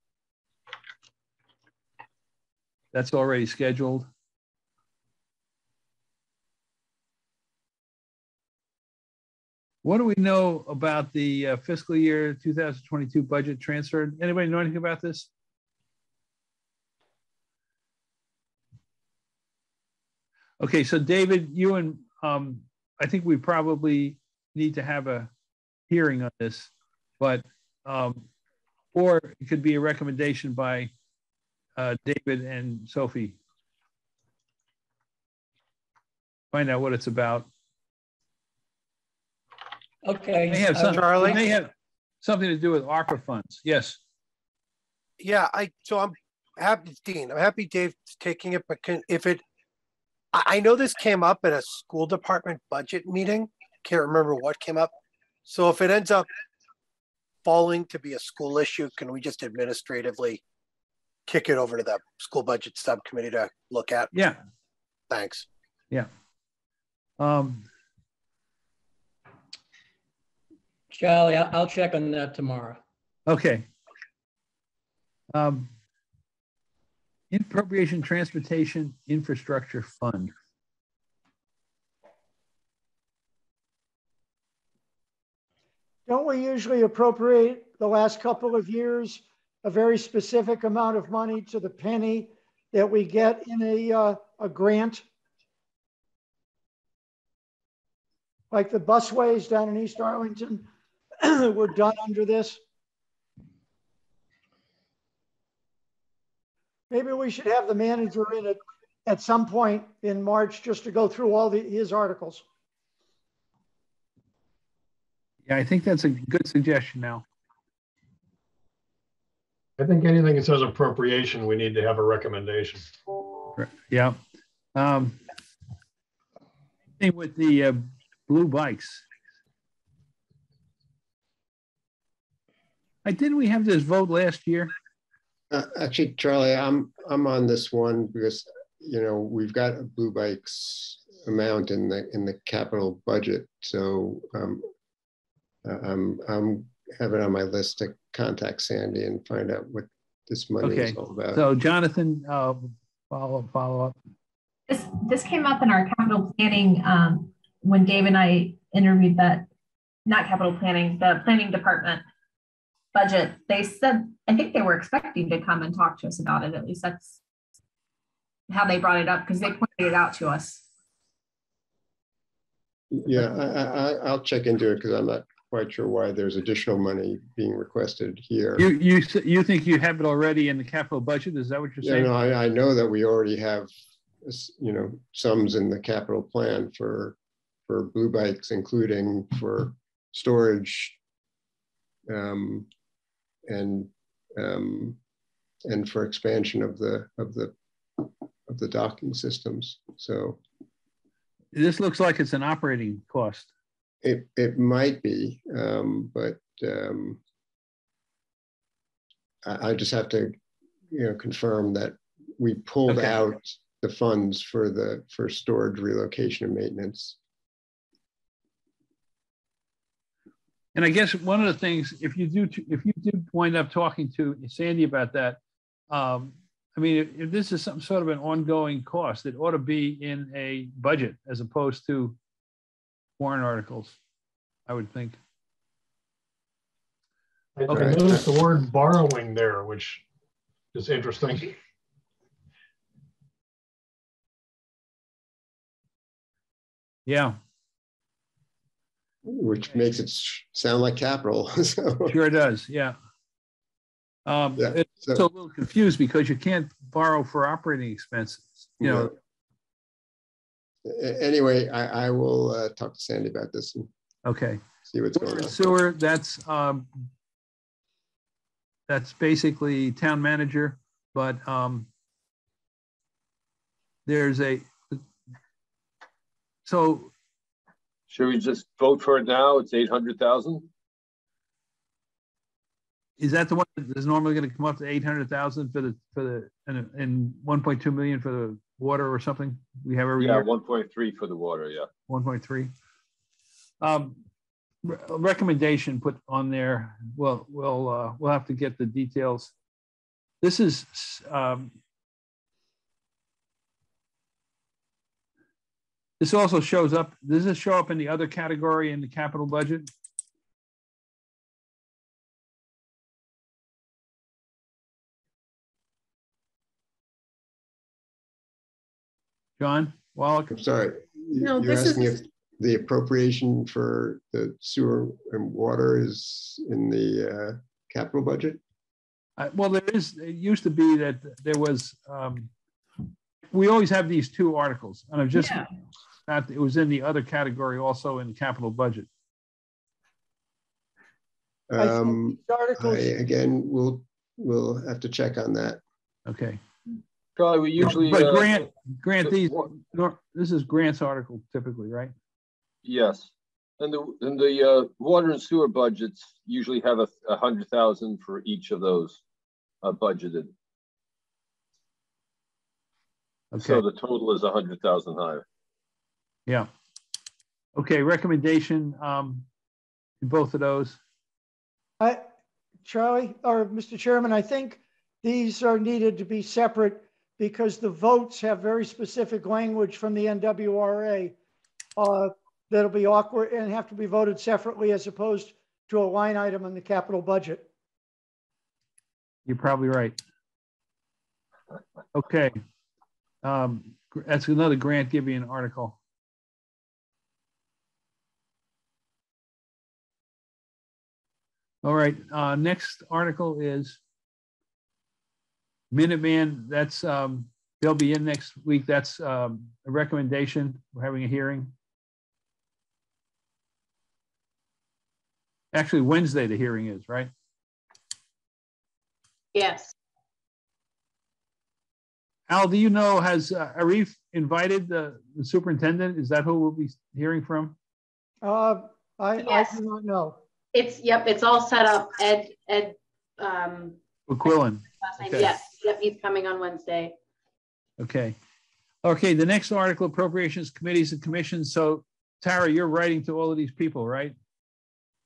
That's already scheduled. What do we know about the uh, fiscal year 2022 budget transfer? Anybody know anything about this? Okay, so David, you and um, I think we probably need to have a hearing on this, but um, or it could be a recommendation by uh, David and Sophie. Find out what it's about. Okay. May have uh, Charlie? it may have something to do with ARPA funds. Yes. Yeah, I, so I'm happy, Dean, I'm happy Dave's taking it, but can, if it, I, I know this came up at a school department budget meeting. Can't remember what came up. So if it ends up falling to be a school issue, can we just administratively kick it over to the school budget subcommittee to look at? Yeah. Thanks. Yeah. Um, Charlie, I'll, I'll check on that tomorrow. okay. Um, appropriation transportation infrastructure fund. Don't we usually appropriate the last couple of years a very specific amount of money to the penny that we get in a, uh, a grant? Like the busways down in East Arlington were done under this. Maybe we should have the manager in it at some point in March just to go through all the, his articles. Yeah, I think that's a good suggestion now. I think anything that says appropriation, we need to have a recommendation. Yeah. Um, thing with the uh, blue bikes. I didn't we have this vote last year? Uh, actually, Charlie, I'm I'm on this one because you know we've got a blue bikes amount in the in the capital budget, so um, I'm I'm have it on my list to contact Sandy and find out what this money Okay, is all about. so Jonathan, uh, follow, follow up. This, this came up in our capital planning, um, when Dave and I interviewed that, not capital planning, the planning department budget. They said, I think they were expecting to come and talk to us about it. At least that's how they brought it up because they pointed it out to us. Yeah, I, I, I- I'll check into it because I'm not quite sure why there's additional money being requested here. You, you, you think you have it already in the capital budget? Is that what you're Yeah, saying? no, I, I know that we already have, you know, sums in the capital plan for, for blue bikes, including for storage. Um, and, um, and for expansion of the, of the, of the docking systems. So This looks like it's an operating cost. it, it might be, um, but, um, I, I just have to, you know, confirm that we pulled Okay. out the funds for the, for storage relocation and maintenance. And I guess one of the things, if you do, if you do wind up talking to Sandy about that, um, I mean, if, if this is some sort of an ongoing cost, it ought to be in a budget as opposed to warrant articles, I would think. I I Okay. noticed the word borrowing there, which is interesting. Yeah, Which makes it sound like capital, so. sure does, yeah. Um, Yeah, it's so- a little confused because you can't borrow for operating expenses, you know, Anyway, I, I will, uh, talk to Sandy about this and okay. see what's going on. Sewer, that's, um, that's basically town manager, but, um, there's a, so Should we just vote for it now? It's eight hundred thousand? is that the one that is normally gonna come up to eight hundred thousand for the, for the, and, and one point two million for the water or something we have every Yeah, year? one point three for the water, yeah. One point three. Um, re- recommendation put on there, well, we'll, uh, we'll have to get the details. This is, um, this also shows up, does this show up in the other category in the capital budget? John Wallach? I'm sorry. you- No, You're this is- asking if the appropriation for the sewer and water is in the, uh, capital budget? Uh, well, there is, it used to be that there was, um, we always have these two articles, and I've just, Yeah. Not, it was in the other category also in the capital budget. I Um, these articles, I, again, we'll, we'll have to check on that. Okay. Charlie, we usually. But uh, Grant, Grant, the- these, what- this is Grant's article typically, right? Yes, and the, and the, uh, water and sewer budgets usually have a, a hundred thousand for each of those, uh, budgeted. So the total is a hundred thousand higher. Yeah. Okay, recommendation, um, in both of those. I, Charlie, or Mr. Chairman, I think these are needed to be separate because the votes have very specific language from the MWRA uh, that'll be awkward and have to be voted separately as opposed to a line item in the capital budget. You're probably right. Okay. Um, that's another Grant Gibeon article. All right, uh, next article is Minuteman, that's, um, they'll be in next week. That's, um, a recommendation. We're having a hearing. Actually, Wednesday, the hearing is, right? Yes. Al, do you know, has uh, Arif invited the the superintendent? Is that who we'll be hearing from? Uh, I, I do not know. It's, yep, it's all set up. Ed, Ed, um, Bouquillon. Okay. yes, yep, he's coming on Wednesday. Okay. Okay, the next article appropriations committees and commissions. So Tara, you're writing to all of these people, right?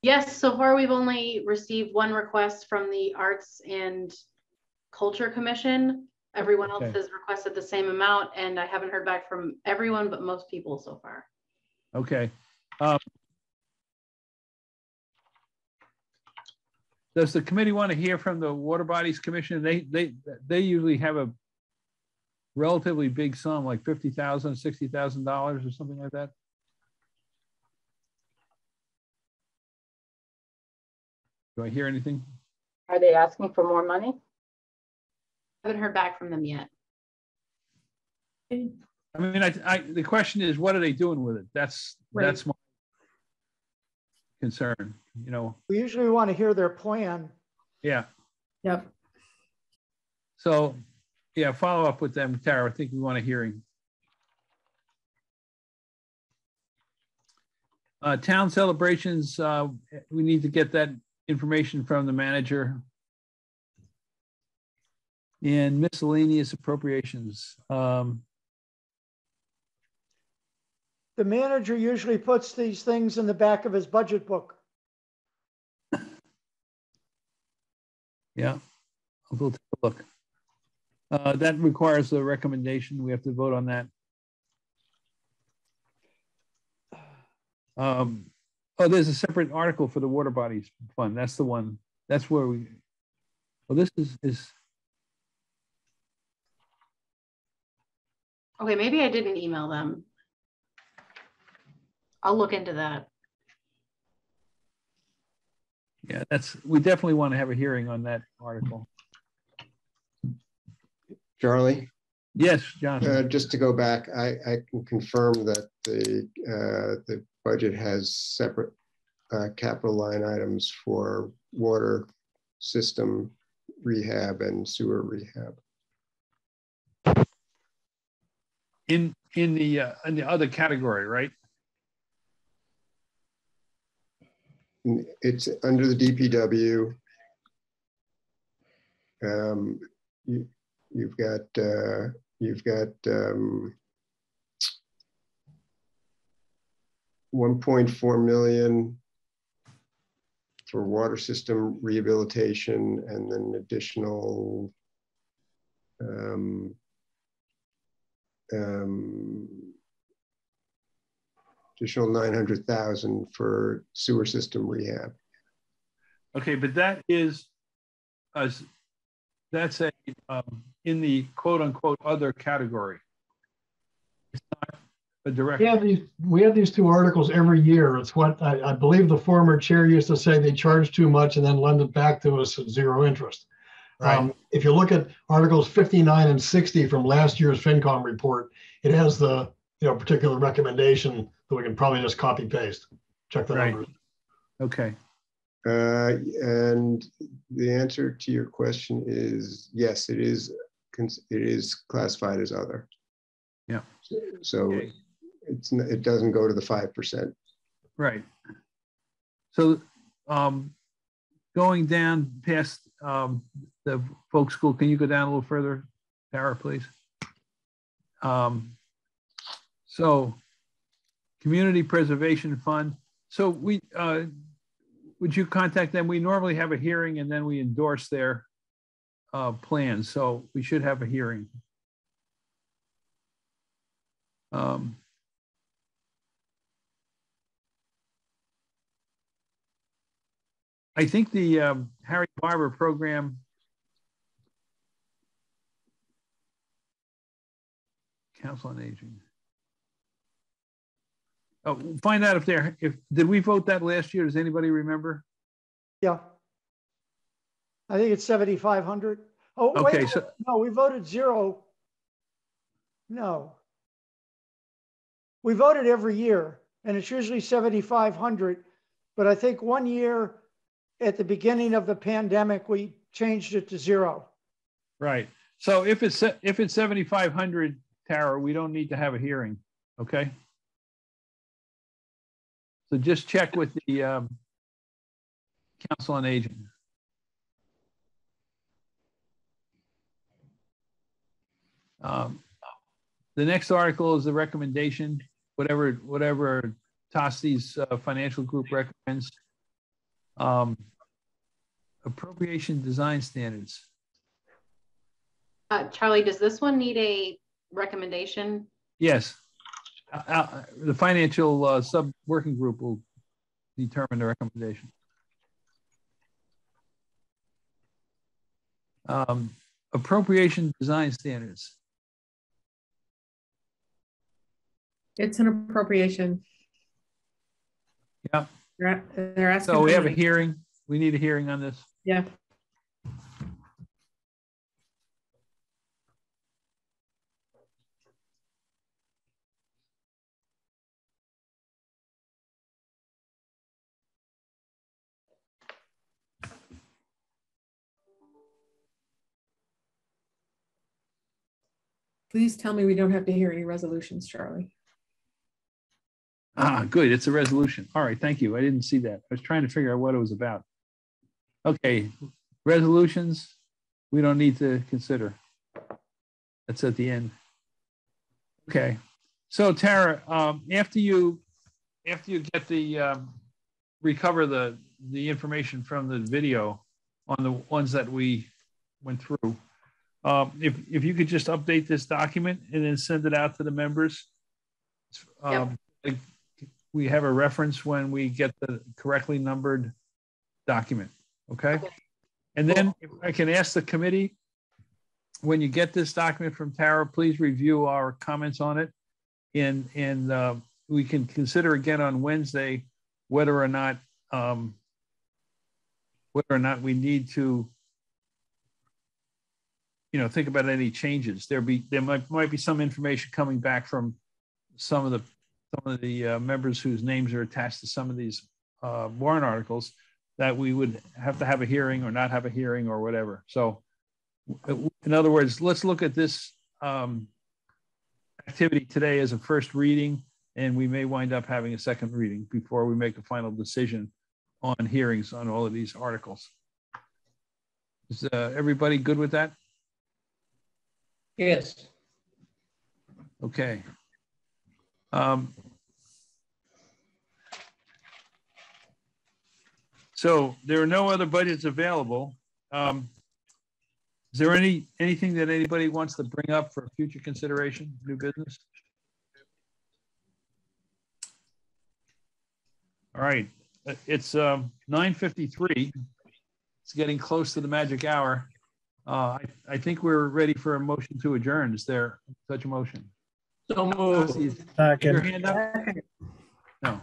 Yes, so far we've only received one request from the Arts and Culture Commission. Everyone else Okay. has requested the same amount and I haven't heard back from everyone, but most people so far. Okay. Um, Does the committee want to hear from the Water Bodies Commission? They, they, they usually have a relatively big sum, like fifty thousand, sixty thousand dollars or something like that. Do I hear anything? Are they asking for more money? I Haven't heard back from them yet. I mean, I, I, the question is, what are they doing with it? That's, Right. that's my concern, you know, We usually want to hear their plan. yeah. Yep. So, yeah, follow up with them, Tara. I think we want a hearing. Uh, town celebrations, uh, we need to get that information from the manager. And miscellaneous appropriations, um, The manager usually puts these things in the back of his budget book. yeah, I'll go take a look. Uh, that requires a recommendation. We have to vote on that. Um, oh, there's a separate article for the water bodies fund. That's the one. That's where we, well, this is, is, Okay, maybe I didn't email them. I'll look into that. yeah, that's, we definitely want to have a hearing on that article. Charlie? Yes, John. Uh, just to go back, I, I can confirm that the, uh, the budget has separate uh, capital line items for water system rehab and sewer rehab. In, in the, uh, in the other category, right? It's under the DPW. Um, you, you've got, uh, you've got, um, 1.4 million for water system rehabilitation and then additional um, um, additional 900,000 for sewer system rehab. Okay, but that is, as, that's a, um, in the quote unquote other category. It's not a direct. We have these, we have these two articles every year. It's what I, I believe the former chair used to say they charge too much and then lend it back to us at zero interest. Right. Um, if you look at Articles 59 and 60 from last year's FinCom report, it has the, you know, particular recommendation that we can probably just copy paste. Check the Right. numbers. Okay, Uh, and the answer to your question is yes, it is it is classified as other. Yeah. So Okay. it's, it doesn't go to the 5%. right. So, um, going down past, um, the folk school, can you go down a little further, Tara, please? Um, so, Community Preservation Fund. So we, uh, would you contact them? We normally have a hearing and then we endorse their uh, plans. So we should have a hearing. Um, I think the um, Harry Barber program Council on Aging. Oh, find out if they're, if, did we vote that last year? Does anybody remember? Yeah. I think it's 7,500. Oh, Okay, wait, so- no, we voted zero. No. We voted every year and it's usually 7,500. But I think one year at the beginning of the pandemic, we changed it to zero. Right. So if it's, if it's 7,500, Tara, we don't need to have a hearing, okay? So just check with the, um, Council on Aging. Um, the next article is the recommendation, whatever, whatever Tosti's uh, financial group recommends. Um, appropriation design standards. Uh, Charlie, does this one need a recommendation? Yes. Uh, the financial uh, sub working group will determine the recommendation. Um, appropriation design standards. It's an appropriation. Yeah. They're, they're asking. So we have a hearing. We need a hearing on this. Yeah. Please tell me we don't have to hear any resolutions, Charlie. Ah, good. It's a resolution. All right. Thank you. I didn't see that. I was trying to figure out what it was about. Okay. Resolutions, we don't need to consider. That's at the end. Okay. So Tara, um, after you, after you get the, um, recover the, the information from the video on the ones that we went through, um, if, if you could just update this document and then send it out to the members. Um, like, we have a reference when we get the correctly numbered document, okay? And then if I can ask the committee, when you get this document from Tara, please review our comments on it. And, and uh, we can consider again on Wednesday whether or not, um, whether or not we need to, you know, think about any changes. There be, there might, might be some information coming back from some of the some of the uh, members whose names are attached to some of these uh, warrant articles that we would have to have a hearing or not have a hearing or whatever. So, in other words, let's look at this um, activity today as a first reading, and we may wind up having a second reading before we make a final decision on hearings on all of these articles. Is uh, everybody good with that? Yes. Okay. Um, so there are no other budgets available. Um, is there any anything that anybody wants to bring up for future consideration, new business? All right, it's um, 9.53. It's getting close to the magic hour. Uh, I, I think we're ready for a motion to adjourn. Is there such a motion? So moved. Your hand up? No.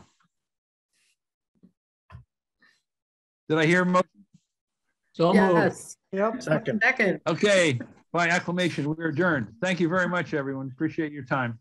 Did I hear a motion? So Yes. Yep. Second. Second. Okay, by acclamation, we're adjourned. Thank you very much, everyone. Appreciate your time.